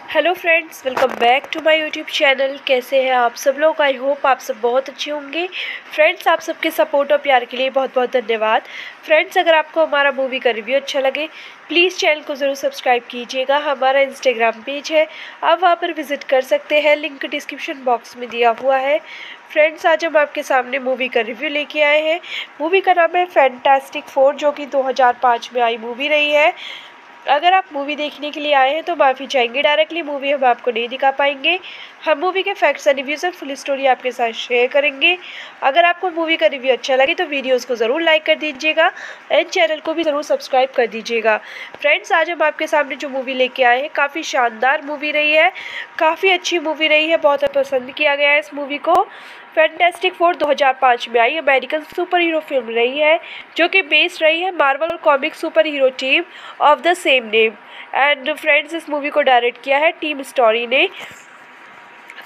A: Hello friends welcome back to my YouTube channel कैसे हैं आप सब लोग? आई होप आप सब बहुत अच्छे होंगे। फ्रेंड्स आप सबके सपोर्ट और प्यार के लिए बहुत बहुत धन्यवाद। फ्रेंड्स अगर आपको हमारा मूवी का रिव्यू अच्छा लगे प्लीज़ चैनल को ज़रूर सब्सक्राइब कीजिएगा। हमारा इंस्टाग्राम पेज है। आप वहाँ पर विज़िट कर सकते हैं। लिंक डिस्क्रिप्शन बॉक्स में दिया हुआ है। फ्रेंड्स आज हम आपके सामने मूवी का रिव्यू लेके आए हैं। मूवी का नाम है फैंटास्टिक फोर जो कि 2005 में आई मूवी रही है। अगर आप मूवी देखने के लिए आए हैं तो माफ़ी चाहेंगे। डायरेक्टली मूवी हम आपको नहीं दिखा पाएँगे। हम मूवी के फैक्ट्स एंड रिव्यूज़ और फुल स्टोरी आपके साथ शेयर करेंगे। अगर आपको मूवी का रिव्यू अच्छा लगे तो वीडियोज़ को ज़रूर लाइक कर दीजिएगा एंड चैनल को भी ज़रूर सब्सक्राइब कर दीजिएगा। फ्रेंड्स आज हम आपके सामने जो मूवी लेके आए हैं, काफ़ी शानदार मूवी रही है। काफ़ी अच्छी मूवी रही है, बहुत पसंद किया गया है इस मूवी को। फैंटेस्टिक फोर 2005 में आई। अमेरिकन सुपर हीरो फ़िल्म रही है, जो कि बेस्ड रही है Marvel comic super hero team of the same name and friends इस मूवी को डायरेक्ट किया है टीम स्टोरी ने।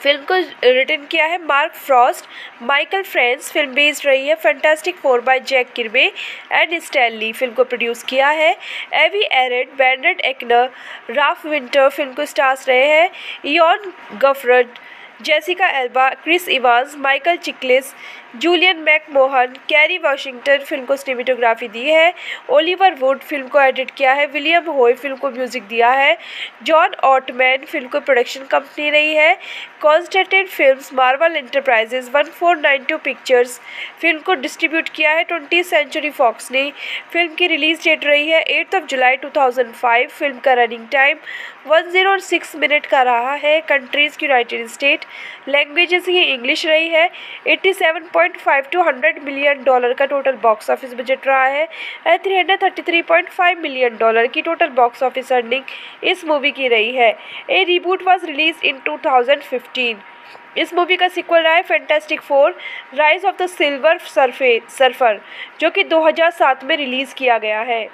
A: फ़िल्म को रिटर्न किया है Mark Frost Michael France film based रही है fantastic four by Jack Kirby and Stan Lee film को प्रोड्यूस किया है। Avi Arad Bernd Eichinger Ralph Winter film को स्टार्स रहे हैं। Ioan Gruffudd Jessica Alba Chris Evans Michael Chiklis Julian McMahon, Kerry Washington film को cinematography दी है, Oliver Wood film को एडिट किया है, विलियम होय फ़िल्म को म्यूज़िक दिया है, जॉन ऑटमैन फ़िल्म को प्रोडक्शन कंपनी रही है Constantin Films, Marvel Enterprises one four nine two Pictures film को डिस्ट्रीब्यूट किया है, ट्वेंटी सेंचुरी फॉक्स ने। फ़िल्म की रिलीज़ डेट रही है, eighth of July two thousand five, film का running time one zero six minute का रहा है, कंट्रीज़, यूनाइटेड स्टेट लैंग्वेजेस ही इंग्लिश रही है, eighty seven point five two hundred million dollar का टोटल बॉक्स ऑफ़िस बजट रहा है। And three hundred thirty three point five million dollar की टोटल बॉक्स ऑफ़िस अर्निंग इस मूवी की रही है। A reboot was release in two thousand fifteen इस movie का सिक्वल रहा है fantastic four rise of the silver surf surfer जो कि 2007 में रिलीज़ किया गया है।